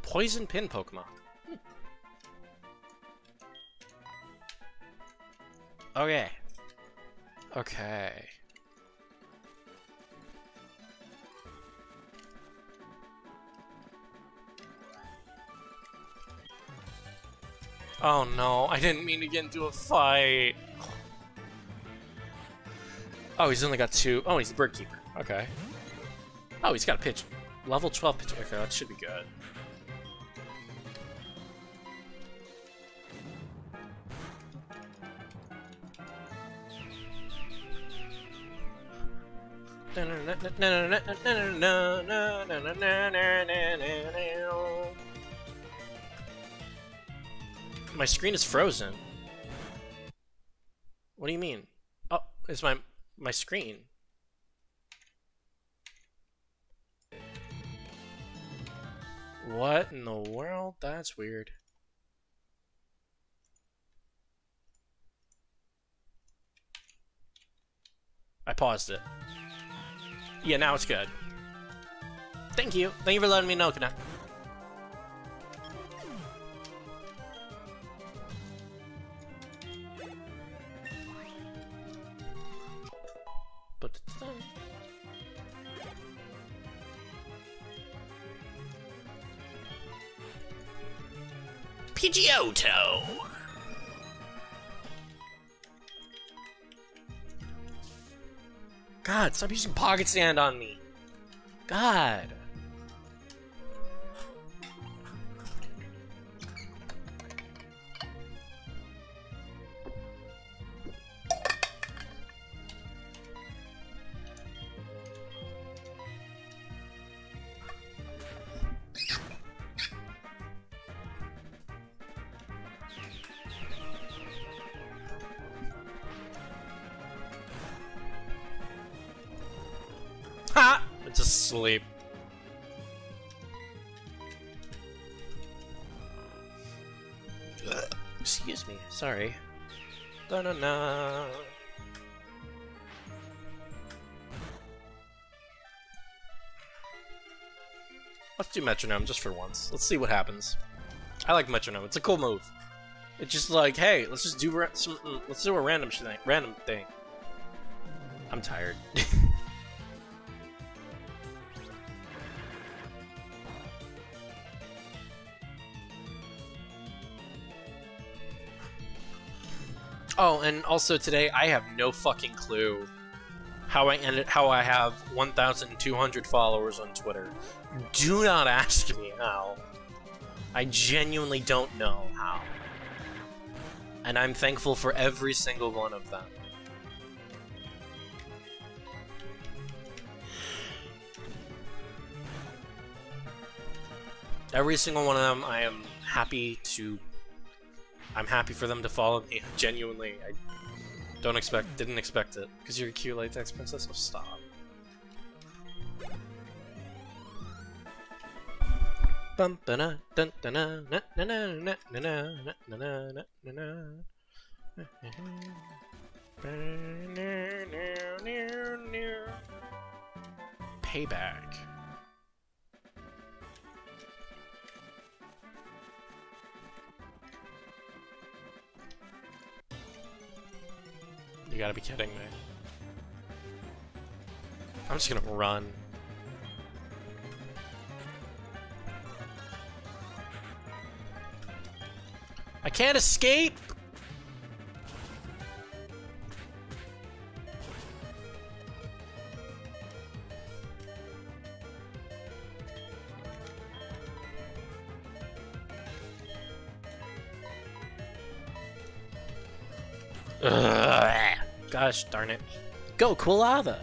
Poison Pin Pokemon. Hmm. Okay. Okay. Oh no, I didn't mean to get into a fight. Oh, he's only got two. Oh, he's the bird keeper. Okay. Oh, he's got a pitch. Level 12 pitch. Okay, that should be good. My screen is frozen. What do you mean? Oh, it's my my screen. What in the world? That's weird. I paused it. Yeah, now it's good. Thank you. Thank you for letting me know, Connect. Pidgeotto! God, stop using pocket sand on me. God. Let's do metronome just for once. Let's see what happens. I like metronome. It's a cool move. It's just like, hey, let's just do some. mm, Let's do a random thing. Random thing. I'm tired. [laughs] Oh, and also today I have no fucking clue how I ended how I have 1,200 followers on Twitter. Do not ask me how. I genuinely don't know how. And I'm thankful for every single one of them. Every single one of them, I am happy to. I'm happy for them to follow me. [laughs] Genuinely, I don't expect, didn't expect it. Because you're a cute latex princess. Oh, stop. Payback. You gotta be kidding me. I'm just gonna run. I can't escape! Gosh darn it. Go, Quilava!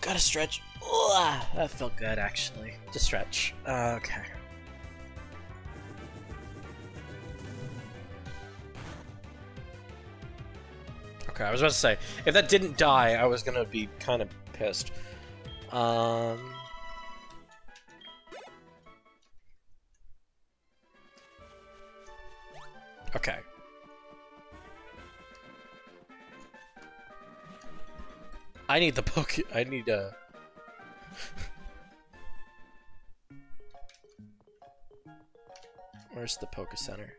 Gotta stretch. Ugh, that felt good, actually. To stretch. Uh, okay. Okay, I was about to say, if that didn't die, I was gonna be kind of pissed. Um... I need the poke. I need uh Where's the Poke Center?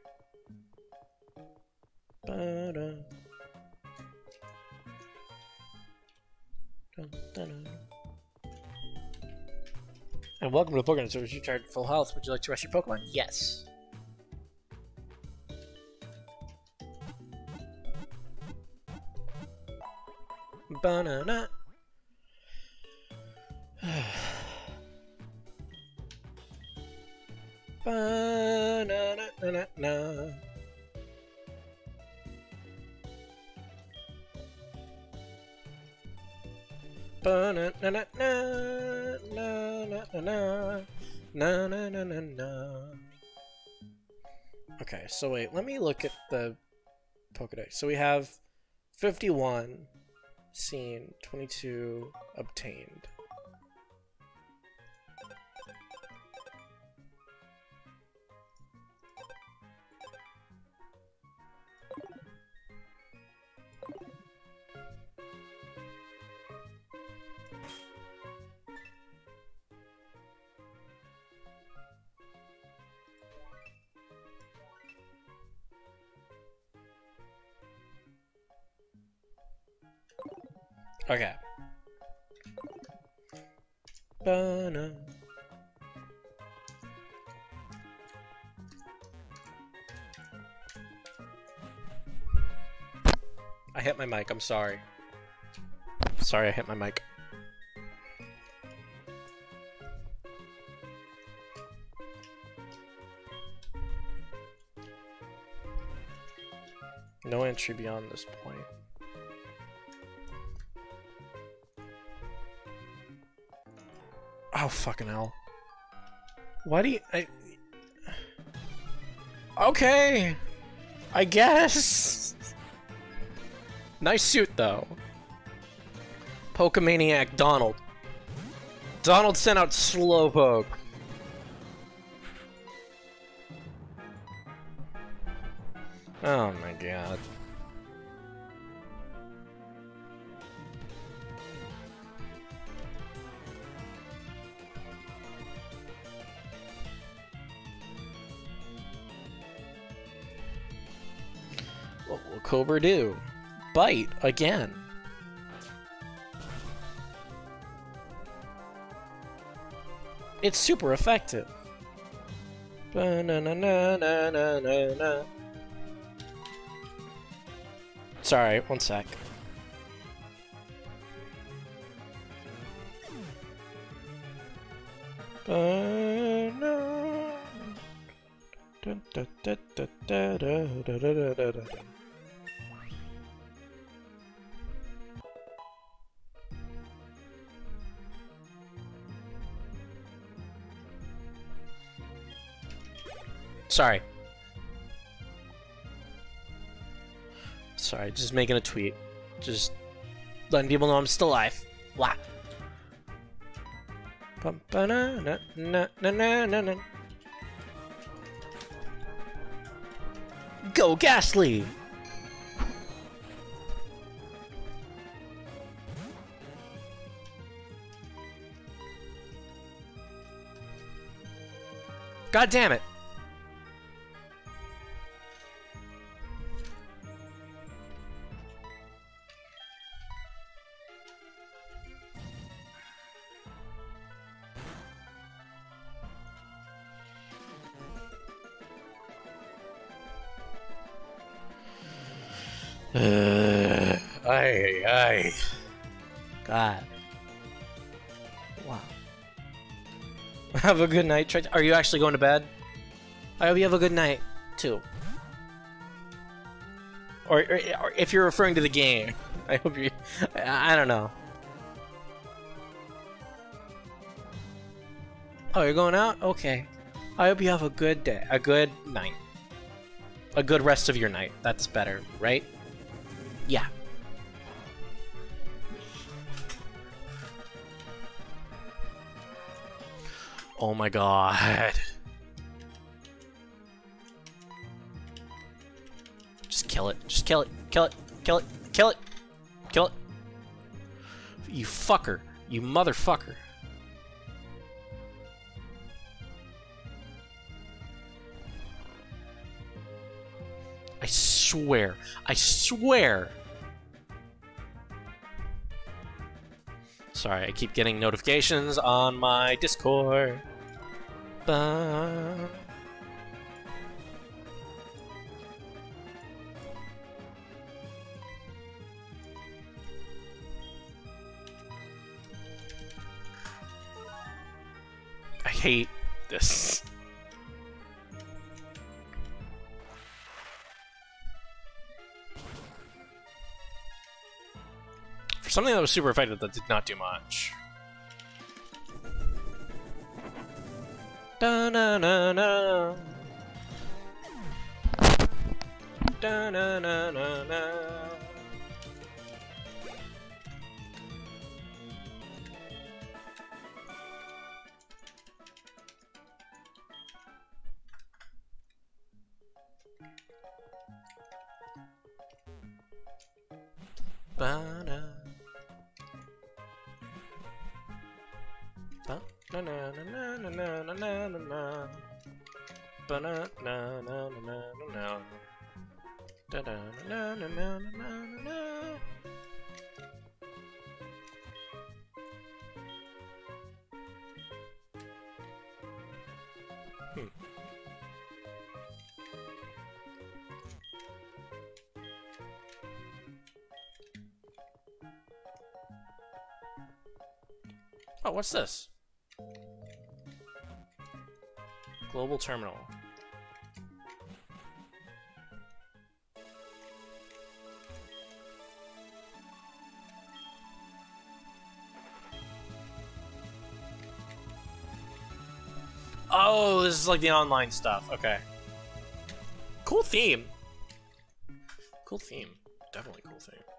And welcome to the Pokemon Service. You tried full health. Would you like to rush your Pokemon? Yes. Banana. [sighs] Banana. Na, na, na. Banana. Na, na, na. Na, na, na, na. Na, na, na. Okay, so wait, let me look at the Pokedex. So we have 51 seen, 22 obtained. Okay. I hit my mic, I'm sorry. Sorry, I hit my mic. No entry beyond this point. Oh fucking hell! Why do you? I... Okay, I guess. nice suit though. Pokemaniac Donald. Donald sent out Slowpoke. Cobra do? Bite again. It's super effective. Sorry, one sec. Sorry. Sorry, just making a tweet. Just letting people know I'm still alive. Na. Go Gastly! God damn it! Have a good night. Are you actually going to bed? I hope you have a good night, too. Or, or, or if you're referring to the game, [laughs] I hope you. I, I don't know. Oh, you're going out? Okay. I hope you have a good day, a good night. A good rest of your night. That's better, right? Oh my god. Just kill it. Just kill it. Kill it. Kill it. Kill it. Kill it. You fucker. You motherfucker. I swear. I swear. Sorry, I keep getting notifications on my Discord. Ba- I hate this. Something that was super effective, that did not do much. Da na na na. Da na na na na. What's this? Global terminal. Oh, this is like the online stuff. Okay. Cool theme. Cool theme. Definitely cool theme.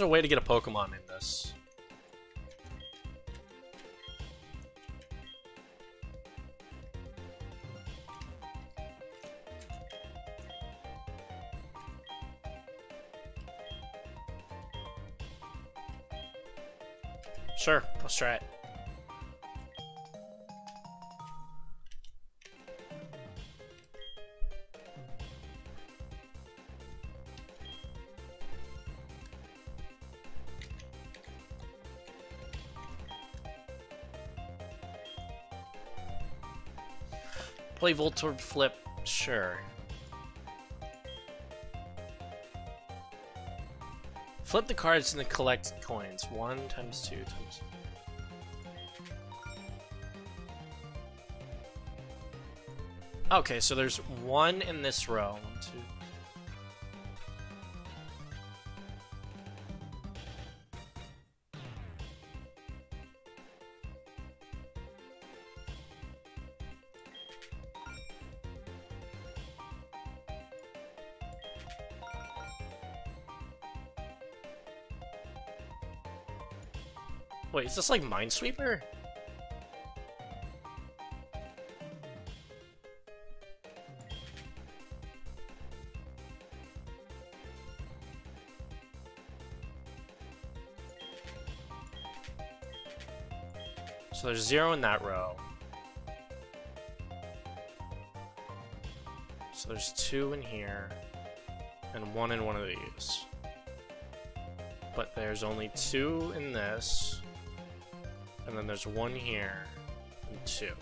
There's a way to get a Pokemon in this. Play Voltorb Flip, sure. Flip the cards and collect coins. One times two times. Okay, so there's one in this row. One, two. This like Minesweeper? So there's zero in that row. So there's two in here, and one in one of these. But there's only two in this, and then there's one here, and two.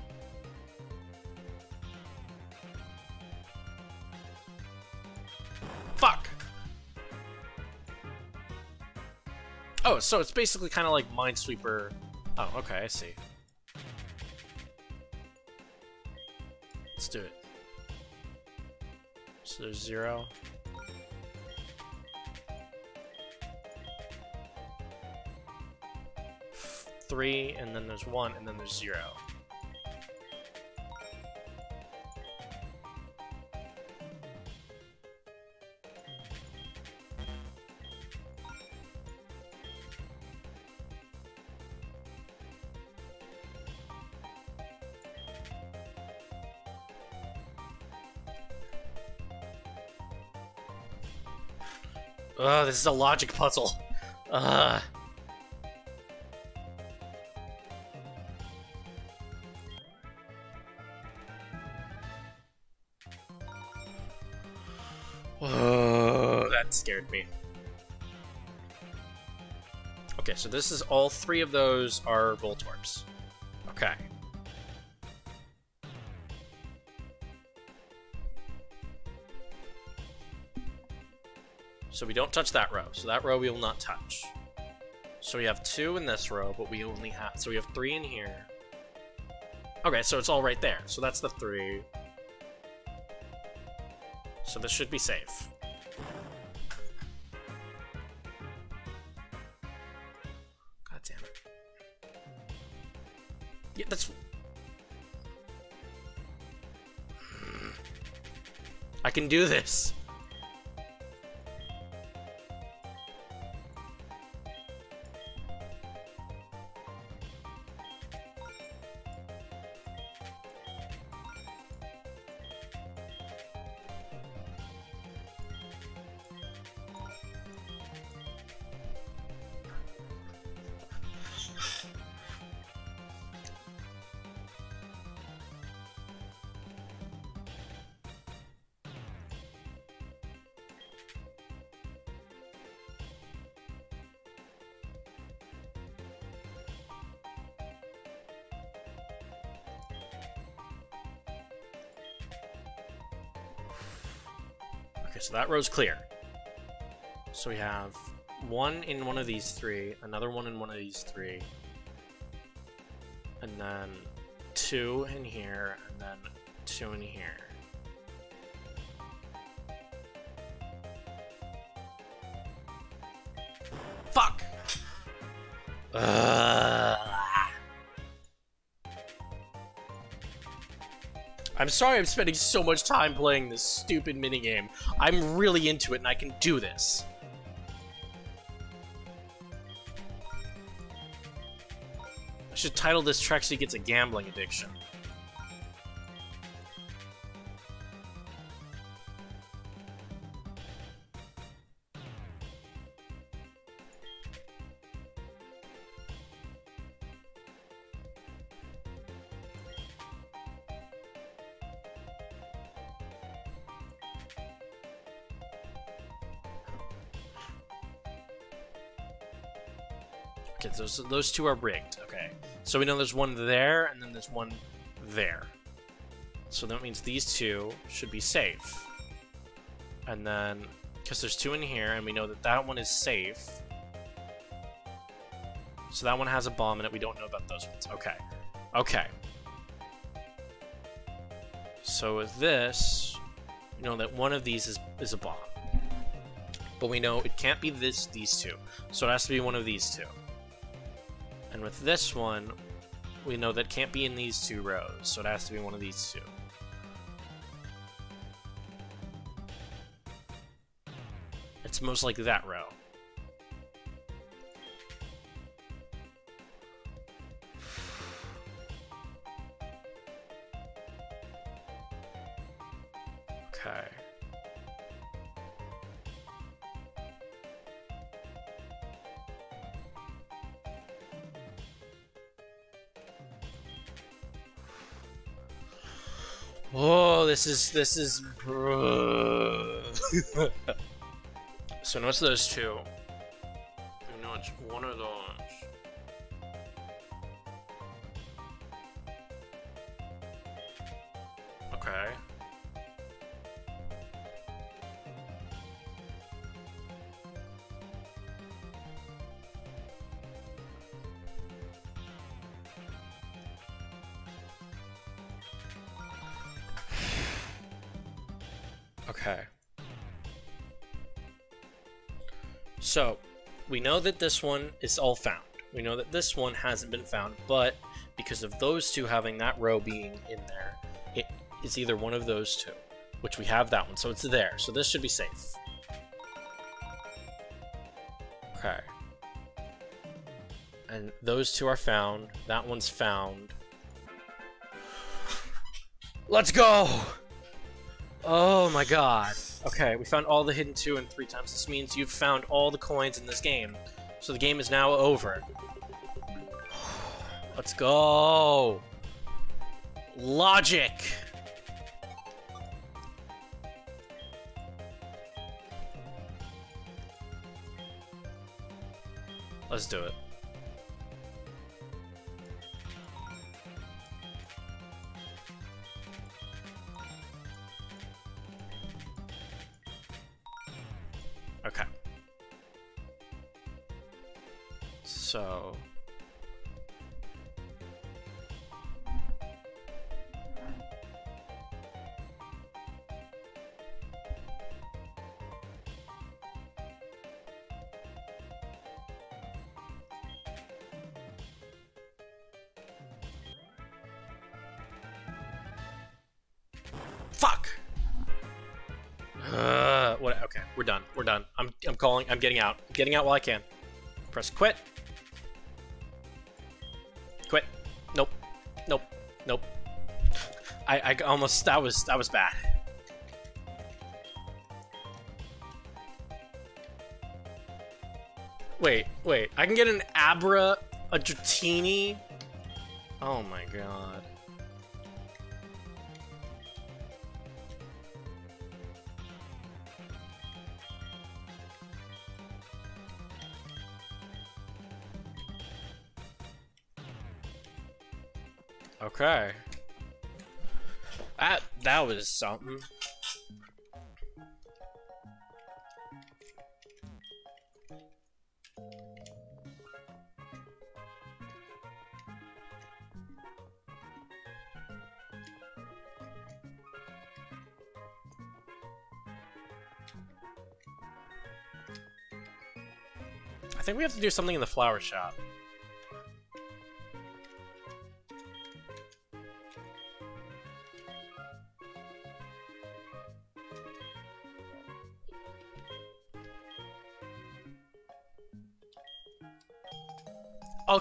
Fuck! Oh, so it's basically kind of like Minesweeper. Oh, okay, I see. Let's do it. So there's zero. Three, and then there's one, and then there's zero. Ugh, this is a logic puzzle. Ugh. So this is all three of those are Voltorbs. Okay. So we don't touch that row. So that row we will not touch. So we have two in this row, but we only have... So we have three in here. Okay, so it's all right there. So that's the three. So this should be safe. Can do this. So that row's clear. So we have one in one of these three, another one in one of these three, and then two in here, and then two in here. I'm sorry I'm spending so much time playing this stupid minigame. I'm really into it and I can do this. I should title this Trexie Gets a Gambling Addiction. Those those two are rigged. Okay, so we know there's one there and then there's one there. So that means these two should be safe. And then, because there's two in here, and we know that that one is safe. So that one has a bomb in it. We don't know about those ones. Okay. Okay. So with this, we know that one of these is, is a bomb. But we know it can't be this these two. So it has to be one of these two. And with this one, we know that can't be in these two rows. So it has to be one of these two. It's most likely that row. This is this is. [laughs] so what's those two? Know that this one is all found. We know that this one hasn't been found, but because of those two having that row being in there, it is either one of those two, which we have that one, so it's there. So this should be safe. Okay. And those two are found. That one's found. Let's go! Oh my god. Okay, we found all the hidden two and three times. This means you've found all the coins in this game. So the game is now over. [sighs] Let's go! Logic! Let's do it. Calling. I'm getting out. I'm getting out while I can. Press quit. Quit. Nope. Nope. Nope. I I almost that was that was bad. Wait, wait. I can get an Abra, a Dratini. Oh my god. Okay. That that was something. I think we have to do something in the flower shop.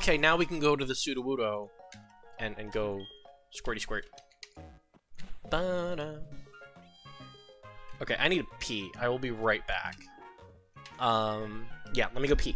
Okay, now we can go to the Sudowoodo and, and go squirty squirt. Ba-da. Okay, I need to pee. I will be right back. Um, yeah, let me go pee.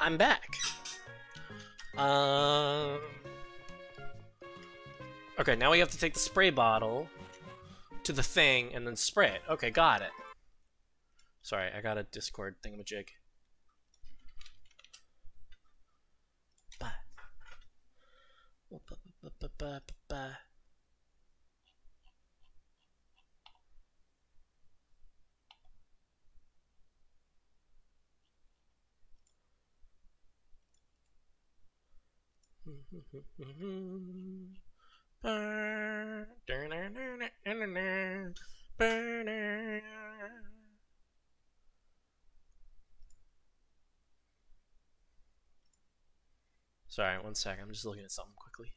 I'm back. Um. Okay, now we have to take the spray bottle to the thing and then spray it. Okay, got it. Sorry, I got a Discord thingamajig. Bye. Ba-ba-ba-ba-ba-ba. Sorry, one second. I'm just looking at something quickly.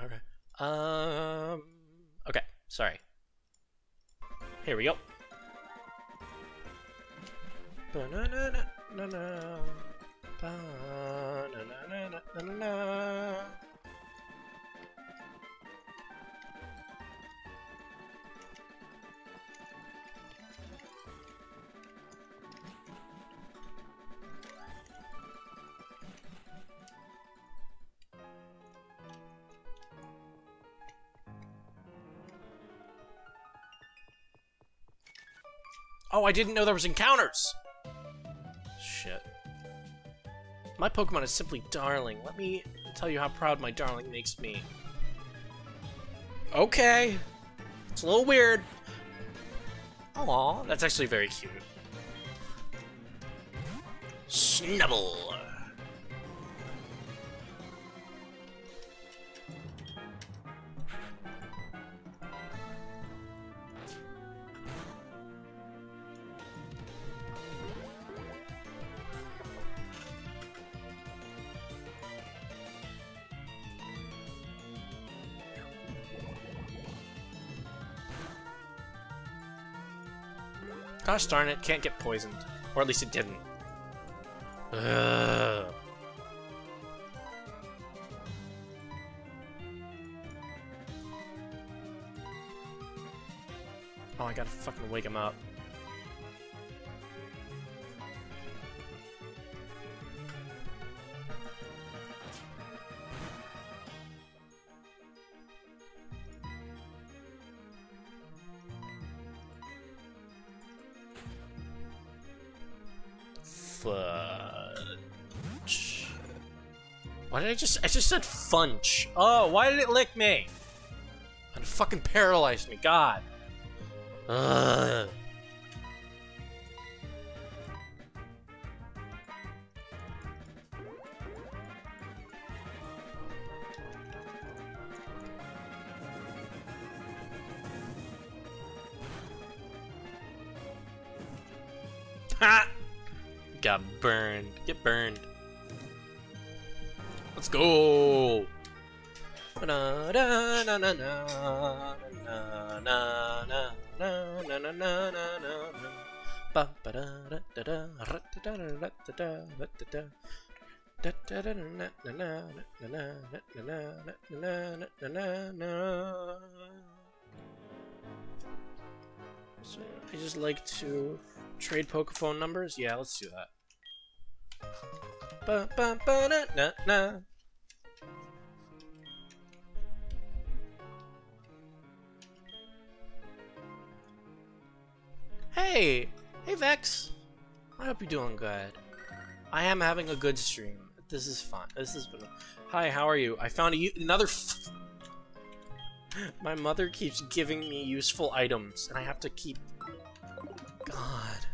Okay. Um. Okay. Sorry. Here we go. I didn't know there was encounters! Shit. My Pokemon is simply darling. Let me tell you how proud my darling makes me. Okay. It's a little weird. Aw, that's actually very cute. Snubbull. Gosh darn it, can't get poisoned. Or at least it didn't. Ugh. Oh, I gotta fucking wake him up. Said funch. Oh, why did it lick me? It fucking paralyzed me, god. Ugh. Ha! Got burned. Get burned. Let's go. So I just like to trade Pokephone numbers. Yeah, let's do that. Hey, hey Vex. I hope you're doing good. I am having a good stream. This is fun. This is been. Hi, how are you? I found a, another. My mother keeps giving me useful items, and I have to keep. God,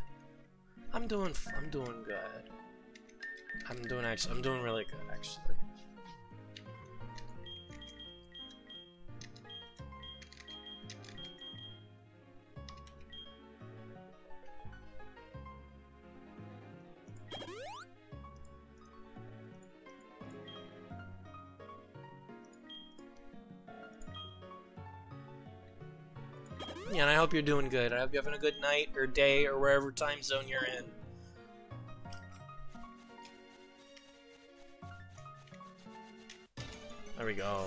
I'm doing. I'm doing good. I'm doing actually. I'm doing really good actually. Yeah, and I hope you're doing good. I hope you're having a good night or day or wherever time zone you're in. There we go.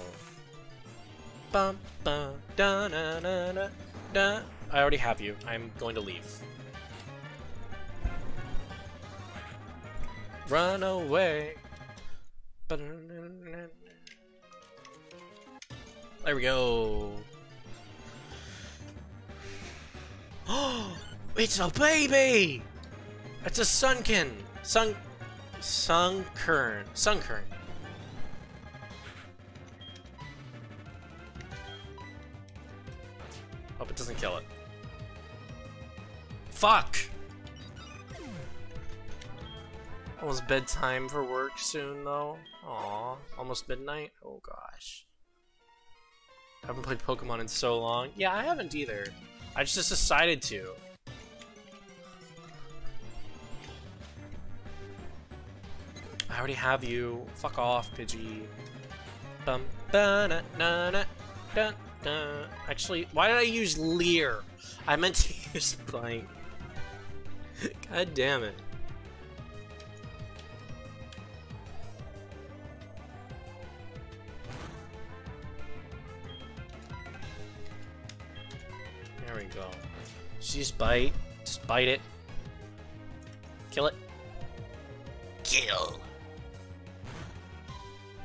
Bum, bum, da, na, na, na, da. I already have you. I'm going to leave. Run away. There we go. Oh, [gasps] it's a baby! It's a sunken. Sun. Sunkern. Sunkern. Doesn't kill it. Fuck! Almost bedtime for work soon, though. Aw, almost midnight? Oh gosh. I haven't played Pokemon in so long. Yeah, I haven't either. I just decided to. I already have you. Fuck off, Pidgey. Bum, ba, na, na, na, dun, dun. Actually, why did I use Leer? I meant to [laughs] use Blank. God damn it. There we go. Just bite. Just bite it. Kill it. Kill.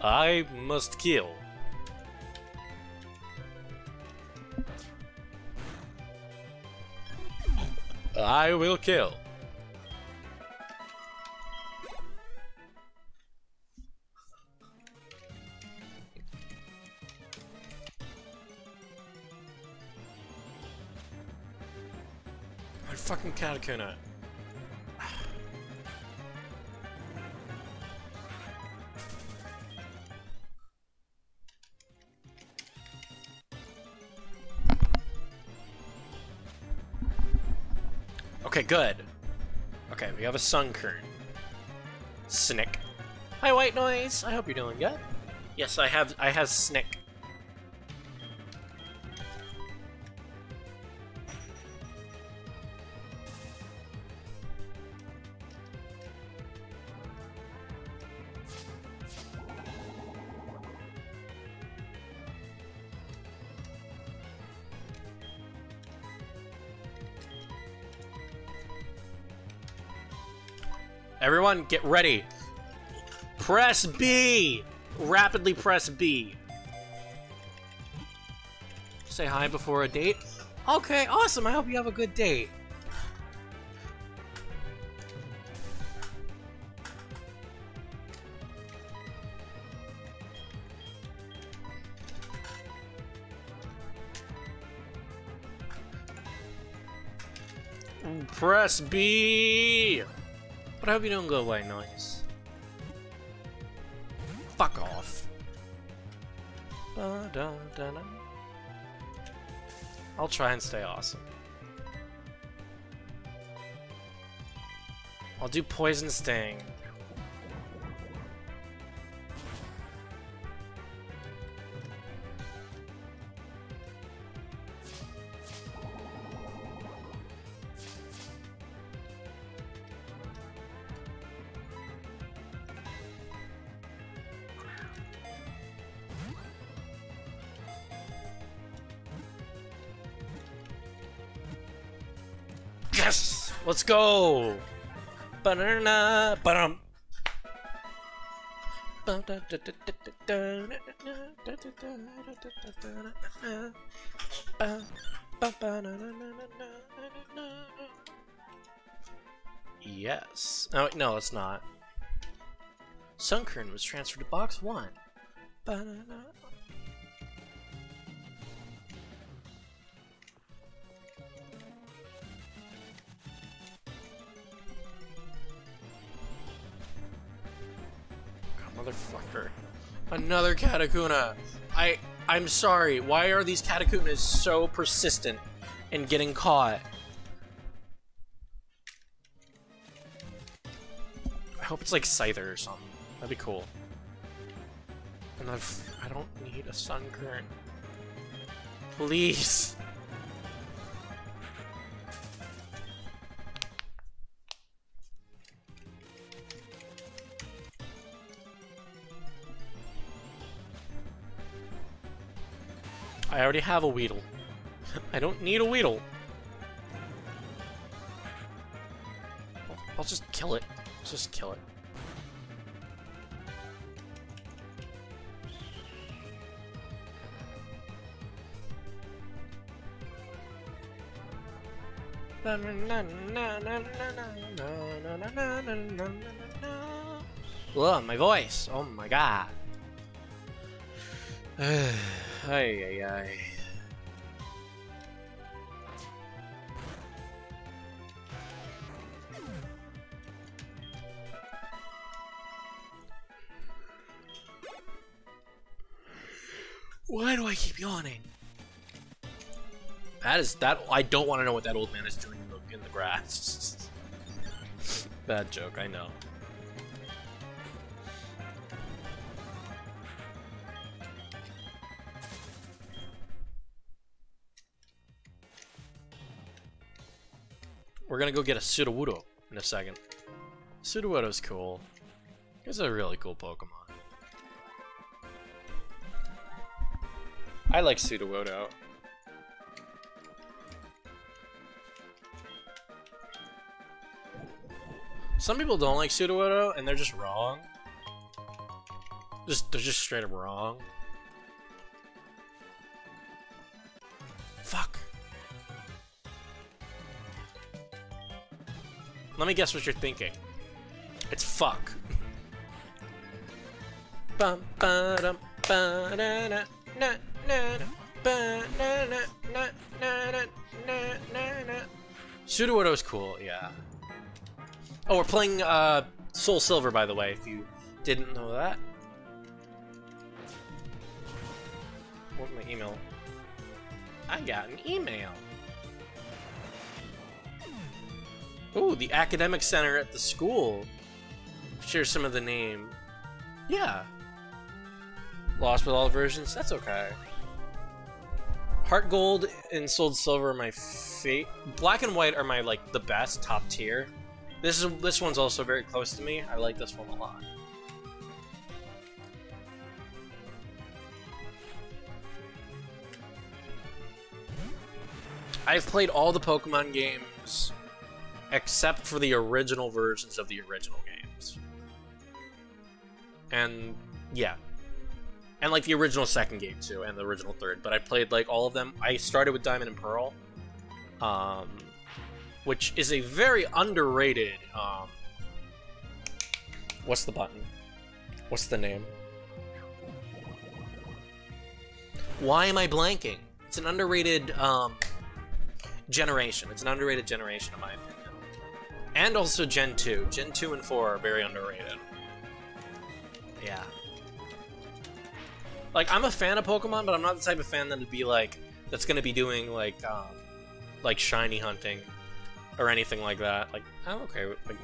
I must kill. I will kill. My fucking Katakuna. Okay, good. Okay, we have a sun Sunkern. Snick. Hi, White Noise. I hope you're doing good. Yes, I have. I have Snick. Everyone, get ready. Press B! Rapidly press B. Say hi before a date. Okay, awesome. I hope you have a good date. Press B! But I hope you don't go white noise. Fuck off. I'll try and stay awesome. I'll do poison sting. Let's go! Banana. Yes. Oh, no, it's not. Sunkern was transferred to Box 1. Banana. Another Katakuna. I I'm sorry. Why are these Katakunas so persistent in getting caught? I hope it's like Scyther or something. That'd be cool. And I've I don't need a Sunkern. Please. I already have a Weedle. [laughs] I don't need a Weedle. I'll, just kill it. Just kill it. Whoa, my voice! Oh my god. [sighs] [sighs] ay, ay, ay. Why do I keep yawning? That is that. I don't want to know what that old man is doing in the, in the grass. [laughs] Bad joke, I know. Gonna go get a Sudowoodo in a second. Sudowoodo's cool. It's a really cool Pokemon. I like Sudowoodo. Some people don't like Sudowoodo, and they're just wrong. Just they're just straight up wrong. Let me guess what you're thinking. It's fuck. Sudowoodo is cool, yeah. Oh, we're playing uh, Soul Silver, by the way, if you didn't know that. What my email? I got an email. Ooh, the academic center at the school. Share some of the name. Yeah. Lost with all versions? That's okay. Heart Gold and Soul Silver are my fate. Black and White are my, like, the best, top tier. This is this one's also very close to me. I like this one a lot. I've played all the Pokemon games except for the original versions of the original games. And yeah. And like the original second game too, and the original third. But I played like all of them. I started with Diamond and Pearl. Um which is a very underrated. Um, what's the button? What's the name? Why am I blanking? It's an underrated um, generation. It's an underrated generation, in my opinion. And also Gen 2. Gen 2 and 4 are very underrated. Yeah. Like, I'm a fan of Pokemon, but I'm not the type of fan that'd be like, that's gonna be doing like, um, like shiny hunting or anything like that. Like, I'm okay. Like,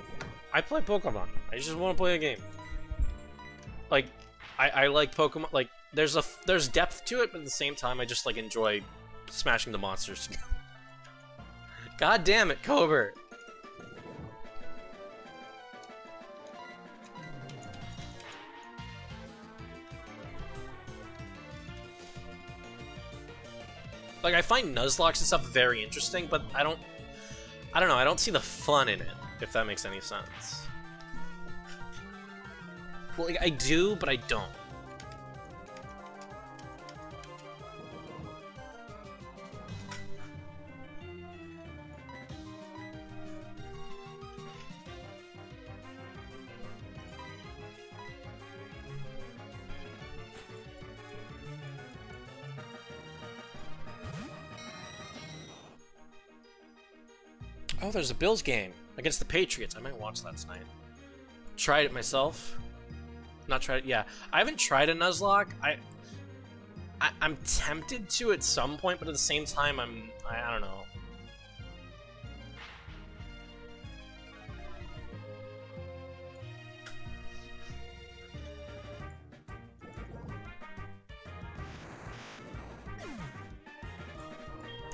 I play Pokemon. I just want to play a game. Like, I, I like Pokemon. Like, there's a there's depth to it, but at the same time, I just like enjoy smashing the monsters. [laughs] God damn it, Cobert. Like, I find Nuzlockes and stuff very interesting, but I don't I don't know, I don't see the fun in it, if that makes any sense. Well, like, I do, but I don't. Oh, there's a Bills game against the Patriots. I might watch that tonight. Tried it myself. Not tried it. Yeah, I haven't tried a Nuzlocke. I, I I'm tempted to at some point, but at the same time, I'm I, I don't know.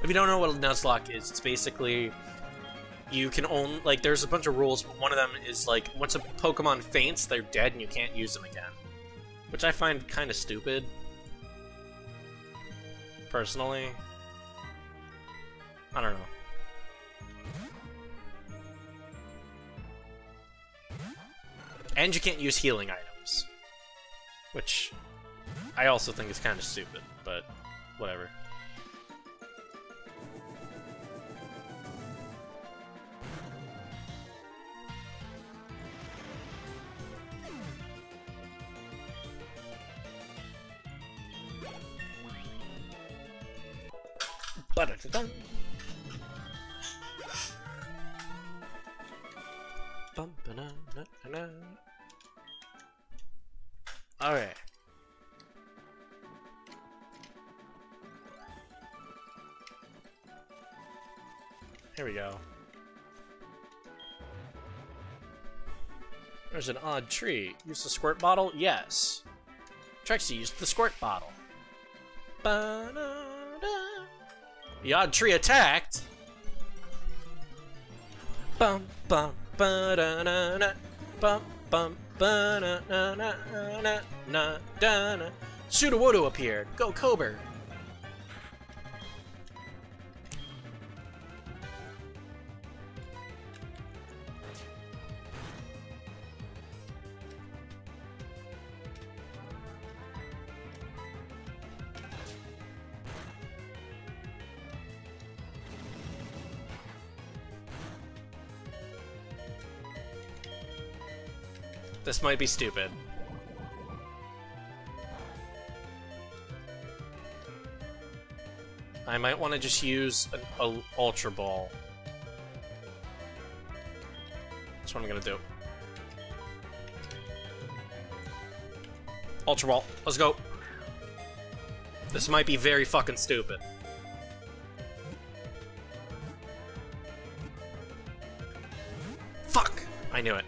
If you don't know what a Nuzlocke is, it's basically you can only like there's a bunch of rules, but one of them is like once a Pokemon faints, they're dead and you can't use them again, which I find kind of stupid. personally. I don't know. And you can't use healing items. Which I also think is kind of stupid, but whatever. Alright. Here we go. There's an odd tree. Use the squirt bottle? Yes. Trexie used the squirt bottle. Ba-da-da. The tree attacked. Bum bum ba da na na bum bum ba na na na na na da na. Sudowoodo appeared. Go Kober. This might be stupid. I might want to just use an a Ultra Ball. That's what I'm gonna do. Ultra Ball, let's go. This might be very fucking stupid. Fuck! I knew it.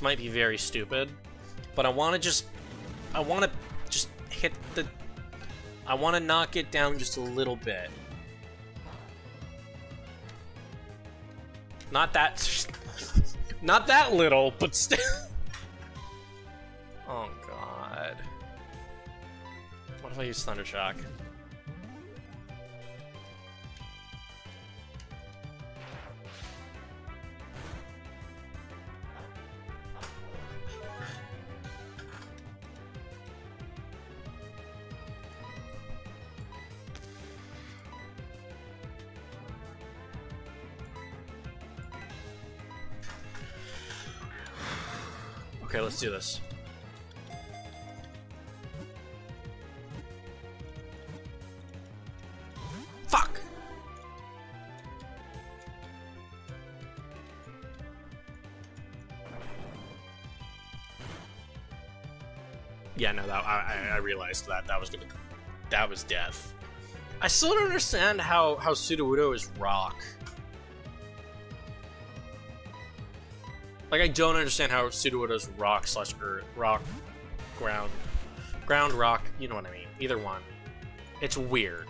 This might be very stupid, but I want to just I want to just hit the I want to knock it down just a little bit. Not that. [laughs] Not that little, but still. [laughs] oh god. What if I use Thunder Shock? Let's do this. Fuck! Yeah, no, that I, I- realized that that was gonna, that was death. I still don't understand how how Sudowoodo is rock. Like I don't understand how Sudowoodo's rock slash earth, rock, ground, ground rock. You know what I mean? Either one. It's weird.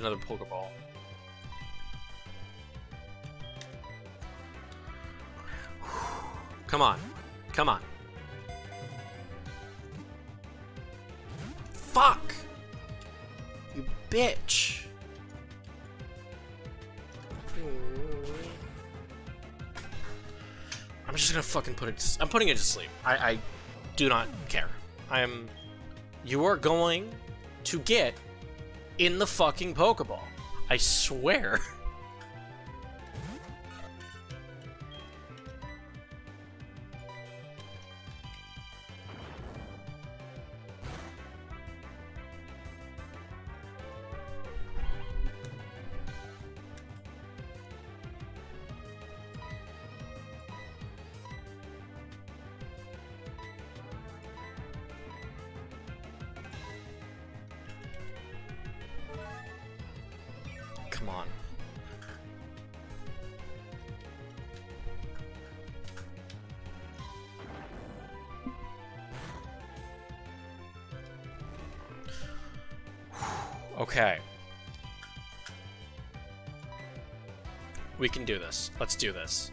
I'm use another Pokeball. Come on. Come on. Fuck! You bitch. I'm just gonna fucking put it. To, I'm putting it to sleep. I, I do not care. I am. You are going to get in the fucking Pokeball. I swear. [laughs] Let's do this.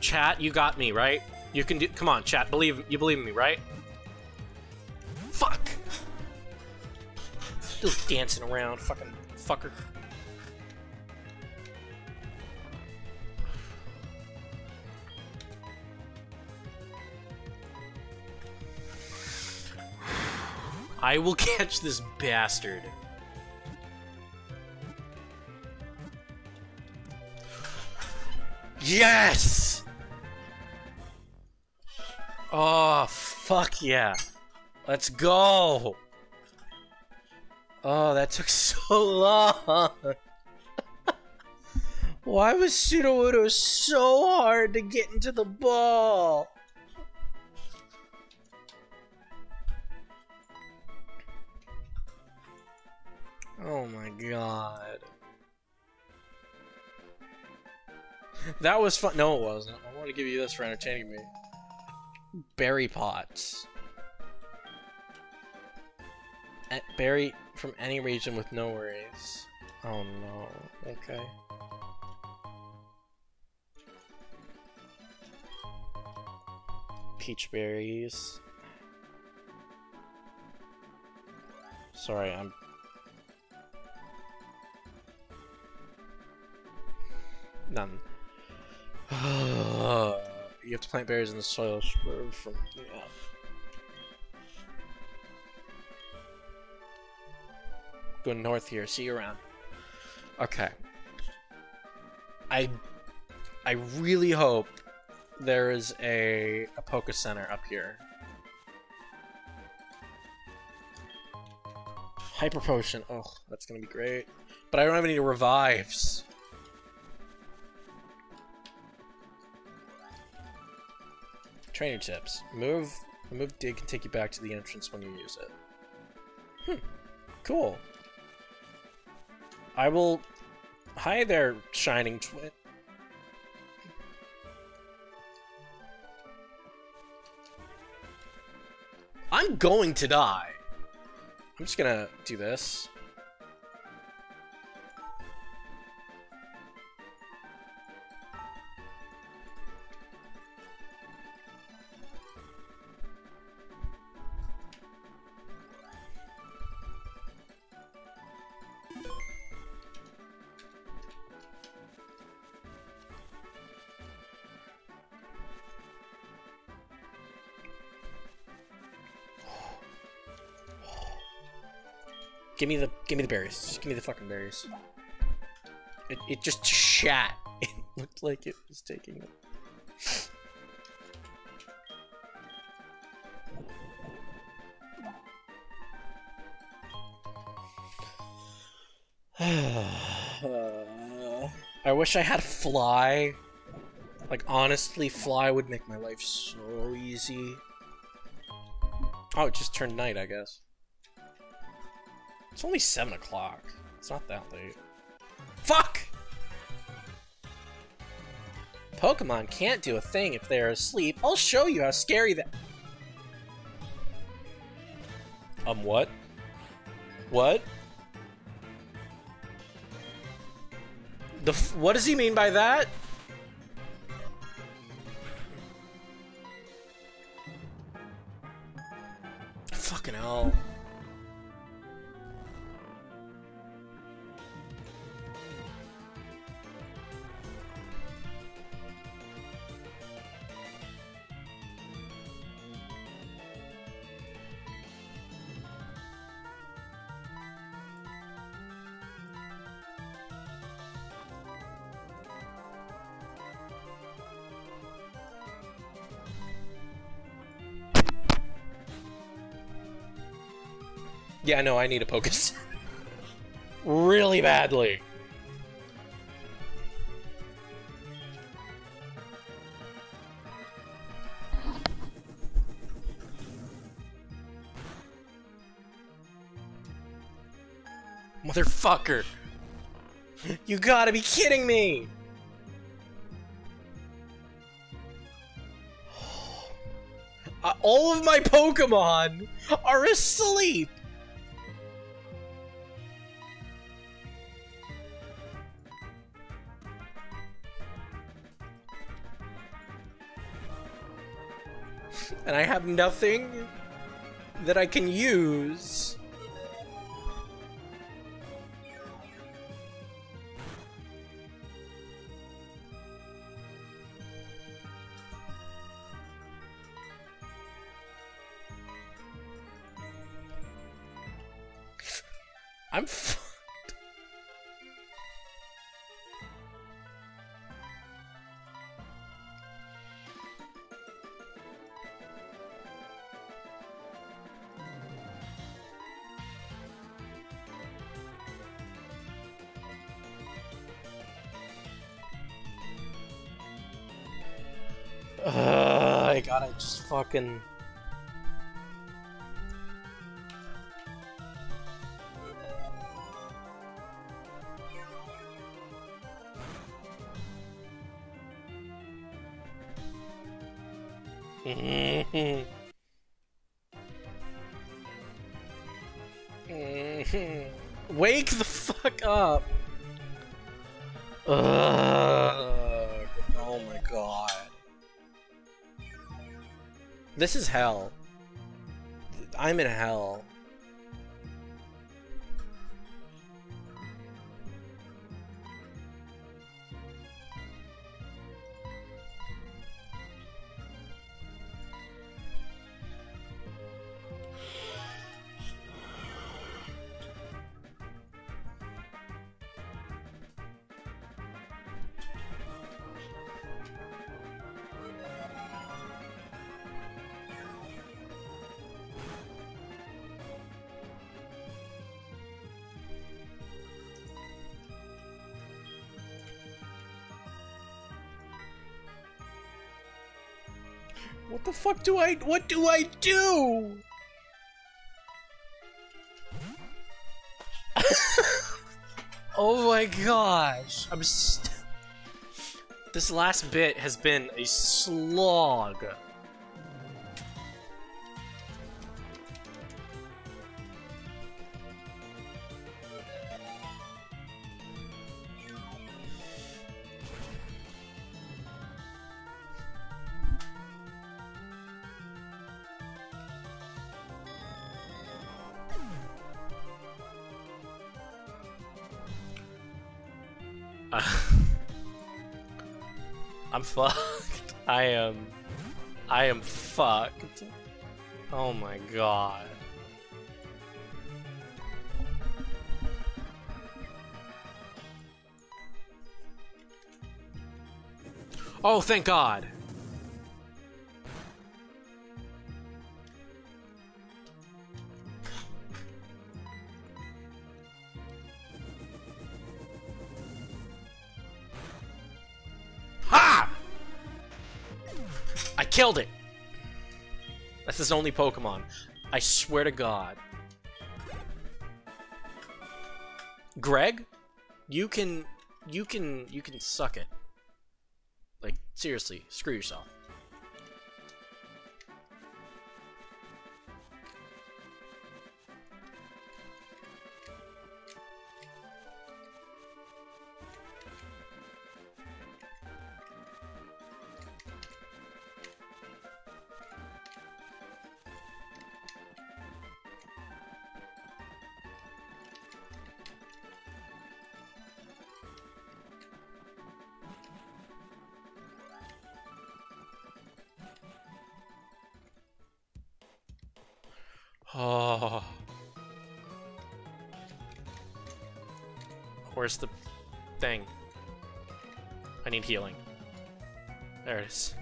Chat, you got me, right? You can do- come on, chat, believe- you believe me, right? Fuck! Still dancing around, fucking fucker. I will [laughs] catch this bastard. Yes! Oh, fuck yeah. Let's go! Oh, that took [laughs] so long. [laughs] Why was Sudowoodo so hard to get into the ball? Oh my god. That was fun. No, it wasn't. I want to give you this for entertaining me. Berry pots. Berry from any region with no worries. Oh no. Okay. Peach berries. Sorry, I'm. None. [sighs] you have to plant berries in the soil from yeah. Go north here. See you around. Okay. I I really hope there is a a Poke Center up here. Hyper Potion. Oh, that's gonna be great. But I don't have any revives. Training tips. Move move dig can take you back to the entrance when you use it. Hmm. Cool. I will Hi there, shining twin. I'm going to die. I'm just gonna do this. Give me the give me the berries. Just give me the fucking berries. It it just shat. [laughs] It looked like it was taking it. [sighs] I wish I had fly. Like honestly, fly would make my life so easy. Oh, it just turned night, I guess. It's only 7 o'clock. It's not that late. Fuck! Pokemon can't do a thing if they're asleep. I'll show you how scary that- Um, what? What? The what does he mean by that? Yeah, no, I need a Pocus. [laughs] really badly. Motherfucker. You gotta be kidding me! [sighs] Uh, all of my Pokemon are asleep! And I have nothing that I can use. Fucking. Fuck do I what do I do? [laughs] oh my gosh. I'm This last bit has been a slog. Am fucked. Oh my god. Oh, thank god. That's his only Pokemon. I swear to God. Greg, you can, you can, you can suck it. Like seriously, screw yourself. Healing. There it is.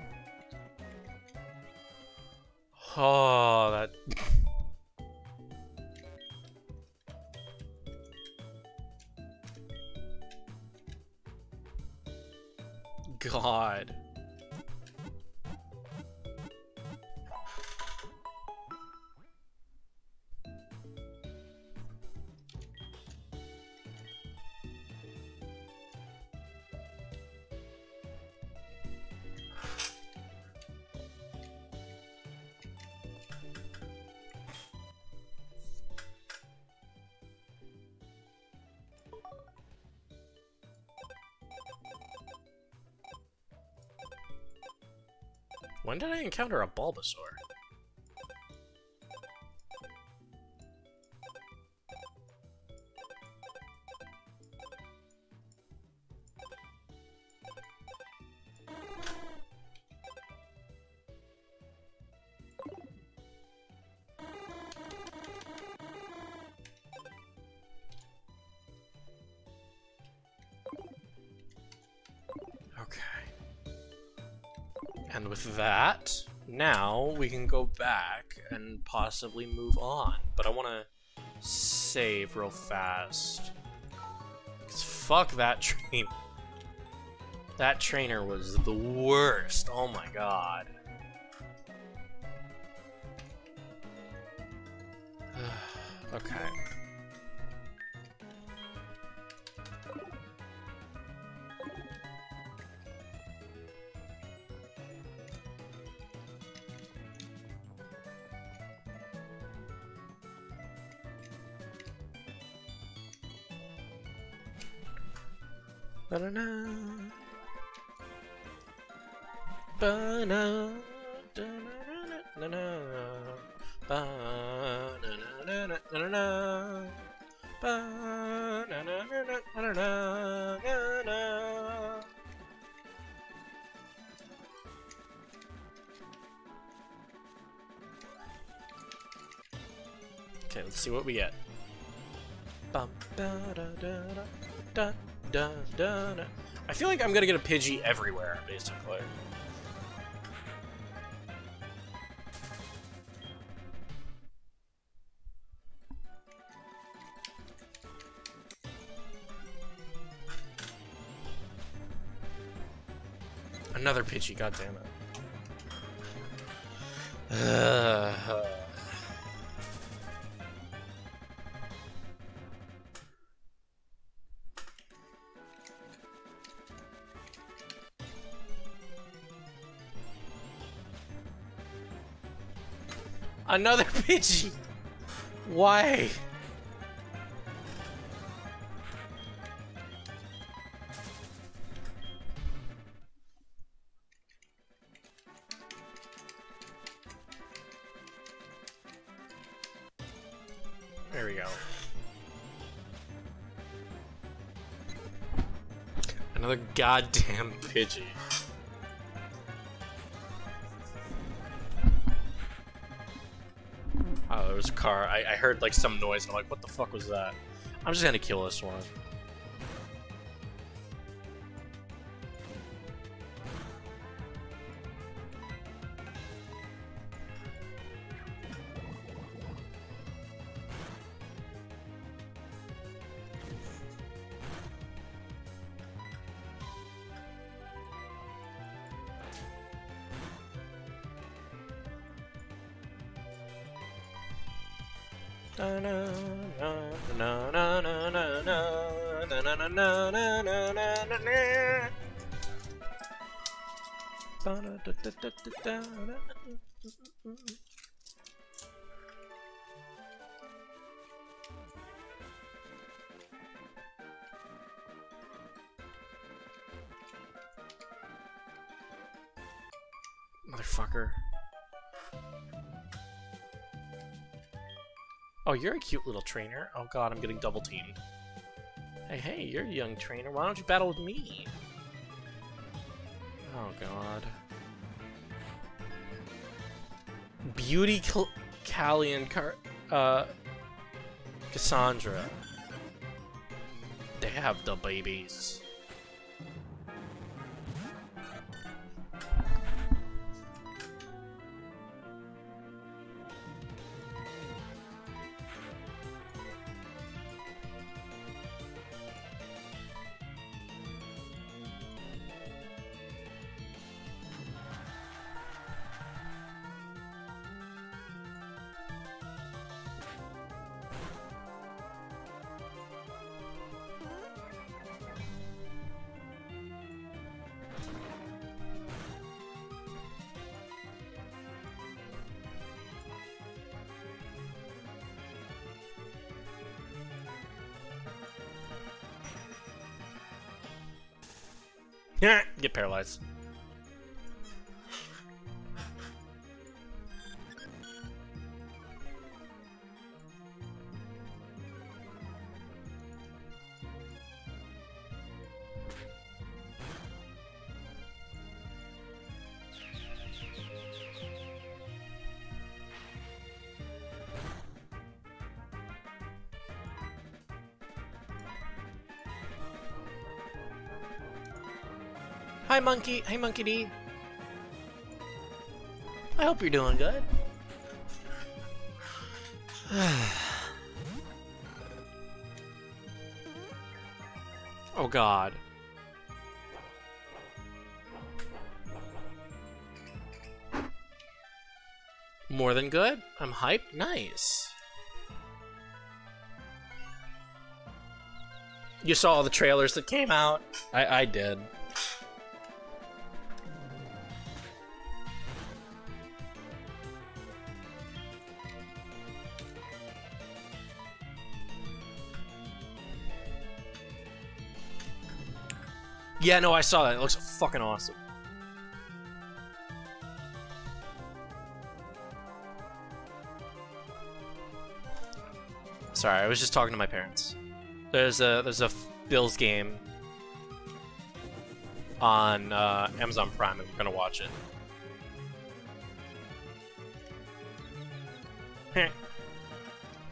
When did I encounter a Bulbasaur? And with that, now we can go back and possibly move on. But I want to save real fast. Because fuck that train. That trainer was the worst. Oh my god. [sighs] okay. See what we get. I feel like I'm gonna get a Pidgey everywhere, basically. Another Pidgey, god damn it. Pidgey! Why? There we go. Another goddamn Pidgey. Car. I, I heard like some noise and I'm like, what the fuck was that? I'm just gonna kill this one. Motherfucker. Oh, you're a cute little trainer. Oh god, I'm getting double teamed. Hey, hey, you're a young trainer. Why don't you battle with me? Oh god. Beauty Cal Callian Car uh Cassandra. They have the babies. highlights. Monkey. Hey, monkey D. I hope you're doing good. [sighs] oh, God. More than good? I'm hyped? Nice. You saw all the trailers that came out? I, I did. Yeah, no, I saw that. It looks fucking awesome. Sorry, I was just talking to my parents. There's a there's a Bills game on uh, Amazon Prime, and we're gonna watch it. [laughs]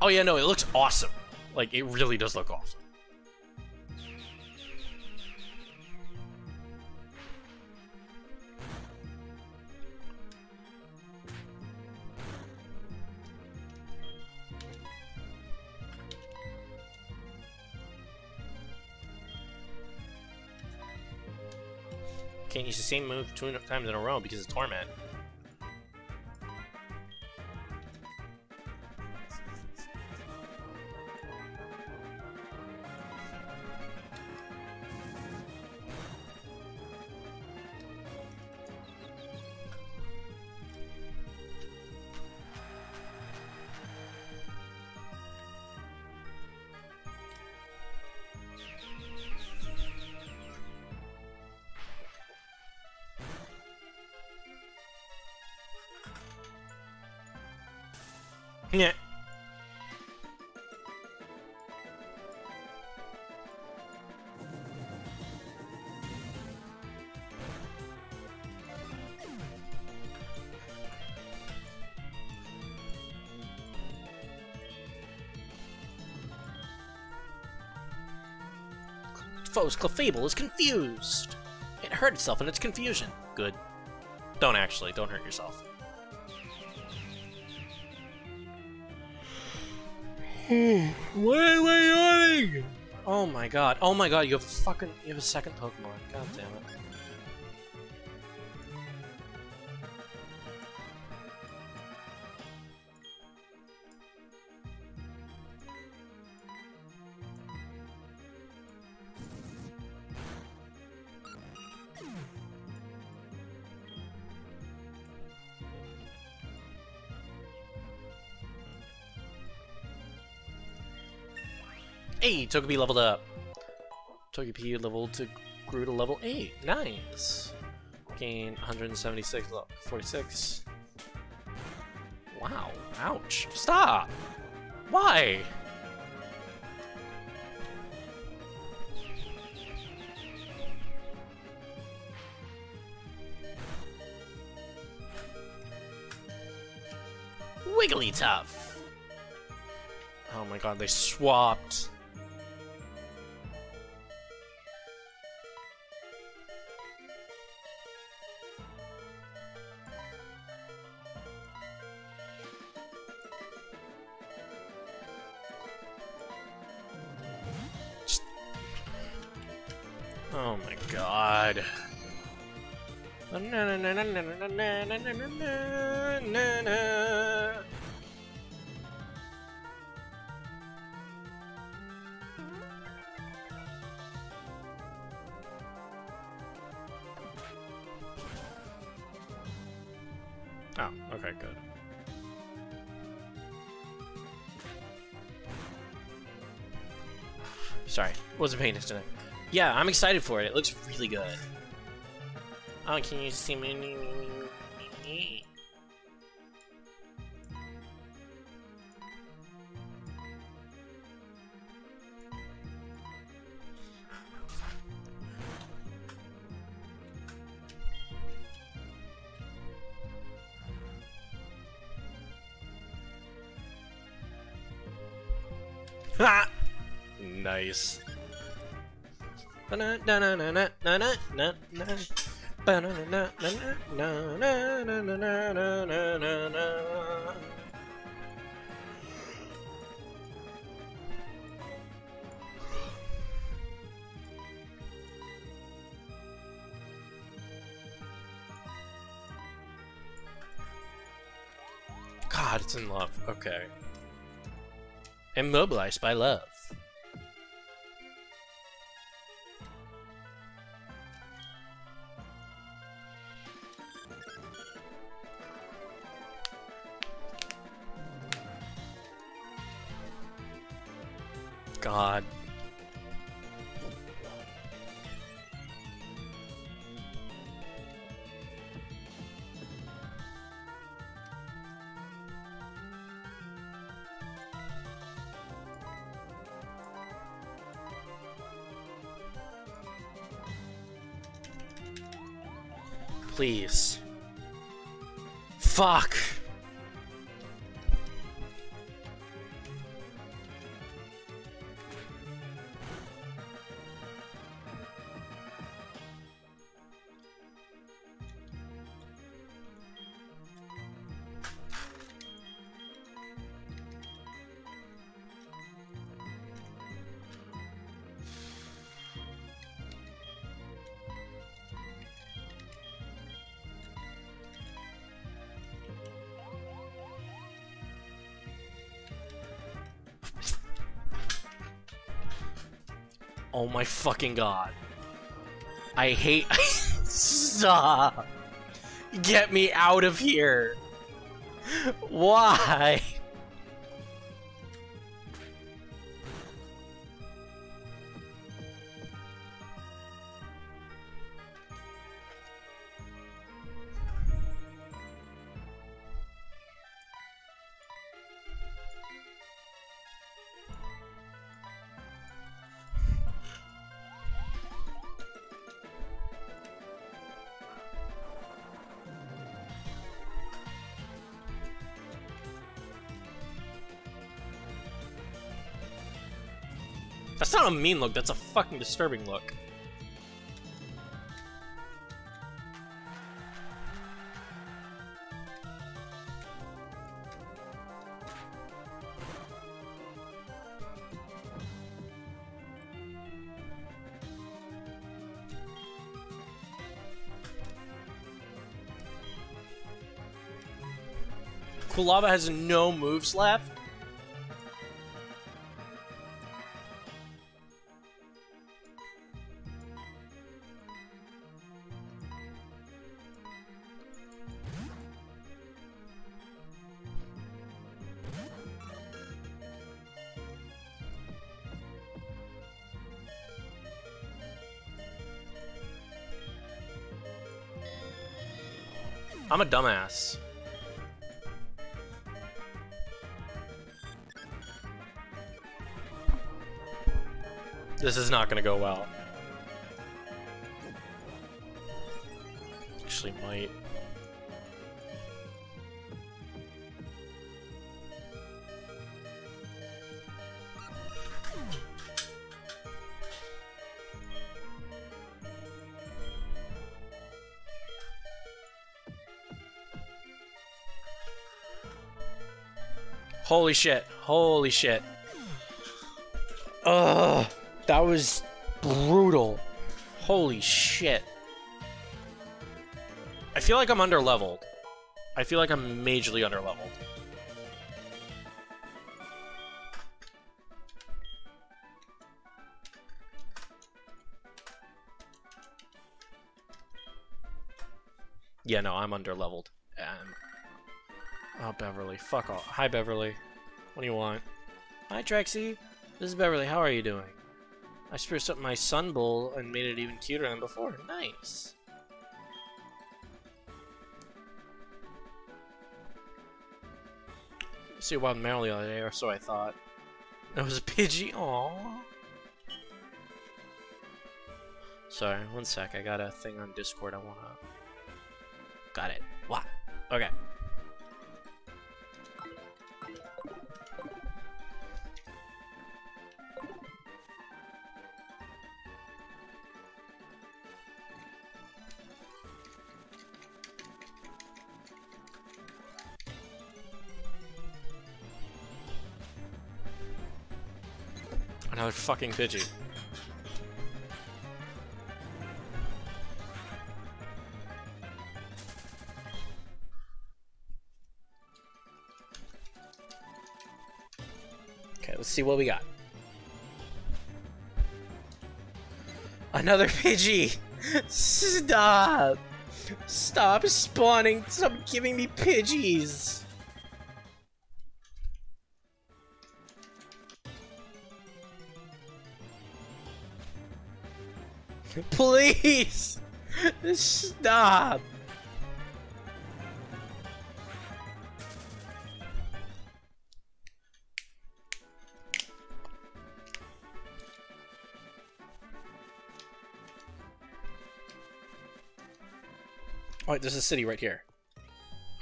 oh yeah, no, it looks awesome. Like it really does look awesome. Two times in a row because of Torment. Foe's Clefable is confused. It hurt itself in its confusion. Good. Don't actually. Don't hurt yourself. Hmm. What am I yawning? Oh my god. Oh my god, you have a fucking you have a second Pokemon. God damn it. Togepi leveled up. Togepi leveled to grew to level 8. Nice. Gain 176, level 46. Wow. Ouch. Stop! Why? Wigglytuff! Oh my god, they swapped. Oh, okay, good. Sorry, wasn't paying attention. Yeah, I'm excited for it. It looks really good. Oh, can you see me? God, it's in love. Okay. Immobilized by love. Please. Fuck. Oh my fucking god. I hate. [laughs] Stop! Get me out of here! Why? Not a mean look, that's a fucking disturbing look. Quilava has no moves left. I'm a dumbass. This is not gonna go well. Actually, might. Holy shit. Holy shit. Ugh. That was brutal. Holy shit. I feel like I'm under leveled. I feel like I'm majorly under leveled. Yeah, no, I'm under leveled. Um, Oh, Beverly. Fuck off. Hi, Beverly. What do you want? Hi, Trexie. This is Beverly. How are you doing? I spruced up my Snubbull and made it even cuter than before. Nice. See Wild Marill the other day, or so I thought. It was a Pidgey. Aww. Sorry, one sec. I got a thing on Discord I wanna. Got it. What? Okay. Fucking Pidgey. Okay, let's see what we got. Another [laughs] Pidgey! Stop! Stop spawning! Stop giving me Pidgeys! Please! Stop! Oh, wait, there's a city right here.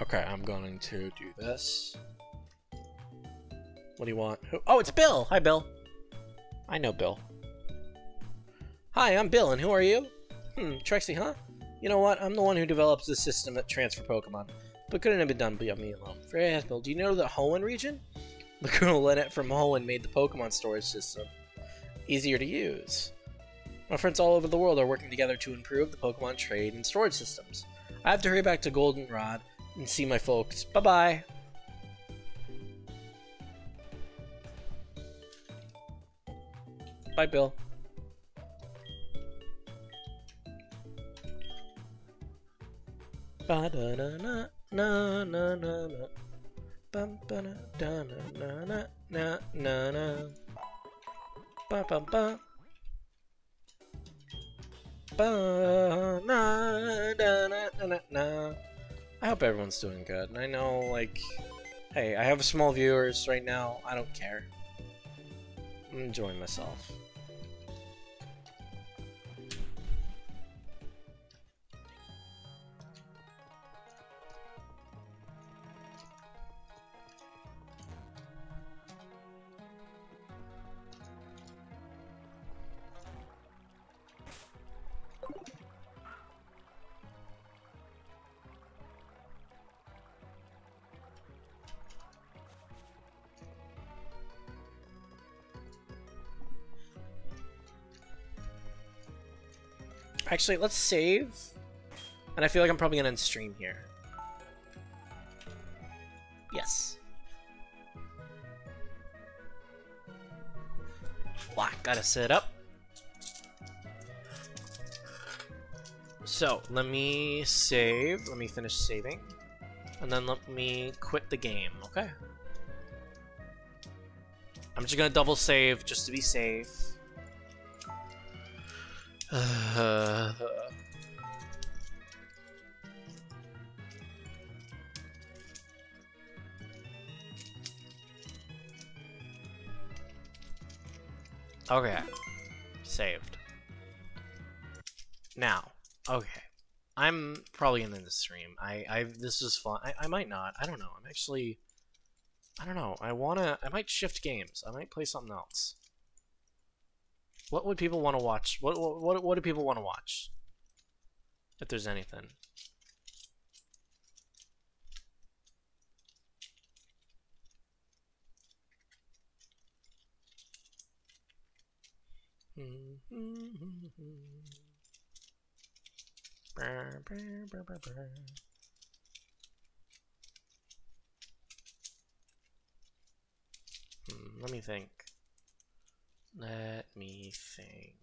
Okay, I'm going to do this. What do you want? Oh, it's Bill! Hi, Bill. I know Bill. Hi, I'm Bill, and who are you? Hmm, Trexie, huh? You know what? I'm the one who develops the system that transfer Pokemon, but couldn't have been done by me alone. Very Bill, do you know the Hoenn region? [laughs] The girl Lanette from Hoenn made the Pokemon storage system easier to use. My friends all over the world are working together to improve the Pokemon trade and storage systems. I have to hurry back to Goldenrod and see my folks. Bye bye. Bye, Bill. Ba da na na na na na na. Bum ba na da na na na na na. Ba bum ba. Ba na da na na na. I hope everyone's doing good. And I know, like, hey, I have small viewers right now. I don't care. I'm enjoying myself. Actually, let's save. And I feel like I'm probably gonna end stream here. Yes. Wow, gotta sit up. So, let me save. Let me finish saving. And then let me quit the game, okay? I'm just gonna double save just to be safe. Uh, [sighs] okay. Saved. Now, okay. I'm probably end the stream. I, I, this is fun. I, I might not. I don't know. I'm actually, I don't know. I wanna, I might shift games. I might play something else. What would people want to watch? What, what what do people want to watch? If there's anything. Hmm, let me think. Let me think.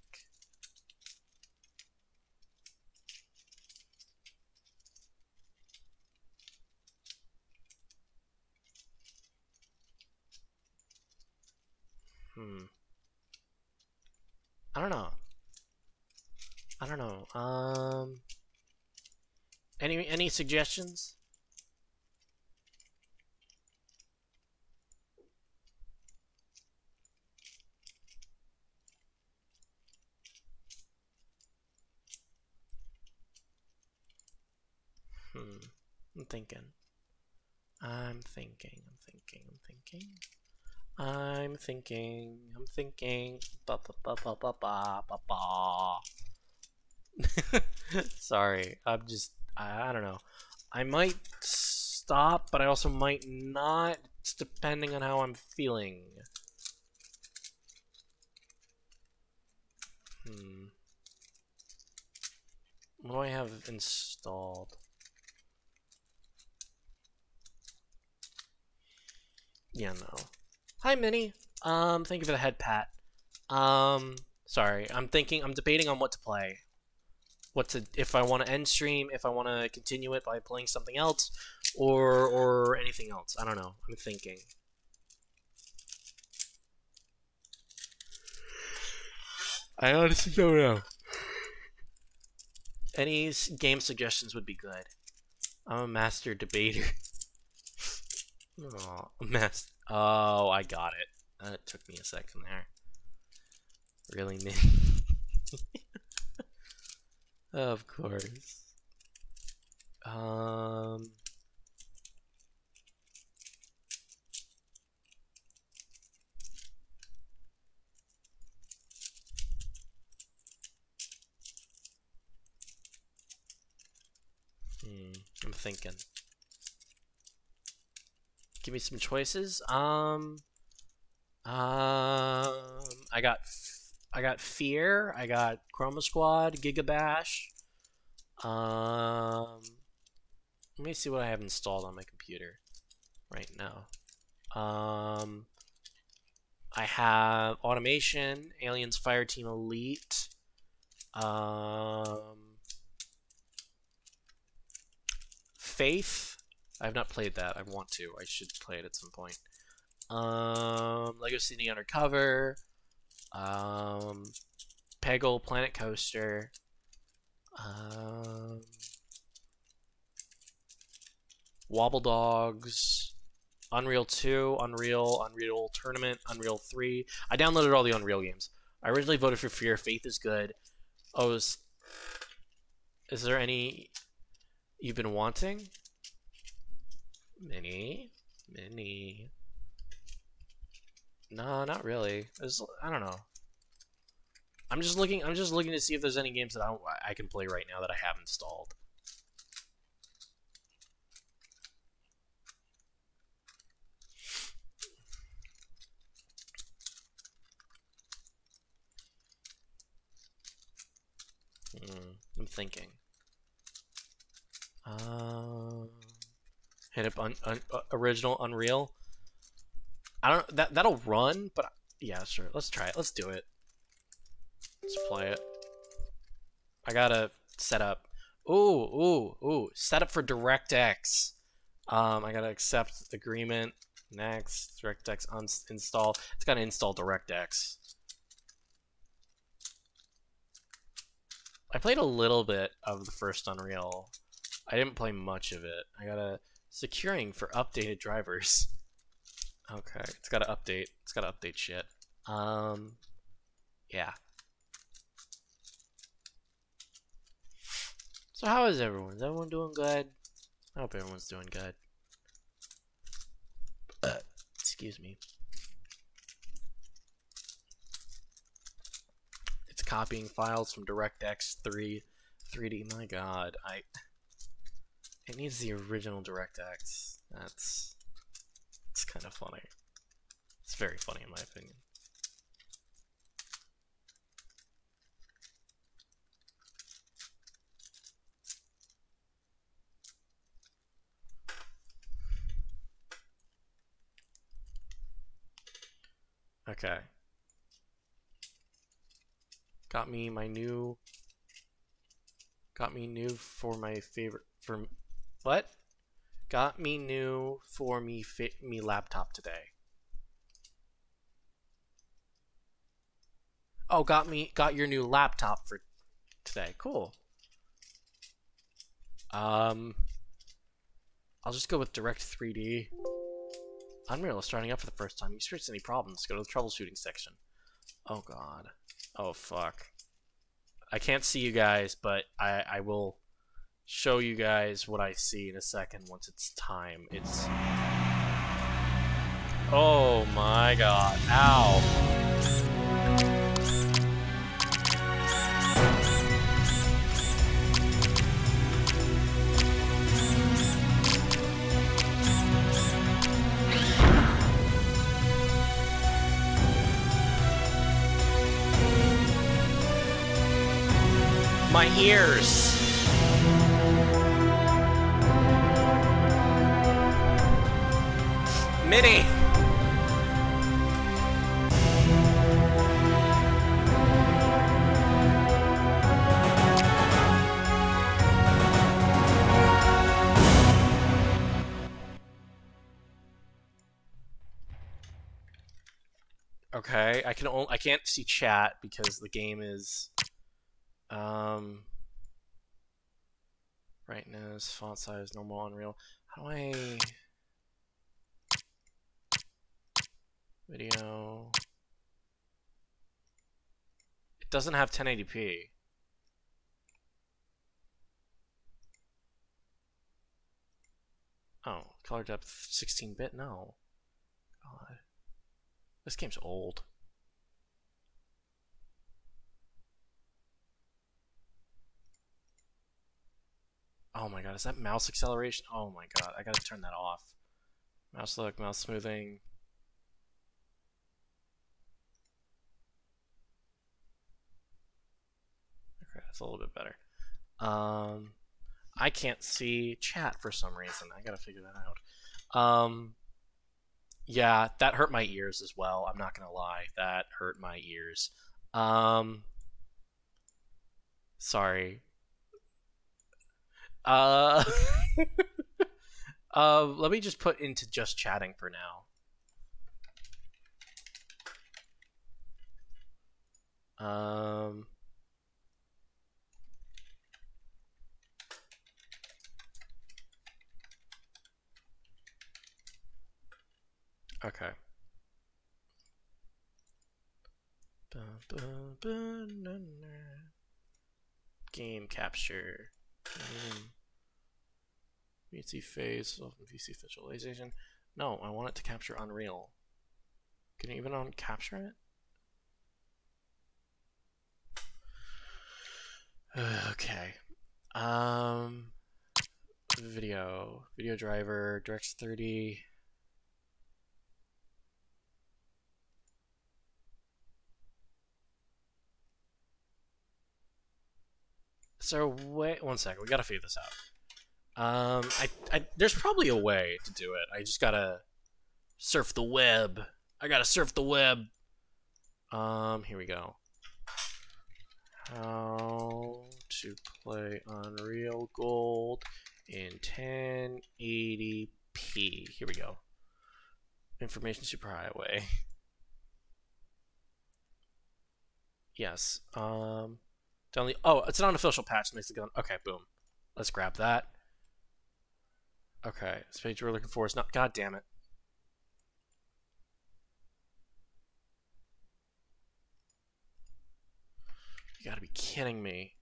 Hmm. I don't know. I don't know. Um. Any any suggestions? Hmm. I'm thinking. I'm thinking. I'm thinking. I'm thinking. I'm thinking. I'm thinking. Ba ba ba ba ba ba ba ba. [laughs] Sorry, I'm just. I, I don't know. I might stop, but I also might not. It's depending on how I'm feeling. Hmm. What do I have installed? Hi, Minnie. Um, thank you for the head pat. Um, sorry. I'm thinking, I'm debating on what to play. What to, if I want to end stream, if I want to continue it by playing something else, or, or anything else. I don't know. I'm thinking. I honestly don't know. Any game suggestions would be good. I'm a master debater. [laughs] Oh, master. Oh, I got it. That took me a second there. Really, [laughs] me. of course. Um. Hmm, I'm thinking. Give me some choices. Um, um, I got, I got Fear. I got Chroma Squad, Gigabash. Um, let me see what I have installed on my computer right now. Um, I have Automation, Aliens Fireteam Elite. Um, Faith. I have not played that. I want to. I should play it at some point. Um, Lego City Undercover. Um, Peggle Planet Coaster. Um, Wobble Dogs. Unreal 2, Unreal, Unreal Tournament, Unreal 3. I downloaded all the Unreal games. I originally voted for Fear. Faith is good. Oh, is, is there any you've been wanting? Mini, mini. No, not really. There's, I don't know. I'm just looking. I'm just looking to see if there's any games that I, I can play right now that I have installed. Hmm, I'm thinking. Um, hit up un, un, uh, original Unreal. I don't that that'll run, but yeah, sure. Let's try it. Let's do it. Let's play it. I gotta set up. Ooh, ooh, ooh. Set up for DirectX. Um, I gotta accept agreement. Next, DirectX install. It's gotta install DirectX. I played a little bit of the first Unreal. I didn't play much of it. I gotta securing for updated drivers. [laughs] Okay, it's gotta update. It's gotta update shit. Um, yeah. So how is everyone? Is everyone doing good? I hope everyone's doing good. Uh, excuse me. It's copying files from DirectX 3 3D. My god, I it needs the original DirectX. That's it's kind of funny. It's very funny in my opinion. Okay. Got me my new got me new for my favorite for what? Got me new for me fit me laptop today. Oh, got me got your new laptop for today. Cool. Um I'll just go with Direct 3D. Unreal is starting up for the first time. You experience any problems, go to the troubleshooting section. Oh god. Oh fuck. I can't see you guys, but I I will show you guys what I see in a second once it's time. It's. Oh my god. Ow. My ears. Minnie. Okay, I can only I can't see chat because the game is um brightness, font size, normal, unreal. How do I video? It doesn't have 1080p. Oh, color depth 16 bit? No. God. This game's old. Oh my god, is that mouse acceleration? Oh my god, I gotta turn that off. Mouse look, mouse smoothing. Okay, that's a little bit better. Um, I can't see chat for some reason. I gotta figure that out. Um, yeah, that hurt my ears as well. I'm not gonna lie, that hurt my ears. Um, sorry. Uh, [laughs] uh, let me just put into just chatting for now. Um. Okay. Game capture. VC phase, open VC visualization. No, I want it to capture Unreal. Can you even on capture it? [sighs] okay. Um video. Video driver, DirectX 30. So wait one second, we gotta figure this out. Um, I, I, there's probably a way to do it. I just gotta surf the web. I gotta surf the web. Um, here we go. How to play Unreal Gold in 1080p. Here we go. Information Superhighway. Yes. Um, the oh, it's an unofficial patch makes it go. Okay, boom. Let's grab that. Okay, this page we're looking for is not. God damn it. You gotta be kidding me.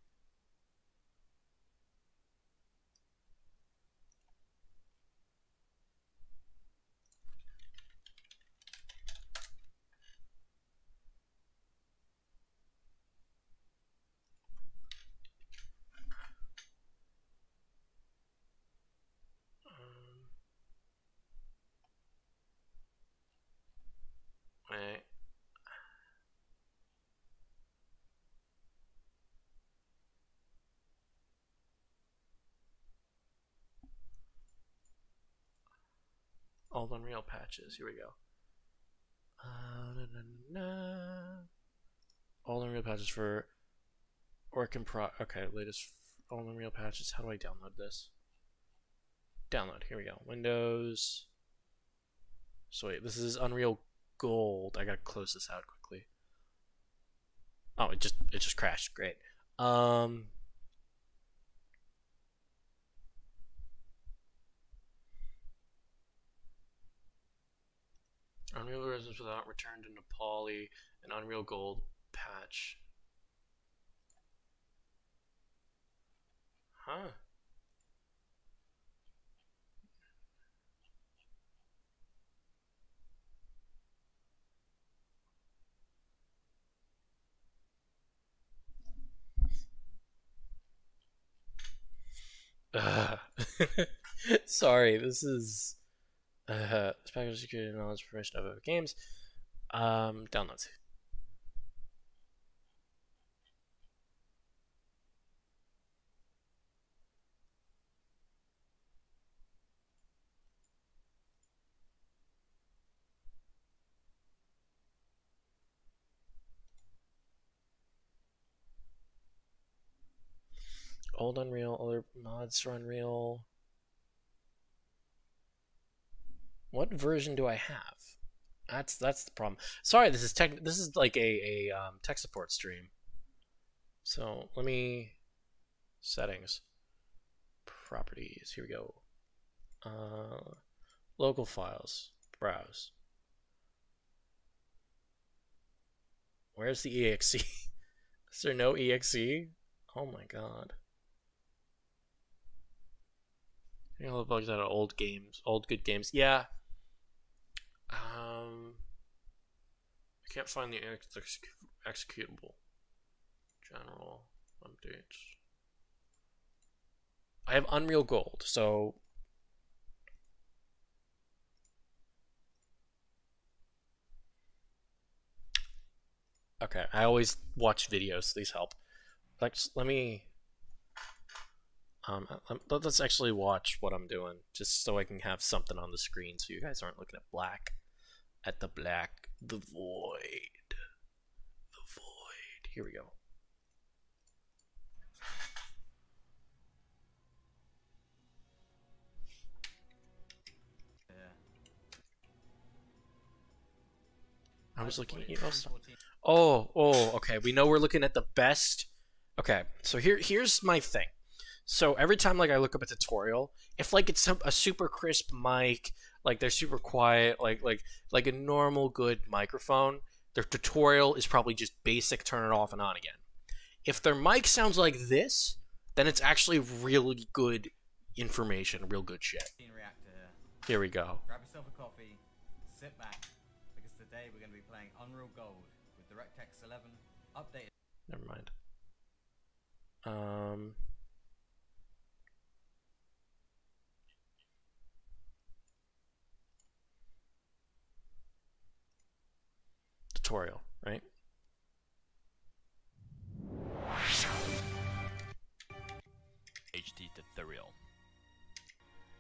Wait. All Unreal patches. Here we go. Uh, na, na, na. All Unreal patches for Orc and Pro. Okay, latest All Unreal patches. How do I download this? Download. Here we go. Windows. So wait, this is Unreal Gold. I gotta close this out quickly. Oh, it just it just crashed. Great. Um. Unreal Residence without returned into Poly and Unreal Gold patch. Huh. Ugh. [laughs] Sorry, this is uh, special security knowledge information of games. Um, downloads. Old Unreal, other mods for Unreal. What version do I have? That's that's the problem. Sorry, this is tech. This is like a a um, tech support stream. So let me settings, properties. Here we go. Uh, local files. Browse. Where's the exe? [laughs] is there no exe? Oh my god. Know, the bugs out of old games, old good games. Yeah. Um, I can't find the ex- exec- executable. General updates. I have Unreal Gold, so. Okay, I always watch videos. These help. Let's let me um, let- let's actually watch what I'm doing, just so I can have something on the screen, so you guys aren't looking at black, at the black, the void, the void. Here we go. I was looking at you. Oh. Oh, oh, okay. We know we're looking at the best. Okay, so here, here's my thing. So every time like I look up a tutorial, if like it's some, a super crisp mic, like they're super quiet, like like like a normal good microphone, their tutorial is probably just basic turn it off and on again. If their mic sounds like this, then it's actually really good information, real good shit. Here. Here we go. Grab yourself a coffee, sit back, because today we're going to be playing Unreal Gold with DirectX 11 updated. Never mind. Um. Tutorial, right? HD tutorial.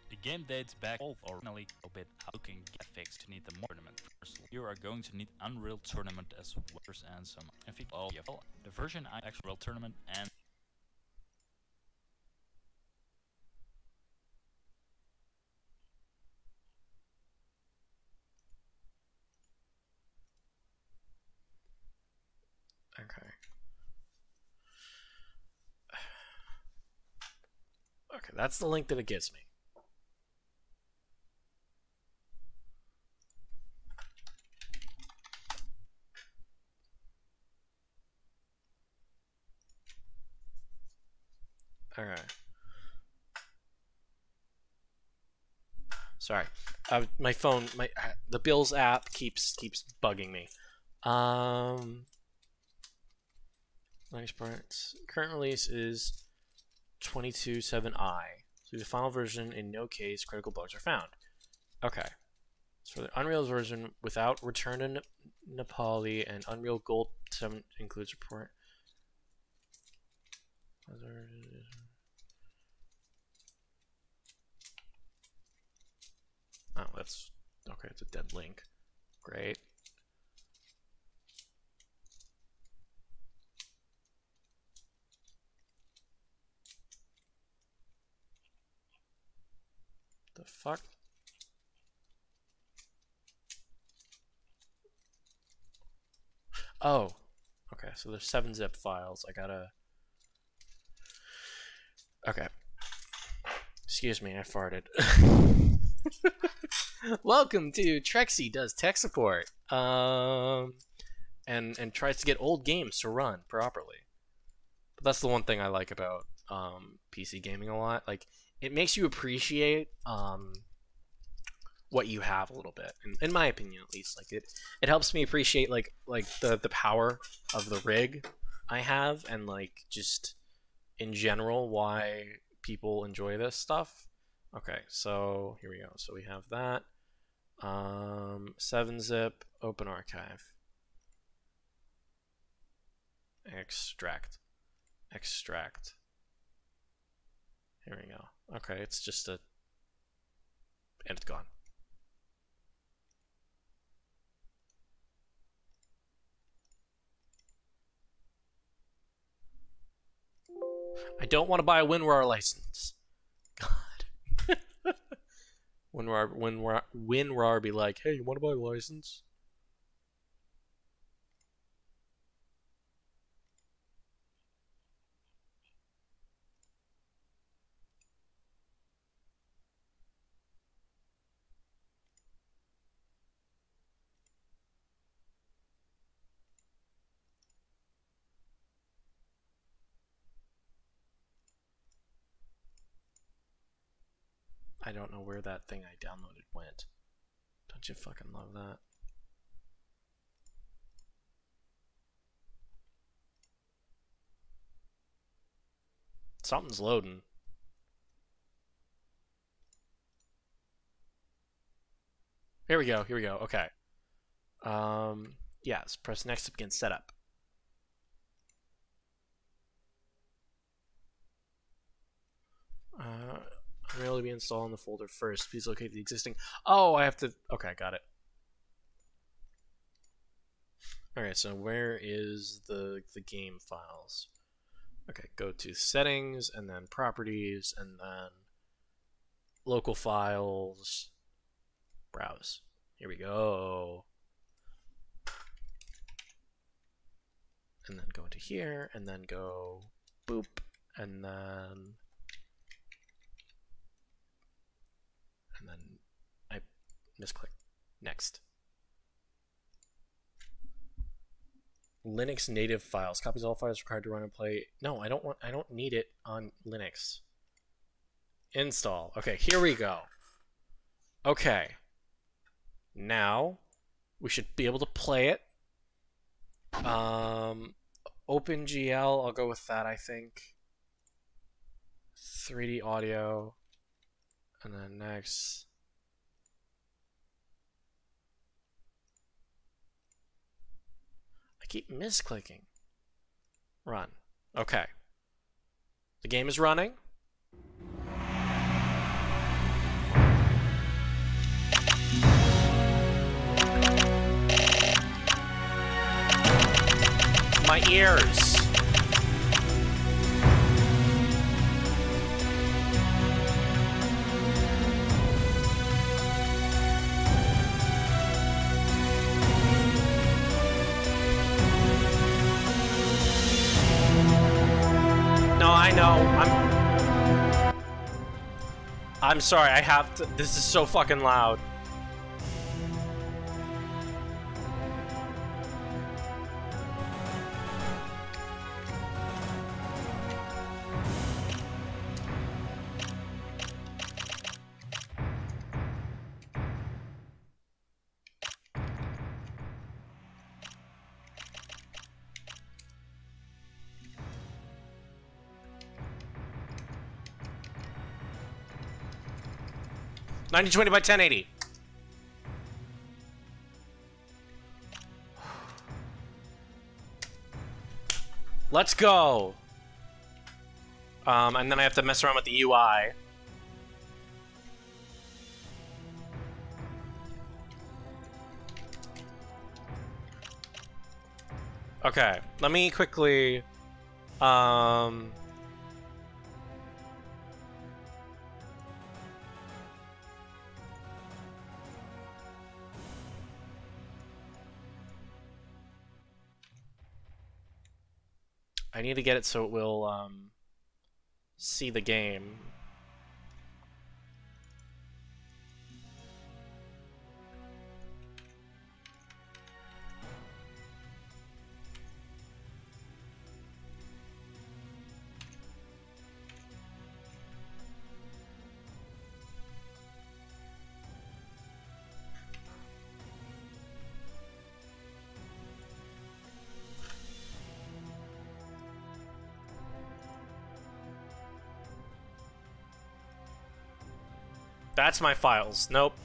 The game dates back all originally a bit looking graphics to need the tournament first. You are going to need Unreal Tournament as well and some yeah, the version I actual Tournament and Okay. Okay, that's the link that it gives me. Okay. Sorry, uh, my phone, my uh, the Bills app keeps keeps bugging me. Um, Nice parts. Current release is 22.7i. So the final version, in no case, critical bugs are found. Okay. So the Unreal version without Return to Na Pali and Unreal Gold 7 includes report. Oh, that's okay. It's a dead link. Great. The fuck? Oh, okay. So there's seven zip files. I gotta. Okay. Excuse me, I farted. [laughs] Welcome to Trexie does tech support. Um, and and tries to get old games to run properly. But that's the one thing I like about um, PC gaming a lot. Like it makes you appreciate um, what you have a little bit, in, in my opinion at least. Like it, it helps me appreciate like like the the power of the rig I have, and like just in general why people enjoy this stuff. Okay, so here we go. So we have that. Um, 7-zip, open archive. Extract. Extract. Here we go. Okay, it's just a... And it's gone. I don't want to buy a WinRAR license. God. [laughs] WinRAR, WinRAR, WinRAR be like, hey, you want to buy a license? Don't know where that thing I downloaded went. Don't you fucking love that? Something's loading. Here we go. Here we go. Okay. Um, yes. Press next to begin setup. Uh, To be installed in the folder first. Please locate the existing. Oh, I have to. Okay, I got it. All right. So where is the the game files? Okay, go to settings and then properties and then local files. Browse. Here we go. And then go into here and then go boop and then and then I misclick. Next. Linux native files. Copies all files required to run and play. No, I don't want I don't need it on Linux. Install. Okay, here we go. Okay. Now we should be able to play it. Um OpenGL, I'll go with that, I think. 3D audio. And then next. I keep misclicking. Run. Okay. The game is running. My ears. I'm sorry. I have to. This is so fucking loud. Ninety twenty by ten eighty. Let's go. Um, and then I have to mess around with the UI. Okay, let me quickly. Um. I need to get it so it will um, see the game. That's my files. Nope.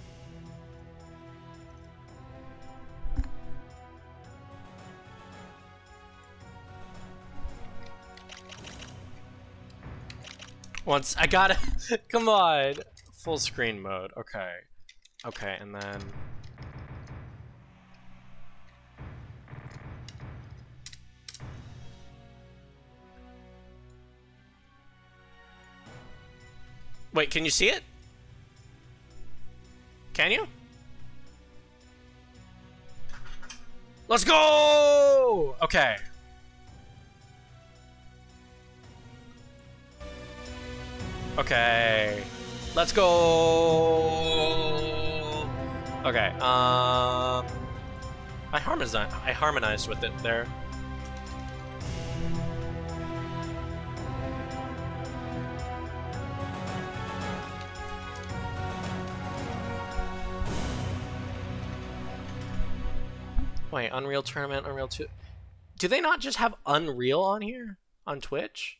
Once I got it. [laughs] Come on. Full screen mode. Okay. Okay, and then Wait, can you see it? Can you? Let's go! Okay. Okay. Let's go! Okay, um... I harmonized, I harmonized with it there. Wait, Unreal Tournament, Unreal 2. Do they not just have Unreal on here? On Twitch?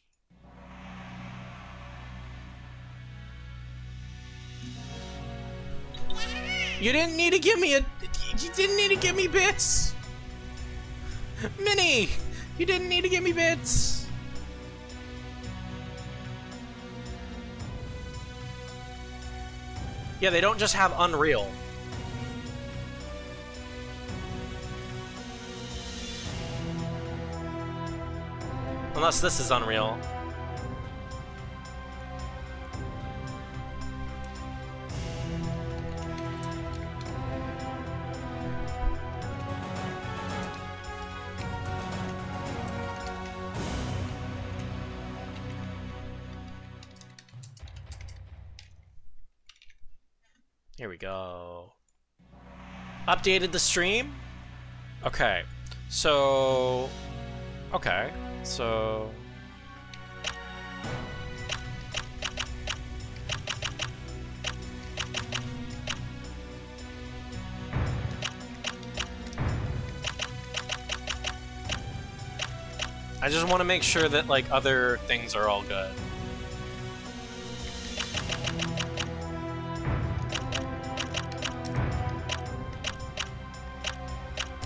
You didn't need to give me a. You didn't need to give me bits! Minnie! You didn't need to give me bits! Yeah, they don't just have Unreal. Unless this is Unreal. Here we go. Updated the stream? Okay. So... Okay. So... I just want to make sure that, like, other things are all good.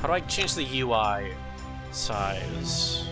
How do I change the UI size?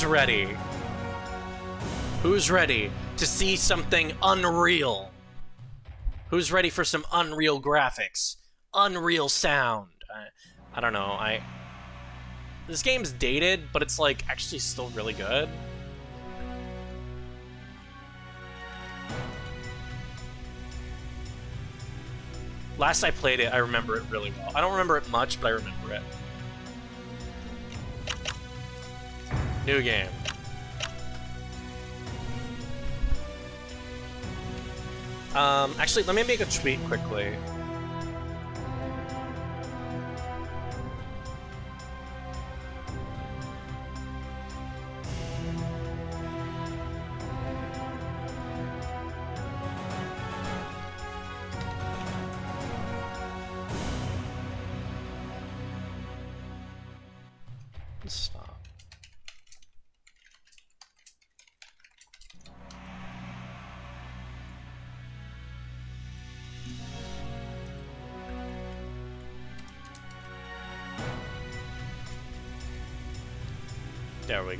Who's ready? Who's ready to see something unreal? Who's ready for some unreal graphics? Unreal sound? I, I don't know, I... This game's dated, but it's, like, actually still really good. Last I played it, I remember it really well. I don't remember it much, but I remember it. New game. Um, actually, let me make a tweet quickly.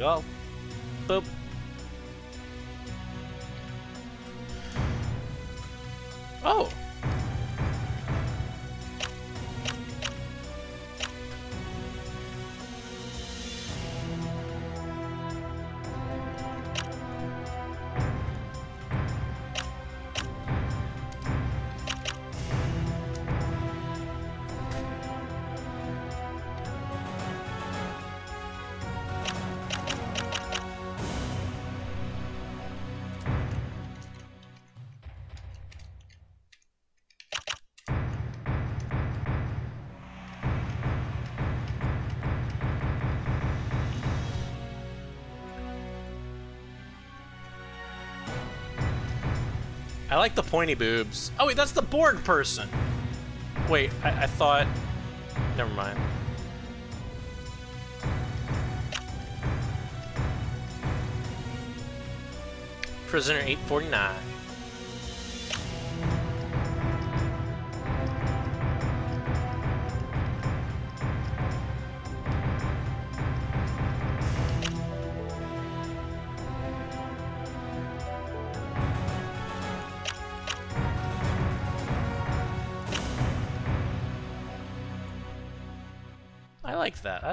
Go. I like the pointy boobs. Oh wait, that's the Borg person. Wait, I, I thought. Never mind. Prisoner 849.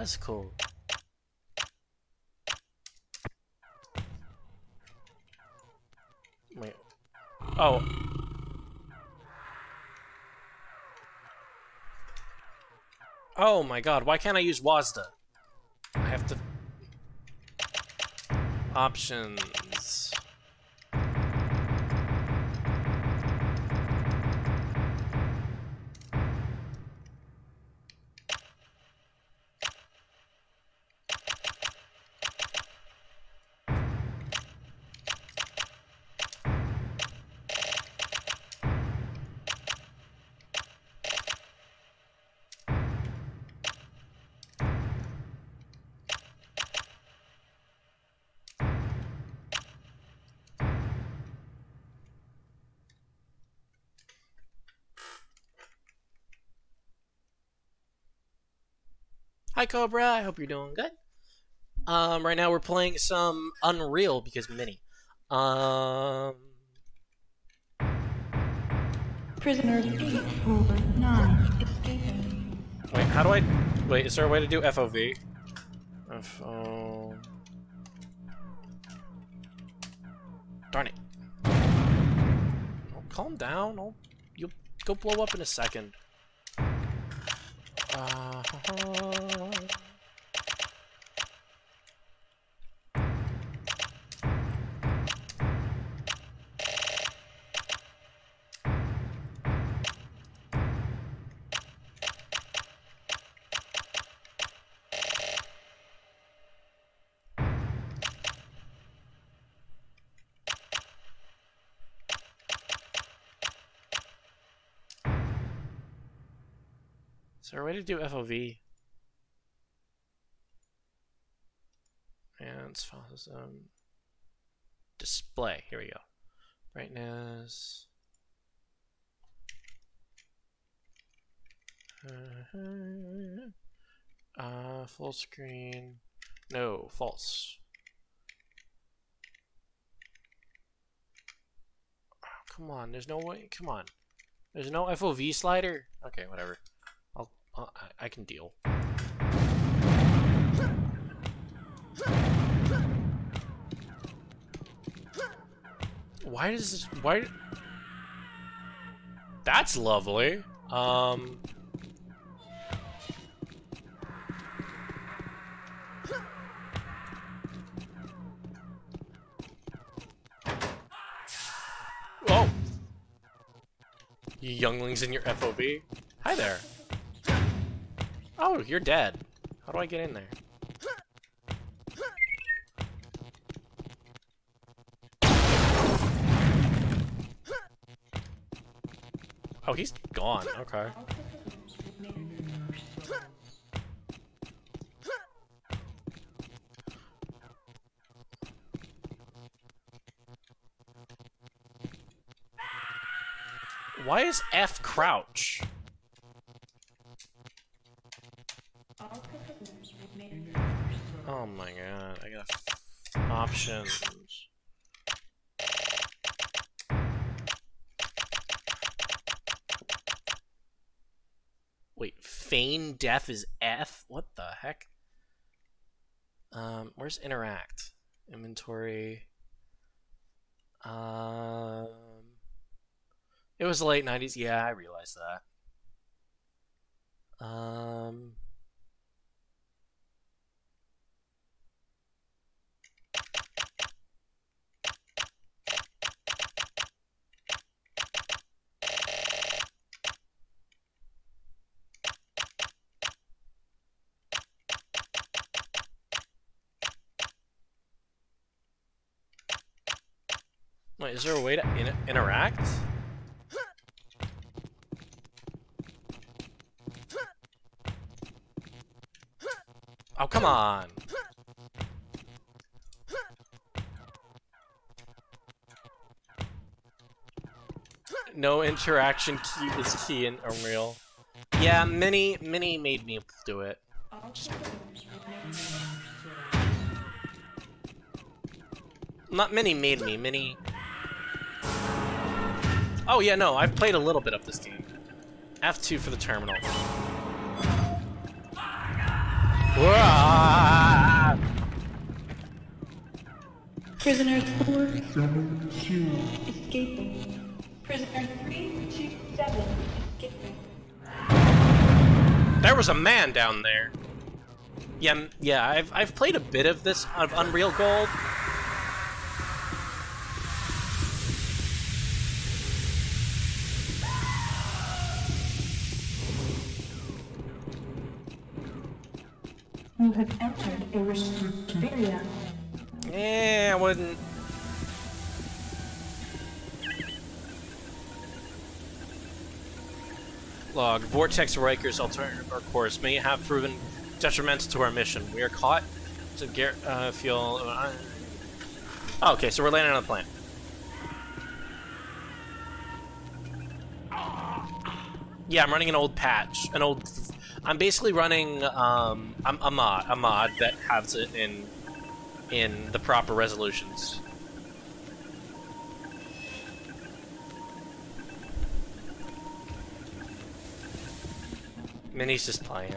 That's cool. Wait. Oh. Oh my god, why can't I use WASDA? I have to... Options. Hi Cobra, I hope you're doing good. Um, right now we're playing some Unreal because Mini. Um, Prisoners 849 escaping. wait, how do I? Wait, is there a way to do FOV? FO. Darn it! Oh, calm down. I'll, you'll go blow up in a second. Uh, To do FOV? And files um display. Here we go. Brightness. Uh, full screen. No, false. Oh, come on, there's no way. Come on. There's no FOV slider? Okay, whatever. I- I can deal. Why does this why That's lovely. Um Oh. You younglings in your FOB. Hi there. Oh, you're dead. How do I get in there? Oh, he's gone. Okay. Why is F crouch? Options. Wait, feign death is F? What the heck? Um, where's interact? Inventory. Um, it was the late '90s. Yeah, I realized that. Um. Wait, is there a way to in interact? Oh, come on. No interaction key is key in Unreal. Yeah, Mini Mini made me do it. Not Mini made me, Mini... Oh yeah, no, I've played a little bit of this game. F2 for the terminal. Wah! Prisoner 472 escaping. Prisoner 327 escaping. There was a man down there. Yeah, yeah, I've I've played a bit of this of Unreal Gold. Vortex Riker's alternative our course may have proven detrimental to our mission. We are caught to get uh, fuel. Uh, oh, okay, so we're landing on the planet. Yeah, I'm running an old patch, an old. I'm basically running um, I'm a mod, a mod that has it in in the proper resolutions. Minnie's just playing.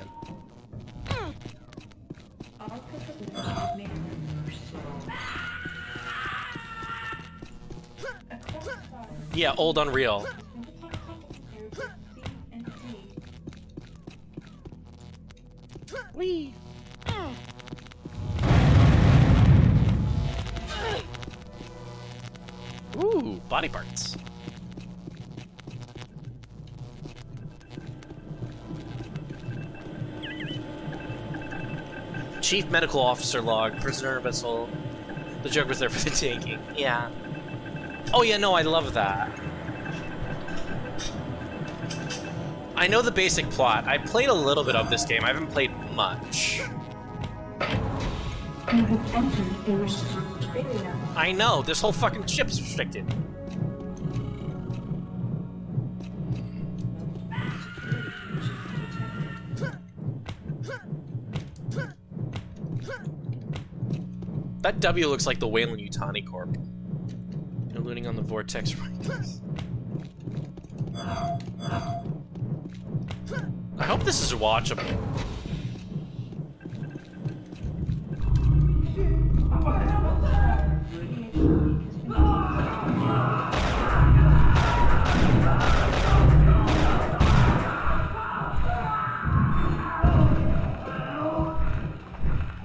All participants may A close fire. Yeah, old Unreal. Indicate C and D. Wee. Ooh, body parts. Chief Medical Officer log, prisoner vessel. The joke was there for the taking. Yeah. Oh yeah, no, I love that. I know the basic plot. I played a little bit of this game. I haven't played much. You have entered a restricted area. I know, this whole fucking ship's restricted. That W looks like the Weyland-Yutani Corp. They're looting on the Vortex [laughs] Rikers. I hope this is watchable.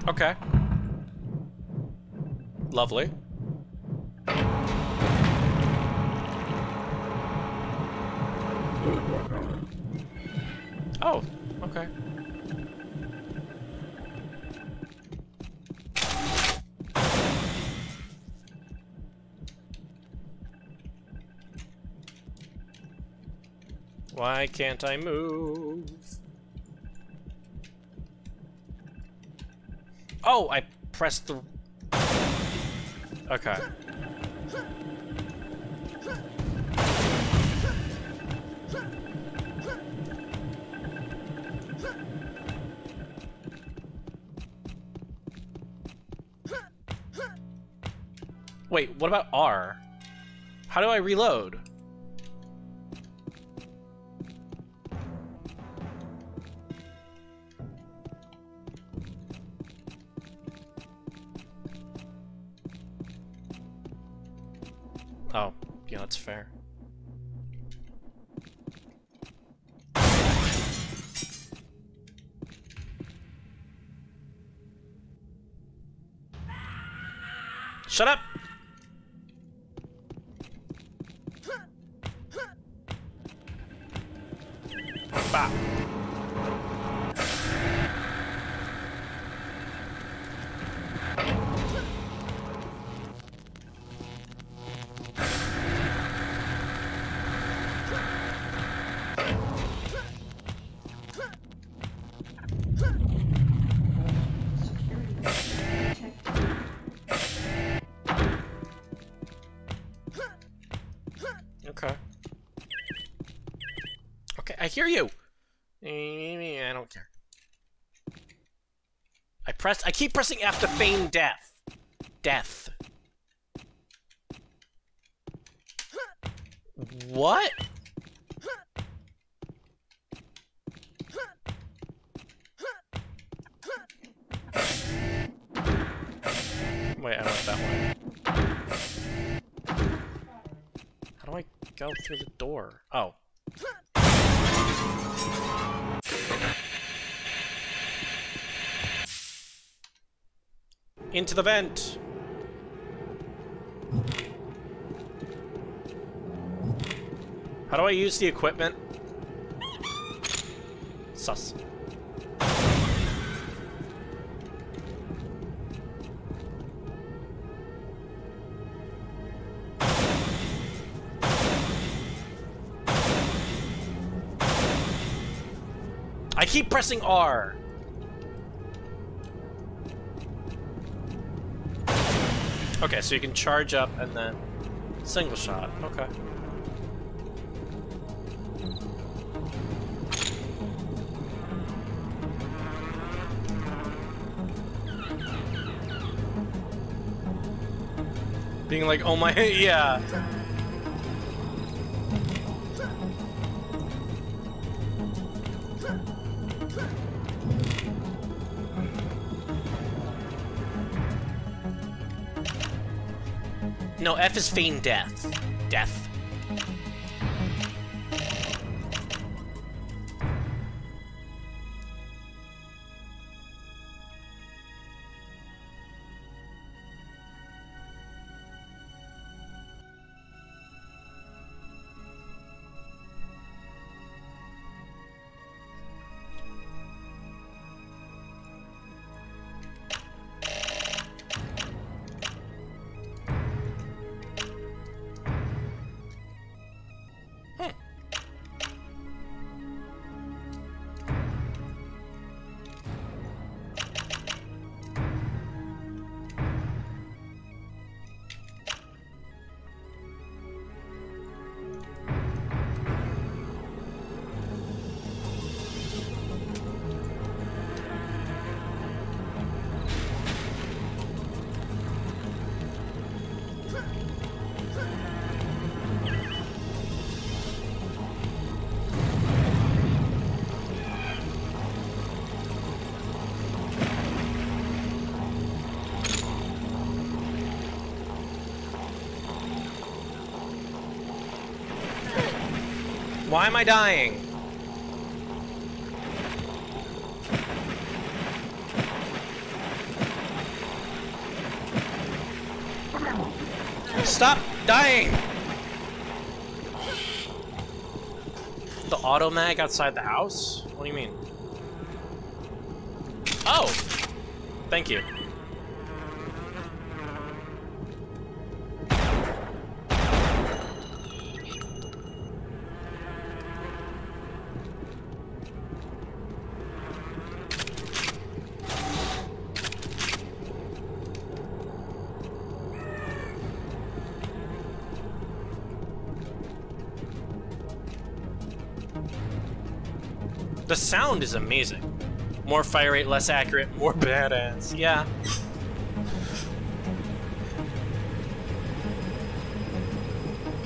Okay. Lovely. Oh, okay. Why can't I move? Oh, I pressed the... Okay. Wait, what about R? How do I reload? That's fair. Shut up! Okay. Okay, I hear you. Eh, I don't care. I press. I keep pressing F to feign death. Death. What? Go through the door? Oh. Into the vent! How do I use the equipment? Sus. I keep pressing R. Okay, so you can charge up and then single shot. Okay. Being like, oh my, [laughs] yeah. No, F is feign death. Death. Dying? Stop dying! The auto mag outside the house? What do you mean? Oh! Thank you. Sound is amazing. More fire rate, less accurate, more badass. Yeah.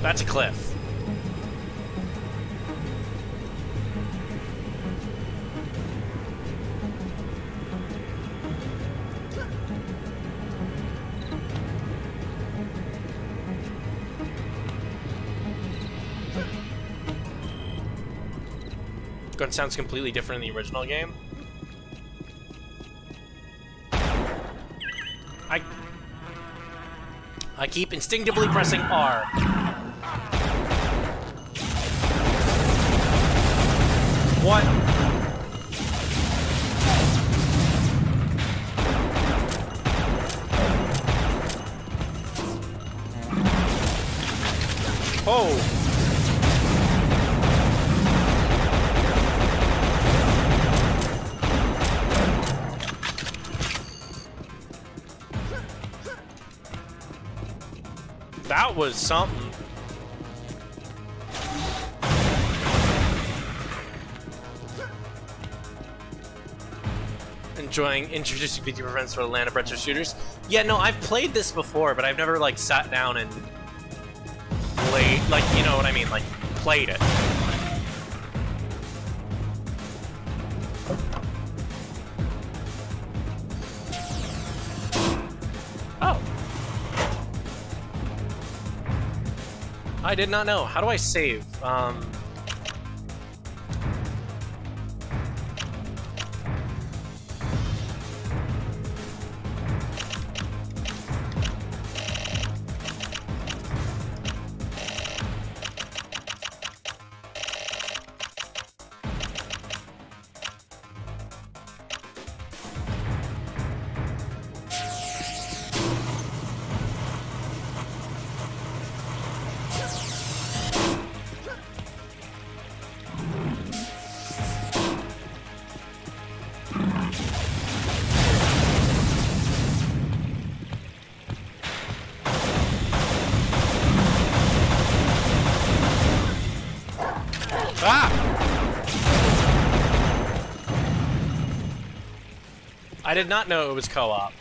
That's a cliff. Gun sounds completely different in the original game. I I keep instinctively pressing R. What? was something. Enjoying introducing video events for the land of retro shooters. Yeah, no, I've played this before, but I've never like sat down and played, like you know what I mean, like played it. I did not know. How do I save? Um did not know it was co-op.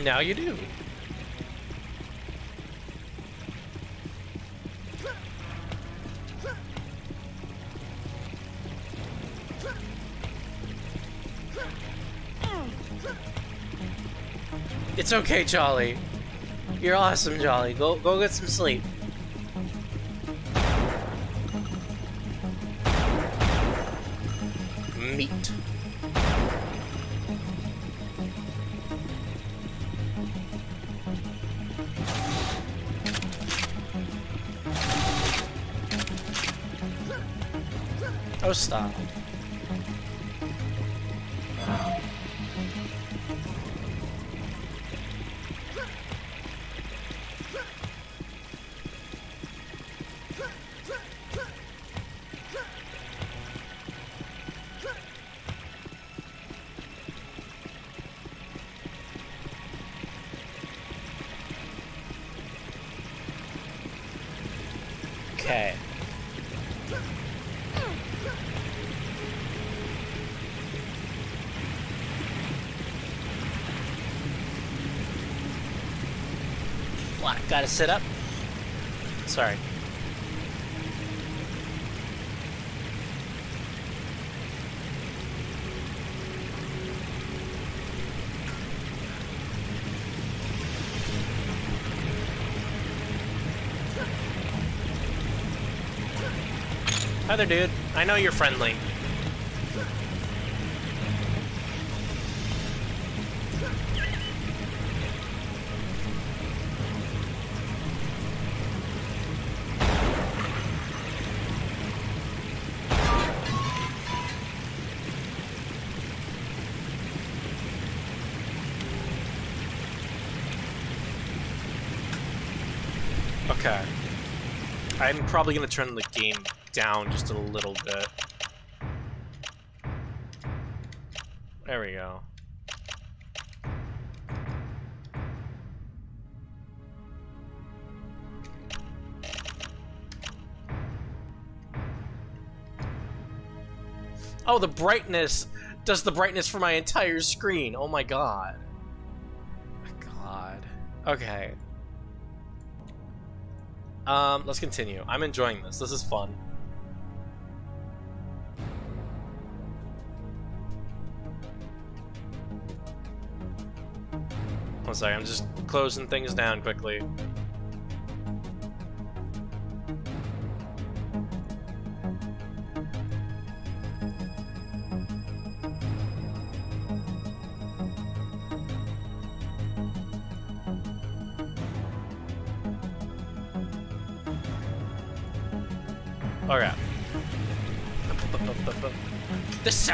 Now you do. It's okay, Jolly. You're awesome, Jolly. Go go get some sleep. Gotta sit up? Sorry. Hi there, dude. I know you're friendly. I'm probably gonna turn the game down just a little bit. There we go. Oh, the brightness does the brightness for my entire screen. Oh my god. God. Okay. Um, let's continue. I'm enjoying this. This is fun. One second, I'm just closing things down quickly.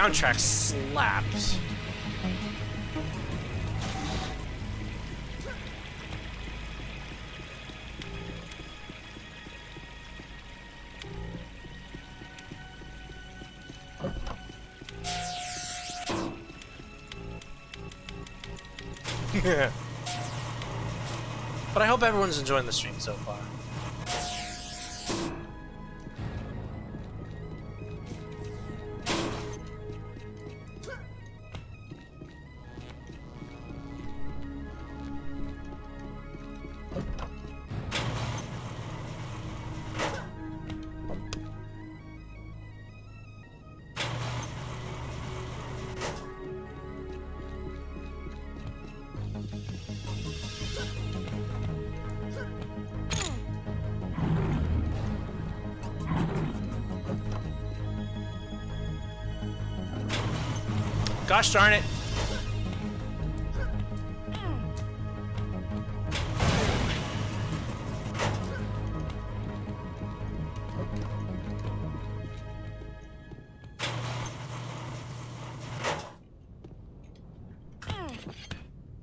Soundtrack slaps. [laughs] but I hope everyone's enjoying the stream so far. Gosh darn it.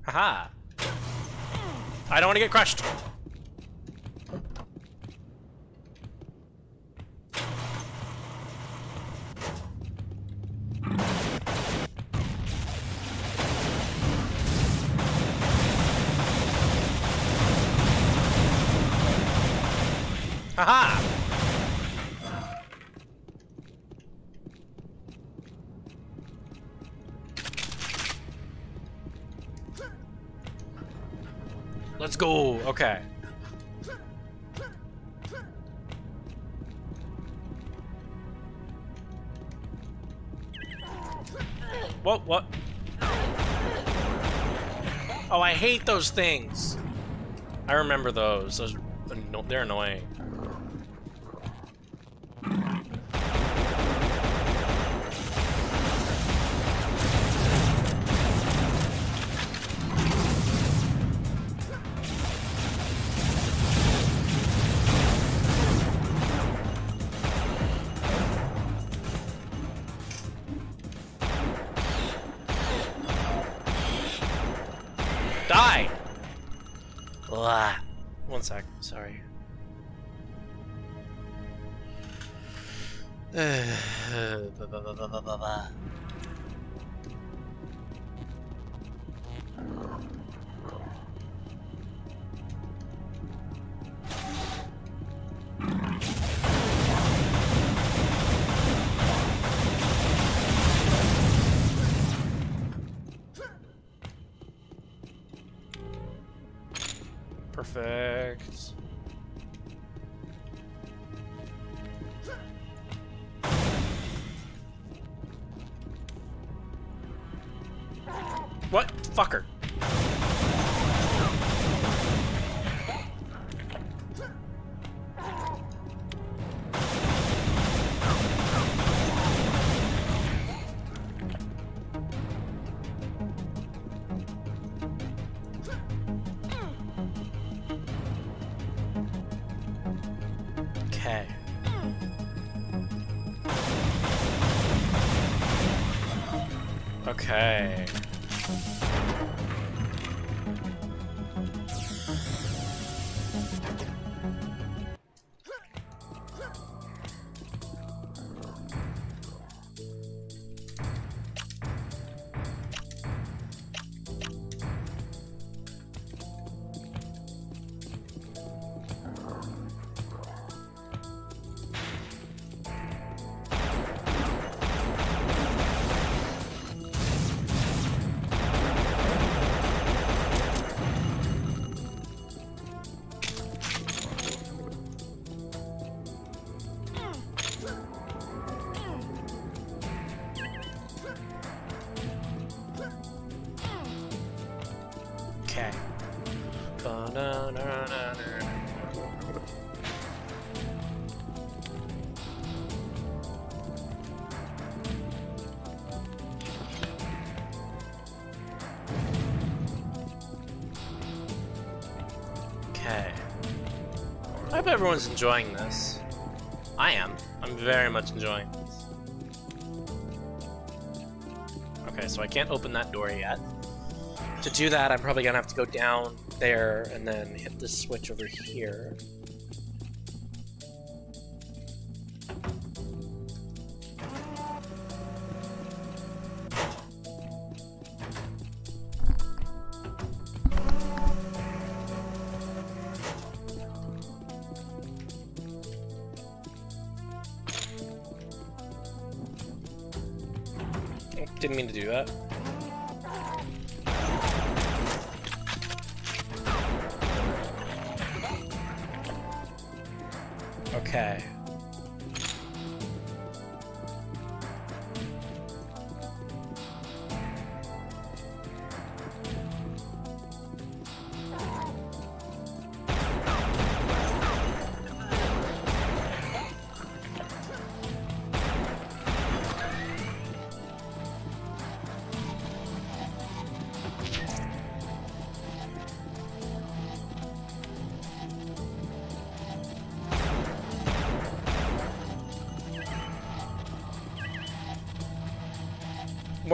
Haha. I don't want to get crushed. Okay. What? What? Oh, I hate those things. I remember those. Those, they're annoying. Fucker. Okay. Okay. Okay. Everyone's enjoying this. I am. I'm very much enjoying this. Okay, so I can't open that door yet. To do that, I'm probably gonna have to go down there and then hit this switch over here.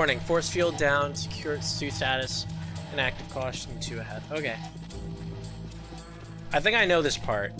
Warning, force field down, secure suit status, and active caution two ahead. Okay. I think I know this part.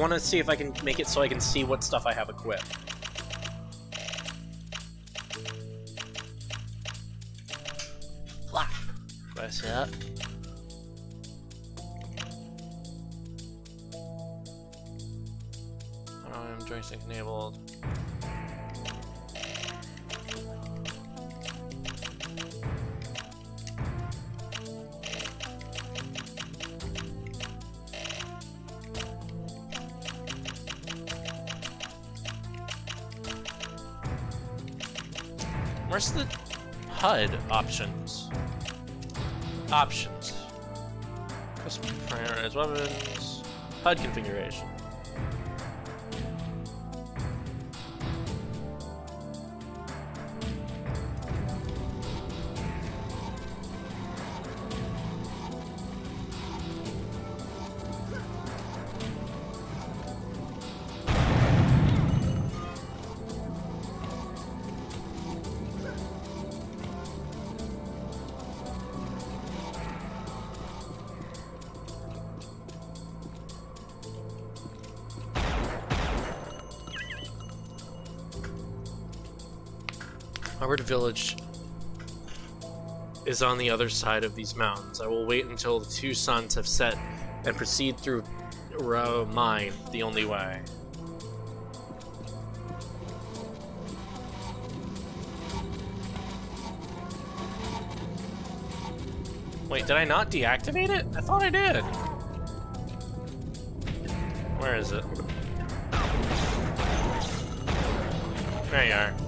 Want to see if I can make it so I can see what stuff I have equipped. Harobed Village is on the other side of these mountains. I will wait until the two suns have set and proceed through Row Mine the only way. Wait, did I not deactivate it? I thought I did. Where is it? There you are.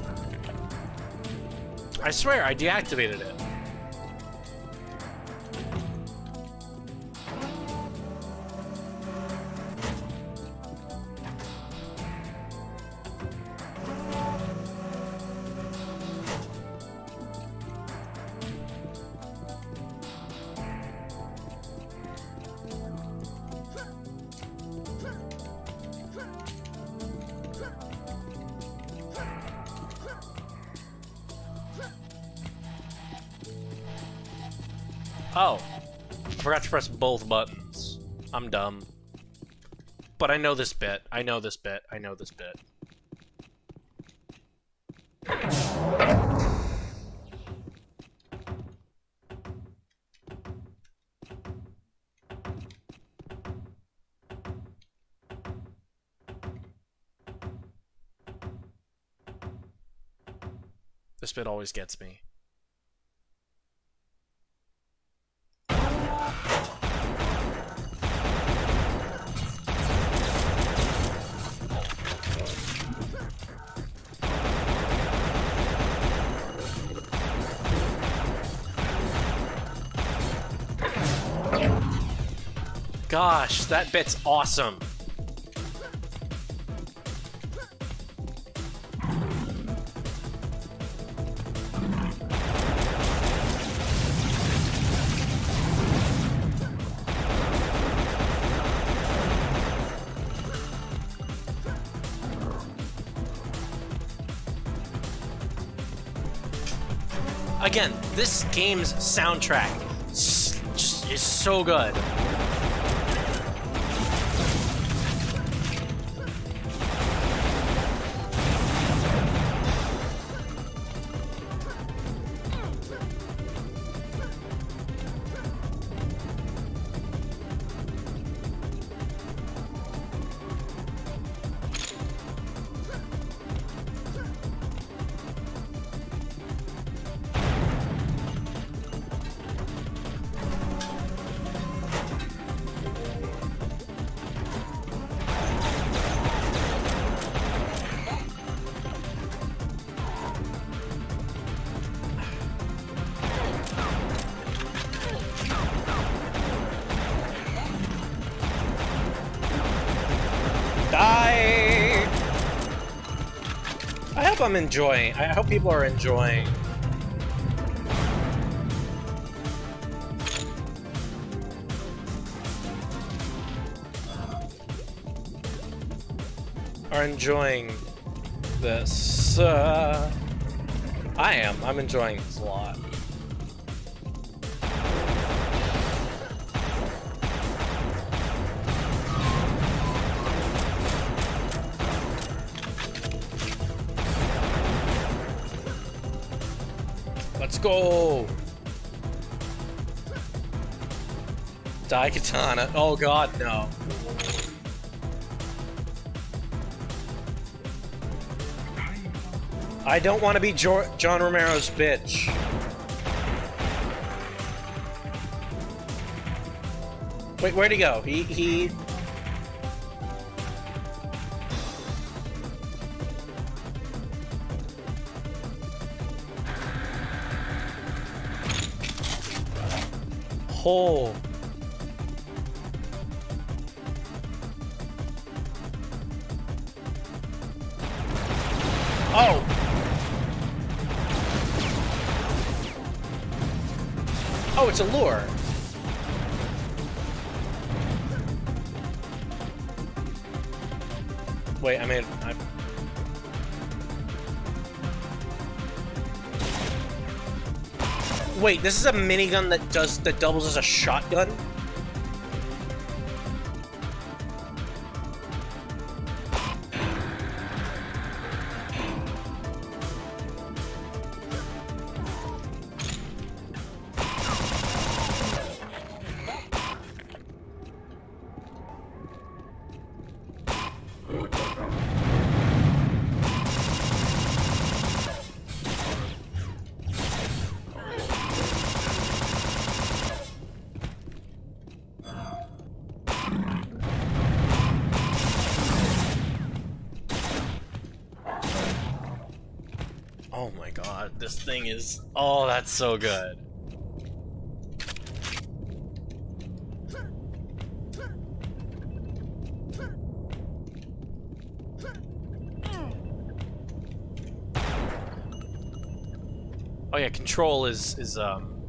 I swear, I deactivated it. Both buttons. I'm dumb. But I know this bit. I know this bit. I know this bit. This bit always gets me. Gosh, that bit's awesome. Again, this game's soundtrack is so good. I'm enjoying. I hope people are enjoying. Are enjoying this. Uh, I am. I'm enjoying Daikatana. Oh god, no. I don't want to be jo John Romero's bitch. Wait, where'd he go? He, he... Oh. This is a minigun that does that doubles as a shotgun? So good. Oh yeah, control is, is, um,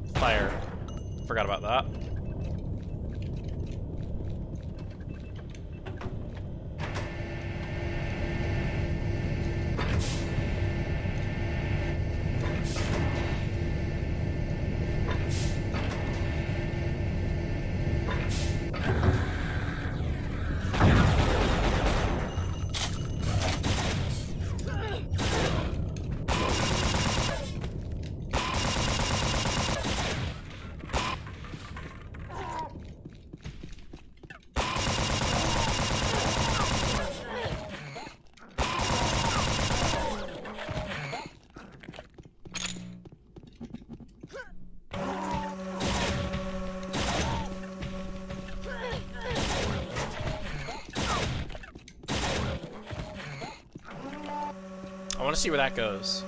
see where that goes.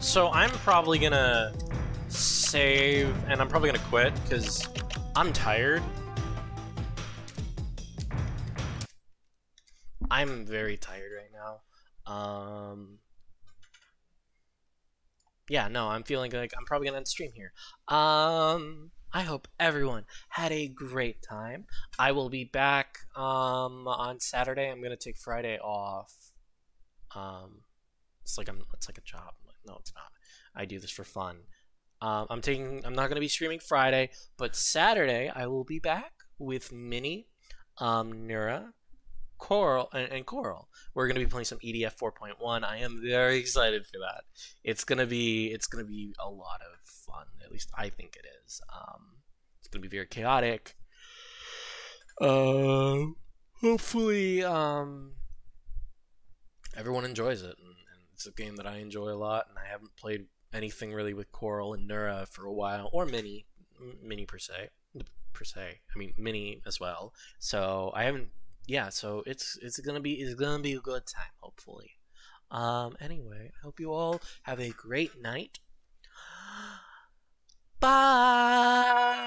So I'm probably gonna save, and I'm probably gonna quit because I'm tired. I'm very tired right now. Um, yeah, no, I'm feeling like I'm probably gonna end stream here. Um, I hope everyone had a great time. I will be back um on Saturday. I'm gonna take Friday off. Um, it's like I'm it's like a job. No, it's not. I do this for fun. Um, I'm taking. I'm not gonna be streaming Friday, but Saturday I will be back with Minnie, um, Nura, Coral, and, and Coral. We're gonna be playing some EDF 4.1. I am very excited for that. It's gonna be. It's gonna be a lot of fun. At least I think it is. Um, it's gonna be very chaotic. Uh, hopefully, um, everyone enjoys it, it's a game that I enjoy a lot, and I haven't played anything really with Coral and Nura for a while, or Mini, Mini per se, per se. I mean Mini as well. So I haven't. Yeah, so it's it's gonna be it's gonna be a good time, hopefully. Um. Anyway, I hope you all have a great night. [gasps] Bye.